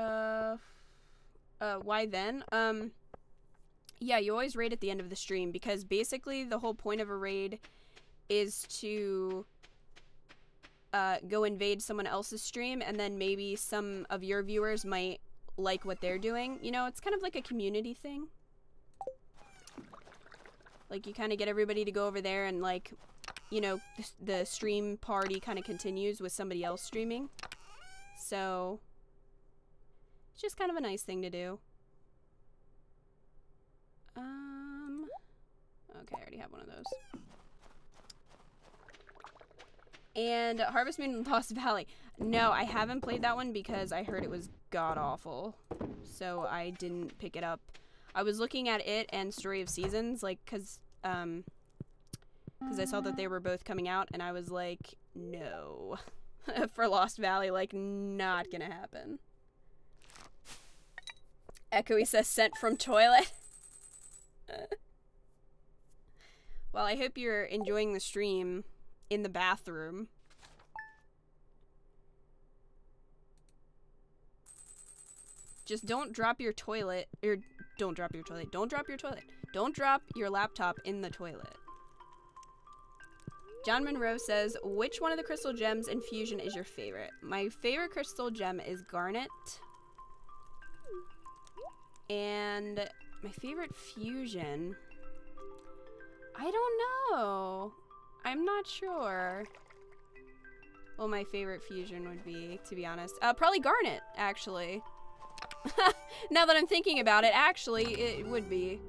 Uh, uh, why then? Um, yeah, you always raid at the end of the stream because basically the whole point of a raid is to uh, go invade someone else's stream and then maybe some of your viewers might like what they're doing. You know, it's kind of like a community thing. Like you kind of get everybody to go over there and like, you know, the stream party kind of continues with somebody else streaming. So, it's just kind of a nice thing to do. Um, okay, I already have one of those. And Harvest Moon and Lost Valley. No, I haven't played that one because I heard it was god-awful. So I didn't pick it up. I was looking at it and Story of Seasons, like, because, um, because I saw that they were both coming out, and I was like, no. For Lost Valley, like, not gonna happen. Echoey says sent from toilet. well, I hope you're enjoying the stream in the bathroom. Just don't drop your toilet, or don't drop your toilet. Don't drop your toilet. Don't drop your laptop in the toilet. John Monroe says, which one of the crystal gems in Fusion is your favorite? My favorite crystal gem is Garnet. And my favorite fusion. I don't know. I'm not sure. Well, my favorite fusion would be, to be honest. Uh, probably Garnet, actually. now that I'm thinking about it, actually, it would be.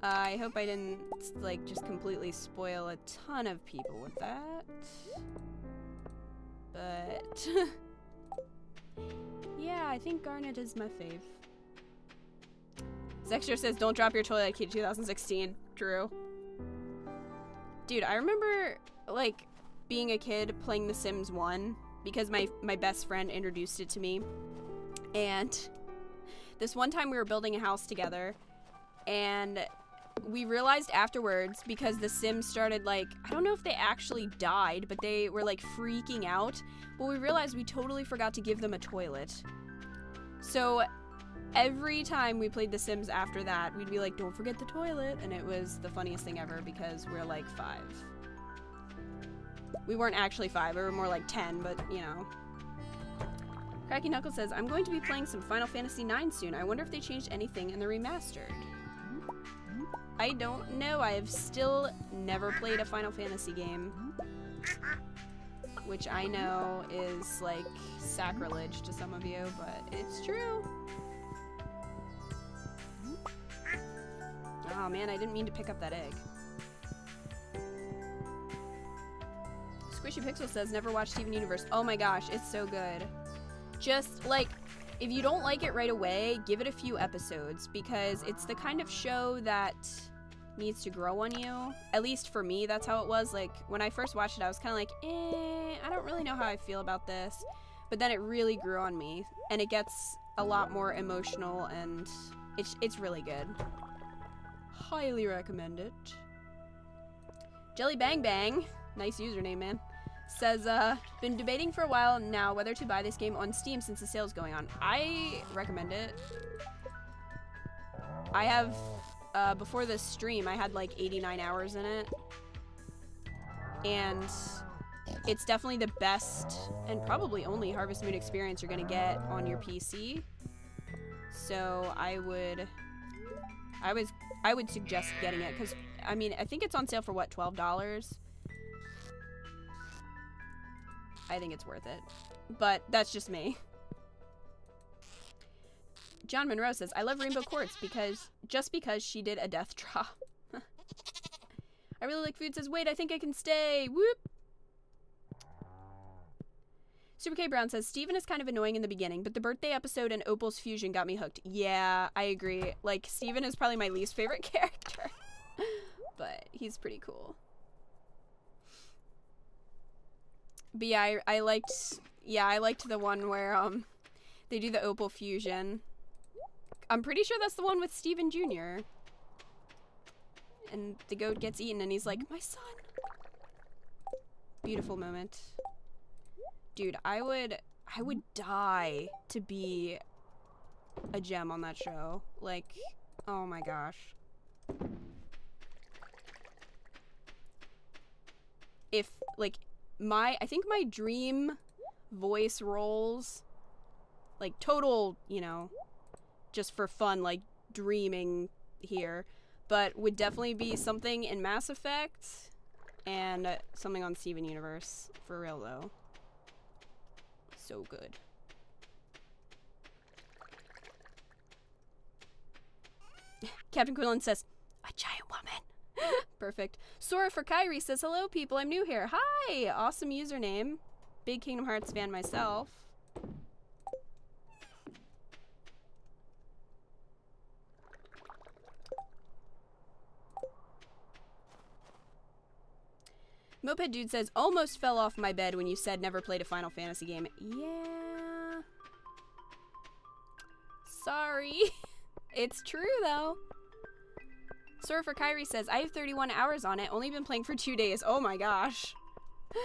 Uh, I hope I didn't, like, just completely spoil a ton of people with that. But... yeah, I think Garnet is my fave. Zextra says, don't drop your toilet key 2016. Drew. Dude, I remember, like, being a kid playing The Sims 1 because my, my best friend introduced it to me. And this one time we were building a house together and we realized afterwards because the Sims started like I don't know if they actually died, but they were like freaking out. Well, we realized we totally forgot to give them a toilet. So every time we played The Sims after that, we'd be like, don't forget the toilet. And it was the funniest thing ever because we're like five. We weren't actually five, we were more like 10, but you know. Cracky Knuckle says, I'm going to be playing some Final Fantasy IX soon. I wonder if they changed anything in the remastered. I don't know. I have still never played a Final Fantasy game. which I know is like sacrilege to some of you, but it's true. Oh man, I didn't mean to pick up that egg. Squishy Pixel says, never watched Steven Universe. Oh my gosh, it's so good. Just, like, if you don't like it right away, give it a few episodes because it's the kind of show that needs to grow on you. At least for me, that's how it was. Like, when I first watched it, I was kind of like, eh, I don't really know how I feel about this. But then it really grew on me, and it gets a lot more emotional, and it's, it's really good. Highly recommend it. Jelly Bang Bang, nice username, man, says, uh, been debating for a while now whether to buy this game on Steam since the sale's going on. I recommend it. I have uh, before this stream, I had like 89 hours in it. And it's definitely the best and probably only Harvest Moon experience you're going to get on your PC. So I would I was I would suggest getting it cuz I mean, I think it's on sale for what, $12? I think it's worth it. But that's just me. John Monroe says, I love Rainbow Quartz because just because she did a death drop. I really like food says, wait, I think I can stay. Whoop. Super K Brown says, Steven is kind of annoying in the beginning, but the birthday episode and Opal's fusion got me hooked. Yeah, I agree. Like, Steven is probably my least favorite character. but he's pretty cool. But yeah, I, I liked, yeah, I liked the one where, um, they do the Opal fusion. I'm pretty sure that's the one with Steven Jr. And the goat gets eaten and he's like, my son. Beautiful moment. Dude, I would, I would die to be a gem on that show. Like, oh my gosh. If, like, my, I think my dream voice roles, like total, you know, just for fun, like dreaming here, but would definitely be something in Mass Effect and something on Steven Universe. For real, though. So good. Captain Quinlan says, a giant woman. Perfect. Sora for Kairi says, hello, people. I'm new here. Hi. Awesome username. Big Kingdom Hearts fan myself. Moped Dude says, almost fell off my bed when you said never played a Final Fantasy game. Yeah. Sorry. it's true, though. Surfer Kairi says, I have 31 hours on it, only been playing for two days. Oh my gosh.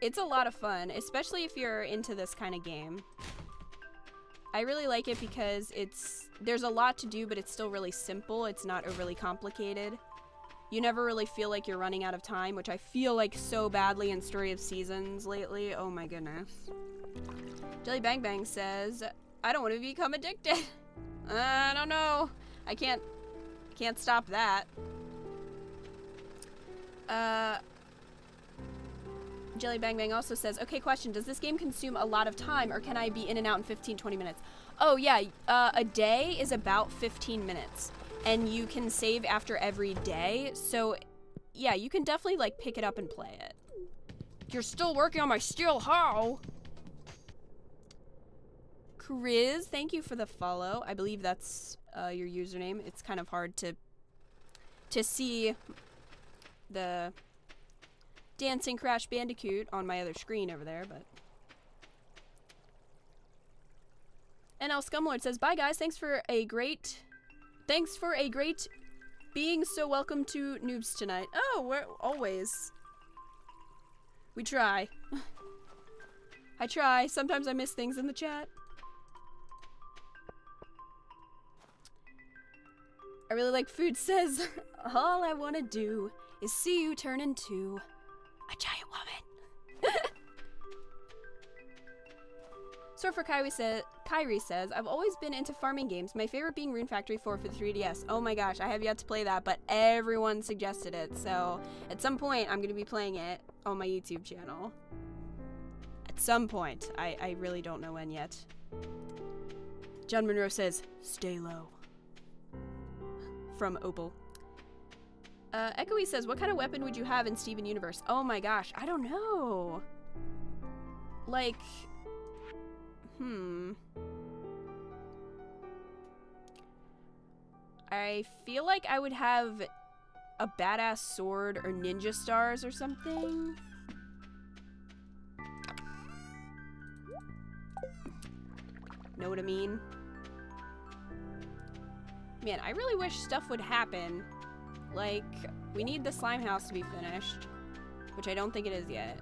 it's a lot of fun, especially if you're into this kind of game. I really like it because it's there's a lot to do, but it's still really simple. It's not overly complicated. You never really feel like you're running out of time, which I feel like so badly in Story of Seasons lately. Oh my goodness. Jelly Bang Bang says, I don't want to become addicted. I don't know. I can't, can't stop that. Uh, Jelly Bang Bang also says, okay, question, does this game consume a lot of time or can I be in and out in 15, 20 minutes? Oh yeah, uh, a day is about 15 minutes and you can save after every day. So yeah, you can definitely like pick it up and play it. You're still working on my steel hoe? Chris, thank you for the follow. I believe that's uh, your username. It's kind of hard to to see the dancing Crash Bandicoot on my other screen over there, but And now Scumlord says, Bye guys, thanks for a great Thanks for a great being so welcome to noobs tonight. Oh, we're always. We try. I try. Sometimes I miss things in the chat. I really like food says, all I want to do is see you turn into a giant woman. Surfer Kairi, said, Kairi says, I've always been into farming games, my favorite being Rune Factory 4 for the 3DS. Oh my gosh, I have yet to play that, but everyone suggested it, so at some point I'm going to be playing it on my YouTube channel. At some point. I, I really don't know when yet. John Monroe says, stay low. From Opal. Uh, Echoey says, what kind of weapon would you have in Steven Universe? Oh my gosh, I don't know. Like, hmm. I feel like I would have a badass sword or ninja stars or something. Know what I mean? Man, I really wish stuff would happen. Like, we need the slime house to be finished, which I don't think it is yet.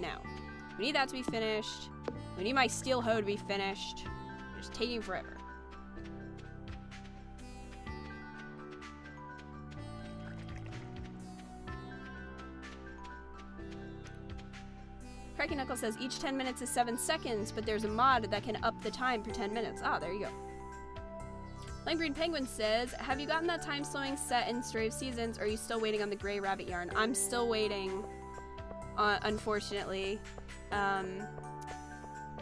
No. We need that to be finished. We need my steel hoe to be finished. It's taking forever. Cracky Knuckle says each 10 minutes is 7 seconds, but there's a mod that can up the time for 10 minutes. Ah, there you go. Lime Green Penguin says, Have you gotten that time slowing set in Story of Seasons, or are you still waiting on the gray rabbit yarn? I'm still waiting, uh, unfortunately. Um,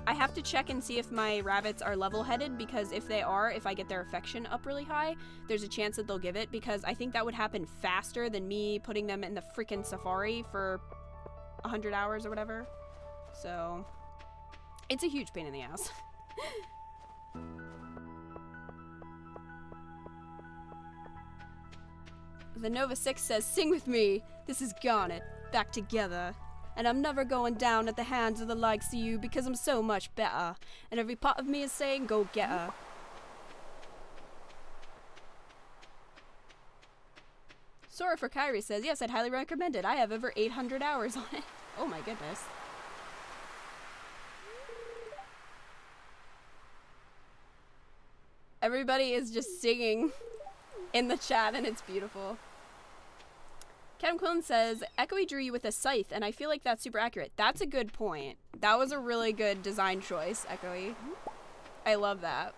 I have to check and see if my rabbits are level headed because if they are, if I get their affection up really high, there's a chance that they'll give it because I think that would happen faster than me putting them in the freaking safari for 100 hours or whatever. So, it's a huge pain in the ass. the Nova 6 says, Sing with me! This is Garnet, back together. And I'm never going down at the hands of the likes of you because I'm so much better. And every part of me is saying, Go get her. Sora for Kairi says, Yes, I'd highly recommend it. I have over 800 hours on it. Oh my goodness. Everybody is just singing in the chat and it's beautiful. Kevin Quinlan says, Echoey drew you with a scythe, and I feel like that's super accurate. That's a good point. That was a really good design choice, Echoey. I love that.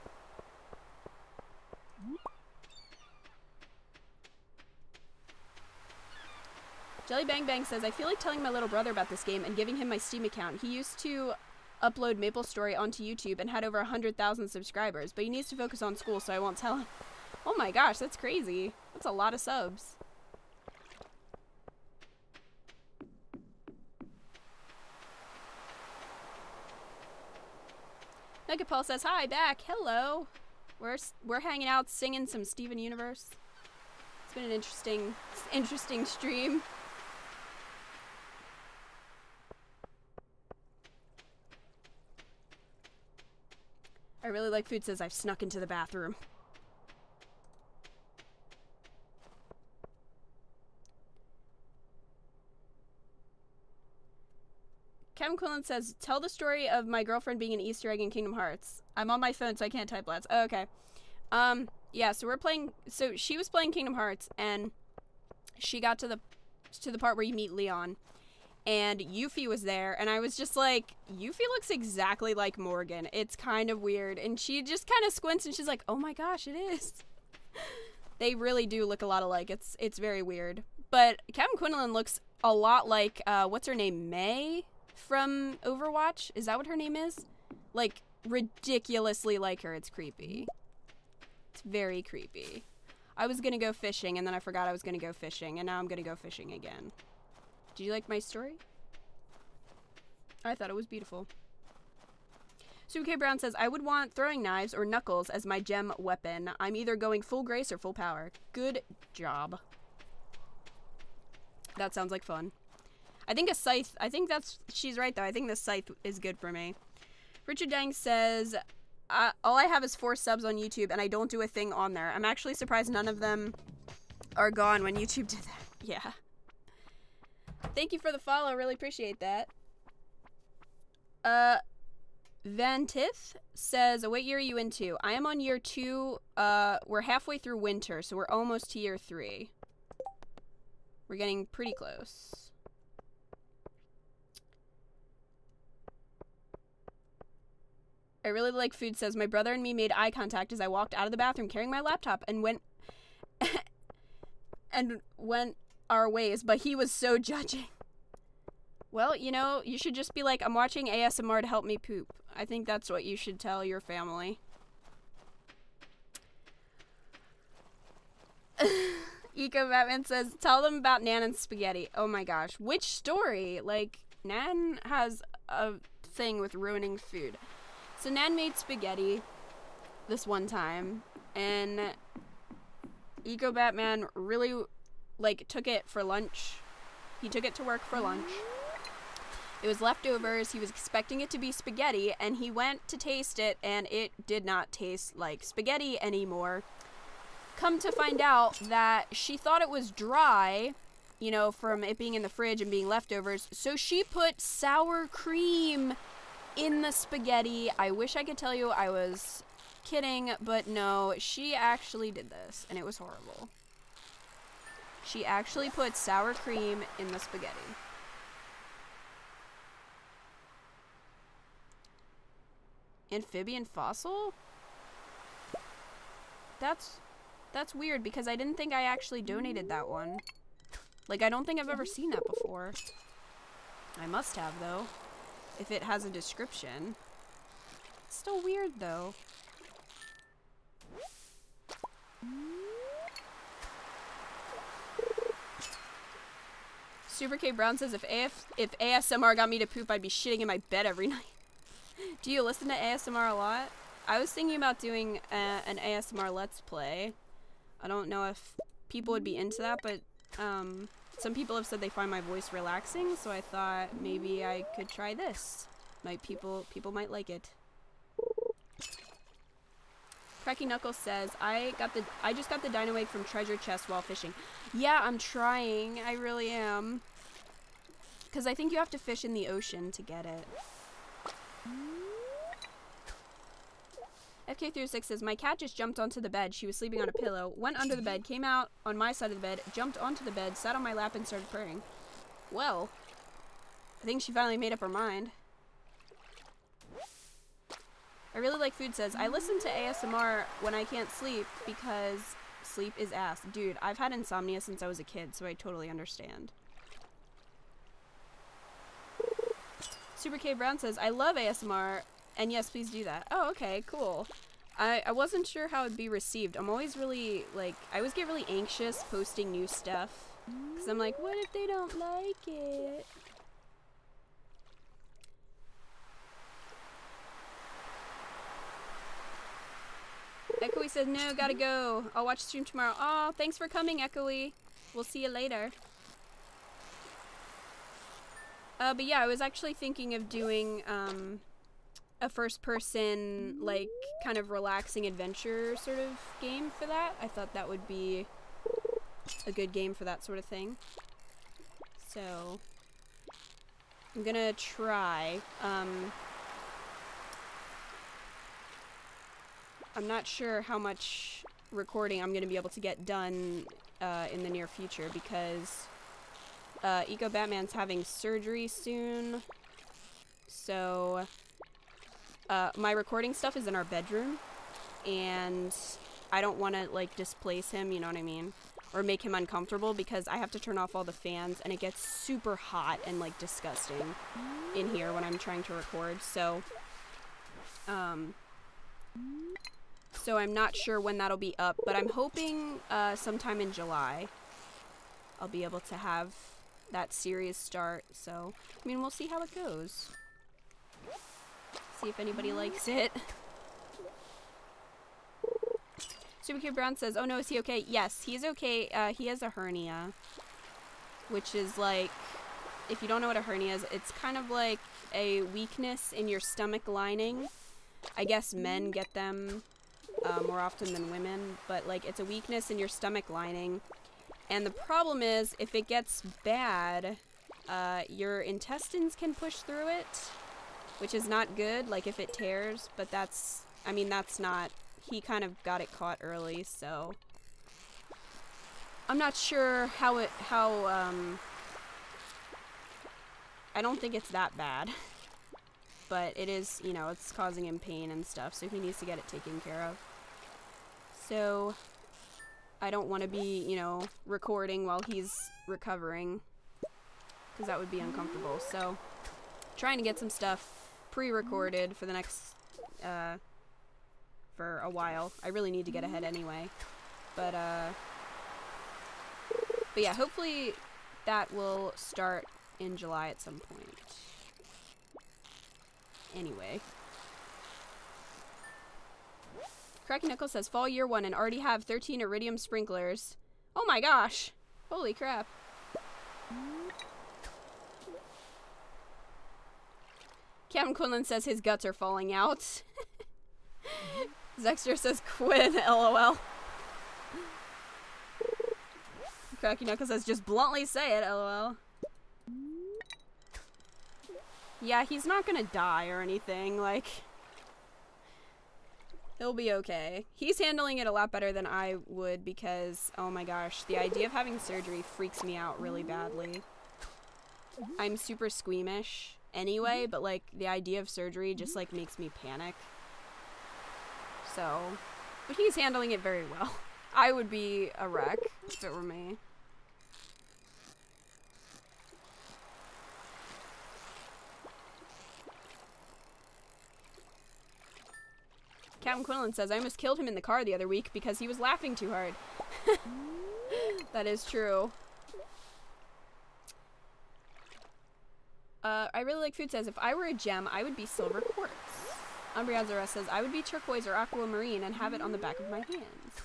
Jelly Bang Bang says, I feel like telling my little brother about this game and giving him my Steam account. He used to upload Maple Story onto YouTube and had over 100,000 subscribers, but he needs to focus on school, so I won't tell him. Oh my gosh, that's crazy. That's a lot of subs. Paul says, "Hi, back. Hello. We're we're hanging out, singing some Steven Universe. It's been an interesting, interesting stream." I really like food. Says I've snuck into the bathroom. Kevin Quinlan says, "Tell the story of my girlfriend being an Easter egg in Kingdom Hearts." I'm on my phone, so I can't type lots. Oh, okay. Um, yeah. So we're playing. So she was playing Kingdom Hearts, and she got to the to the part where you meet Leon, and Yuffie was there, and I was just like, Yuffie looks exactly like Morgan. It's kind of weird, and she just kind of squints, and she's like, "Oh my gosh, it is." they really do look a lot alike. It's it's very weird. But Kevin Quinlan looks a lot like uh, what's her name, Mei from Overwatch. Is that what her name is? Like, ridiculously like her. It's creepy. It's very creepy. I was gonna go fishing and then I forgot I was gonna go fishing and now I'm gonna go fishing again. Did you like my story? I thought it was beautiful. Sue K. Brown says, I would want throwing knives or knuckles as my gem weapon. I'm either going full grace or full power. Good job. That sounds like fun. I think a scythe. I think that's. She's right though. I think the scythe is good for me. Richard Dang says, uh, all I have is four subs on YouTube, and I don't do a thing on there. I'm actually surprised none of them are gone when YouTube did that. Yeah. Thank you for the follow. Really appreciate that. Uh, Van Tith says, "What year are you into?" I am on year two. Uh, we're halfway through winter, so we're almost to year three. We're getting pretty close. I really like food says my brother and me made eye contact as I walked out of the bathroom carrying my laptop and went and went our ways, but he was so judging. Well, you know, you should just be like, I'm watching ASMR to help me poop. I think that's what you should tell your family. Eco Batman says, tell them about Nan and spaghetti. Oh my gosh. Which story? Like, Nan has a thing with ruining food. So Nan made spaghetti this one time, and Eco Batman really, like, took it for lunch. He took it to work for lunch. It was leftovers. He was expecting it to be spaghetti, and he went to taste it, and it did not taste like spaghetti anymore. Come to find out that she thought it was dry, you know, from it being in the fridge and being leftovers, so she put sour cream in the spaghetti. I wish I could tell you I was kidding, but no, she actually did this, and it was horrible. She actually put sour cream in the spaghetti. Amphibian fossil? That's that's weird because I didn't think I actually donated that one. Like I don't think I've ever seen that before. I must have though. If it has a description. It's still weird though. Super K Brown says if AF if ASMR got me to poop, I'd be shitting in my bed every night. Do you listen to ASMR a lot? I was thinking about doing a, an ASMR Let's Play. I don't know if people would be into that, but um, some people have said they find my voice relaxing, so I thought maybe I could try this. Might people people might like it. Cracky Knuckles says, "I got the I just got the egg from treasure chest while fishing." Yeah, I'm trying. I really am. Cuz I think you have to fish in the ocean to get it. FK36 says, My cat just jumped onto the bed. She was sleeping on a pillow, went under the bed, came out on my side of the bed, jumped onto the bed, sat on my lap, and started purring. Well, I think she finally made up her mind. I really like food says, I listen to ASMR when I can't sleep because sleep is ass. Dude, I've had insomnia since I was a kid, so I totally understand. Super K Brown says, I love ASMR. And yes, please do that. Oh, okay, cool. I, I wasn't sure how it'd be received. I'm always really, like, I always get really anxious posting new stuff. Because I'm like, what if they don't like it? Echoey said, no, gotta go. I'll watch the stream tomorrow. Oh, thanks for coming, Echoey. We'll see you later. Uh, but yeah, I was actually thinking of doing, um, a first person like kind of relaxing adventure sort of game for that. I thought that would be a good game for that sort of thing. So I'm gonna try. Um, I'm not sure how much recording I'm gonna be able to get done uh, in the near future because uh, Eco Batman's having surgery soon. So uh, my recording stuff is in our bedroom, and I don't want to like displace him. You know what I mean? Or make him uncomfortable because I have to turn off all the fans, and it gets super hot and like disgusting in here when I'm trying to record. So, um, so I'm not sure when that'll be up, but I'm hoping uh, sometime in July I'll be able to have that series start. So, I mean, we'll see how it goes. See if anybody likes it. Super Cute Brown says, oh no, is he okay? Yes, he's okay. Uh, he has a hernia. Which is like, if you don't know what a hernia is, it's kind of like a weakness in your stomach lining. I guess men get them uh, more often than women, but like it's a weakness in your stomach lining. And the problem is, if it gets bad, uh, your intestines can push through it which is not good, like if it tears, but that's, I mean, that's not, he kind of got it caught early, so. I'm not sure how it, how, um, I don't think it's that bad. but it is, you know, it's causing him pain and stuff, so he needs to get it taken care of. So, I don't want to be, you know, recording while he's recovering, because that would be uncomfortable. So, trying to get some stuff pre-recorded for the next, uh, for a while. I really need to get ahead anyway. But, uh, but yeah, hopefully that will start in July at some point. Anyway. Cracky Knuckles says, fall year one and already have 13 iridium sprinklers. Oh my gosh. Holy crap. Captain Quinlan says his guts are falling out. Zextra says Quinn, lol. Cracky Knuckles says just bluntly say it, lol. Yeah, he's not gonna die or anything, like... He'll be okay. He's handling it a lot better than I would because, oh my gosh, the idea of having surgery freaks me out really badly. I'm super squeamish anyway, mm-hmm. but like the idea of surgery just like makes me panic. So, but he's handling it very well. I would be a wreck if it were me. Captain Quinlan says, I almost killed him in the car the other week because he was laughing too hard. that is true. Uh, I really like food says, if I were a gem, I would be silver quartz. Umbreon Zara says, I would be turquoise or aquamarine and have it on the back of my hands.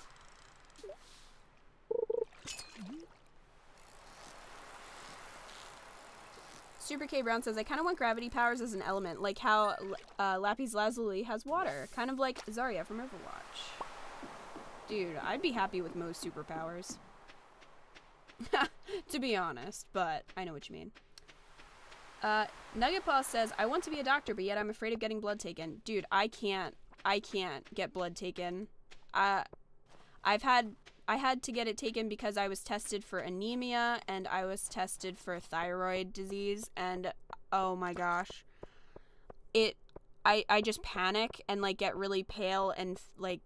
Super K Brown says, I kind of want gravity powers as an element, like how uh, Lapis Lazuli has water. Kind of like Zarya from Overwatch. Dude, I'd be happy with most superpowers. to be honest, but I know what you mean. Uh, Nugget Paw says, I want to be a doctor, but yet I'm afraid of getting blood taken. Dude, I can't. I can't get blood taken. Uh, I've had I had to get it taken because I was tested for anemia and I was tested for thyroid disease and oh my gosh. It I I just panic and like get really pale and like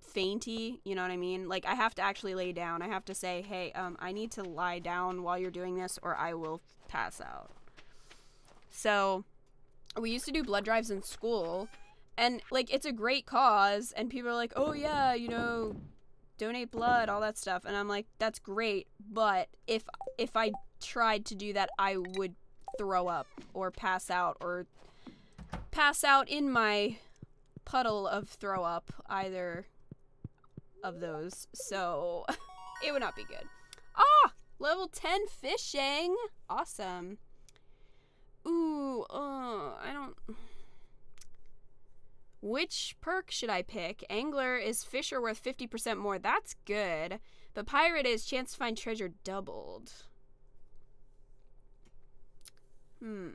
fainty, you know what I mean? Like I have to actually lay down. I have to say, "Hey, um I need to lie down while you're doing this or I will pass out." So, we used to do blood drives in school and like it's a great cause and people are like, "Oh yeah, you know, donate blood, all that stuff. And I'm like, that's great, but if if I tried to do that, I would throw up or pass out or pass out in my puddle of throw up, either of those. So it would not be good. Ah, level 10 fishing. Awesome. Ooh, uh, I don't which perk should I pick? Angler is fisher worth 50% more. That's good. But pirate is chance to find treasure doubled. Hmm.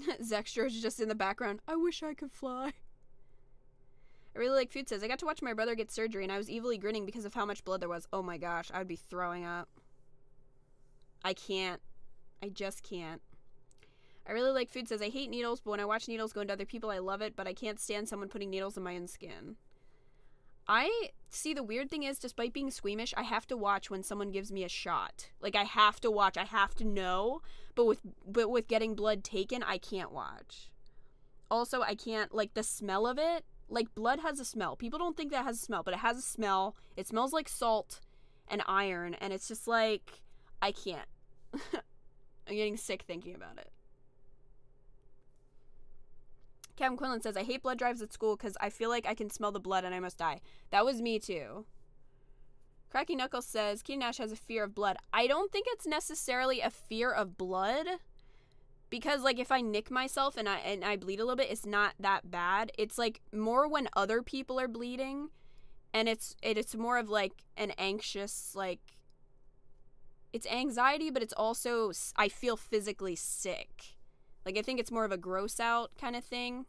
Zextra is just in the background. I wish I could fly. I really like food says, I got to watch my brother get surgery and I was evilly grinning because of how much blood there was. Oh my gosh, I would be throwing up. I can't. I just can't. I really like food says, I hate needles, but when I watch needles go into other people, I love it, but I can't stand someone putting needles in my own skin. I see the weird thing is, despite being squeamish, I have to watch when someone gives me a shot. Like I have to watch. I have to know. But with but with getting blood taken, I can't watch. Also, I can't like the smell of it like blood has a smell. People don't think that has a smell, but it has a smell. It smells like salt and iron, and it's just like I can't. I'm getting sick thinking about it. Kevin Quinlan says, I hate blood drives at school because I feel like I can smell the blood and I must die. That was me too. Cracky Knuckles says, Keenan Nash has a fear of blood. I don't think it's necessarily a fear of blood because like if I nick myself and I and I bleed a little bit, it's not that bad. It's like more when other people are bleeding, and it's it, it's more of like an anxious like. It's anxiety, but it's also I feel physically sick. Like I think it's more of a gross out kind of thing.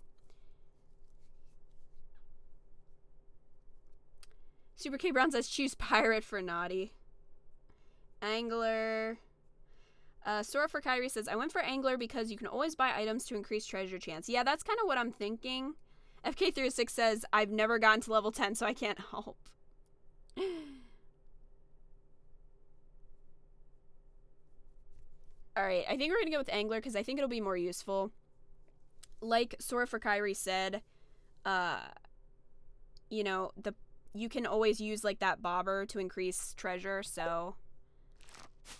Super K Brown says choose pirate for naughty. Angler. Uh, Sora for Kairi says, I went for Angler because you can always buy items to increase treasure chance. Yeah, that's kind of what I'm thinking. FK36 says, I've never gotten to level 10, so I can't help. Alright, I think we're going to go with Angler because I think it'll be more useful. Like Sora for Kairi said, uh, you know, the you can always use like that bobber to increase treasure, so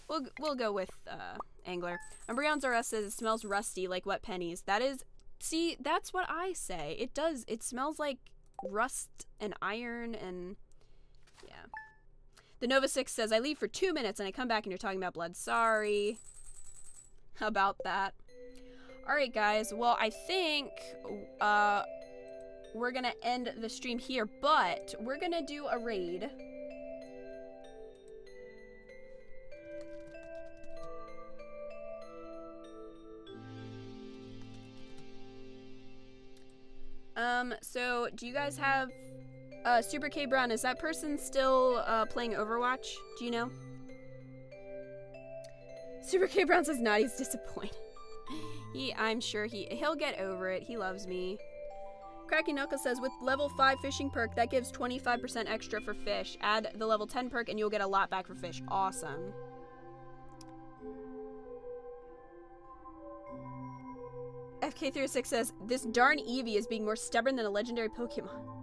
we'll we'll go with uh, angler. Umbreon Zara says it smells rusty like wet pennies. That is, see, that's what I say. It does. It smells like rust and iron and yeah. The Nova Six says I leave for two minutes and I come back and you're talking about blood. Sorry about that. All right, guys. Well, I think uh, we're gonna end the stream here, but we're gonna do a raid. Um, so do you guys have uh, Super K Brown? Is that person still uh, playing Overwatch? Do you know? Super K Brown says not. He's disappointed. he, I'm sure he he'll get over it. He loves me. Cracky Knuckle says, with level 5 fishing perk, that gives 25% extra for fish. Add the level 10 perk and you'll get a lot back for fish. Awesome. FK36 says, this darn Eevee is being more stubborn than a legendary Pokemon.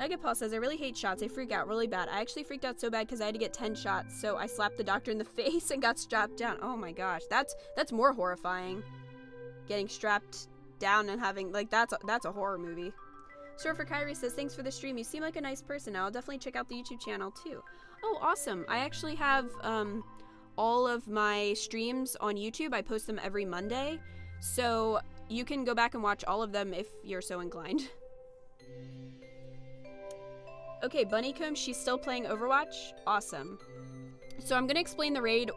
Nugget Paul says, I really hate shots. I freak out really bad. I actually freaked out so bad because I had to get 10 shots, so I slapped the doctor in the face and got strapped down. Oh my gosh, that's that's more horrifying. Getting strapped down and having like that's a, that's a horror movie. Surfer Kairi says, thanks for the stream. You seem like a nice person. I'll definitely check out the YouTube channel too. Oh, awesome. I actually have um, all of my streams on YouTube. I post them every Monday. So you can go back and watch all of them if you're so inclined. Okay, Bunnycomb, she's still playing Overwatch. Awesome. So I'm gonna explain the raid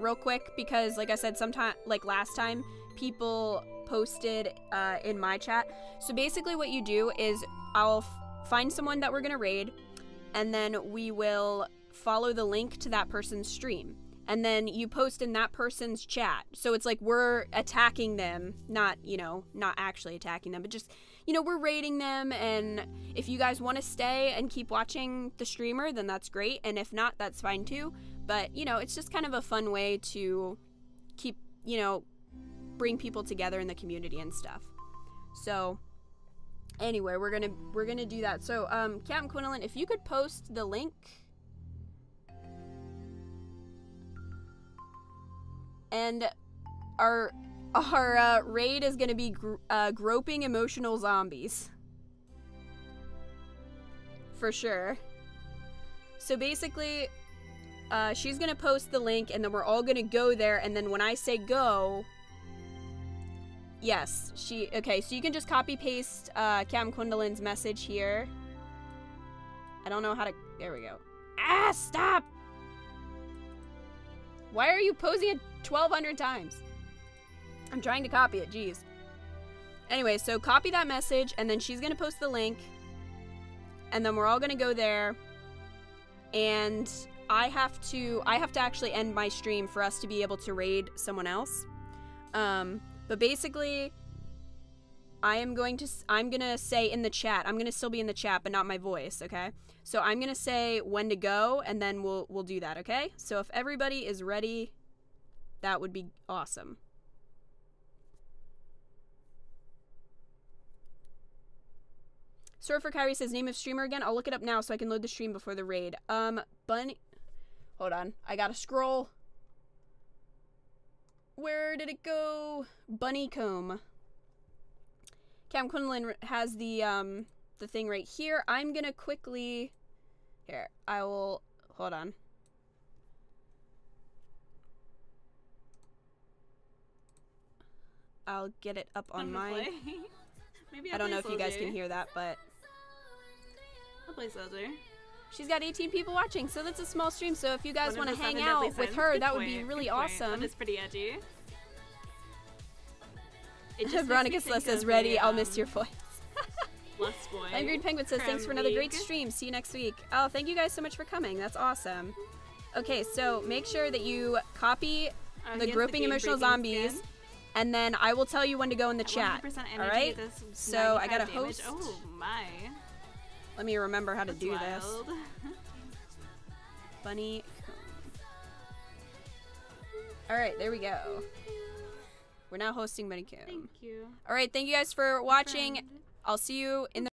real quick because, like I said, sometime like last time, people posted uh, in my chat. So basically, what you do is I'll find someone that we're gonna raid, and then we will follow the link to that person's stream and then you post in that person's chat. So it's like we're attacking them, not, you know, not actually attacking them, but just, you know, we're raiding them. And if you guys want to stay and keep watching the streamer, then that's great. And if not, that's fine too. But, you know, it's just kind of a fun way to keep, you know, bring people together in the community and stuff. So, anyway, we're gonna we're gonna do that. So, um, Captain Quinlan, if you could post the link and our our uh, raid is gonna be gr uh, groping emotional zombies for sure. So basically, uh, she's gonna post the link, and then we're all gonna go there. And then when I say go, yes, she okay. So you can just copy paste uh, Cam Quindalin's message here. I don't know how to. There we go. Ah, stop! Why are you posing it 1,200 times? I'm trying to copy it, jeez. Anyway, so copy that message, and then she's gonna post the link, and then we're all gonna go there, and I have to I have to actually end my stream for us to be able to raid someone else. Um, but basically, I am going to I'm gonna say in the chat. I'm gonna still be in the chat, but not my voice. Okay. So I'm gonna say when to go, and then we'll we'll do that. Okay. So if everybody is ready, that would be awesome. Surfer Kairi says name of streamer again. I'll look it up now so I can load the stream before the raid. Um, Bunny. Hold on. I gotta scroll. Where did it go? Bunnycomb. Cam Quinlan has the um the thing right here. I'm gonna quickly here. I will hold on. I'll get it up on mine. Maybe I don't know if you guys can hear that, but I'll play Soldier. she's got 18 people watching, so that's a small stream. So if you guys want to hang out with her, that would be really good point. awesome. That is pretty edgy. It just Veronica Celeste says ready. a, I'll miss um, your voice. Lust boy. And Green Penguin says, thanks for another great stream. See you next week. Oh, thank you guys so much for coming. That's awesome. Okay, so make sure that you copy Oh, the he has grouping emotional zombies, skin. and then I will tell you when to go in the At chat. All right. So I 95 gotta damage. host. Oh my. Let me remember how to That's do this. Bunny. All right, there we go. We're now hosting Bunny Comb. Thank you. All right, thank you guys for watching. I'll see you in the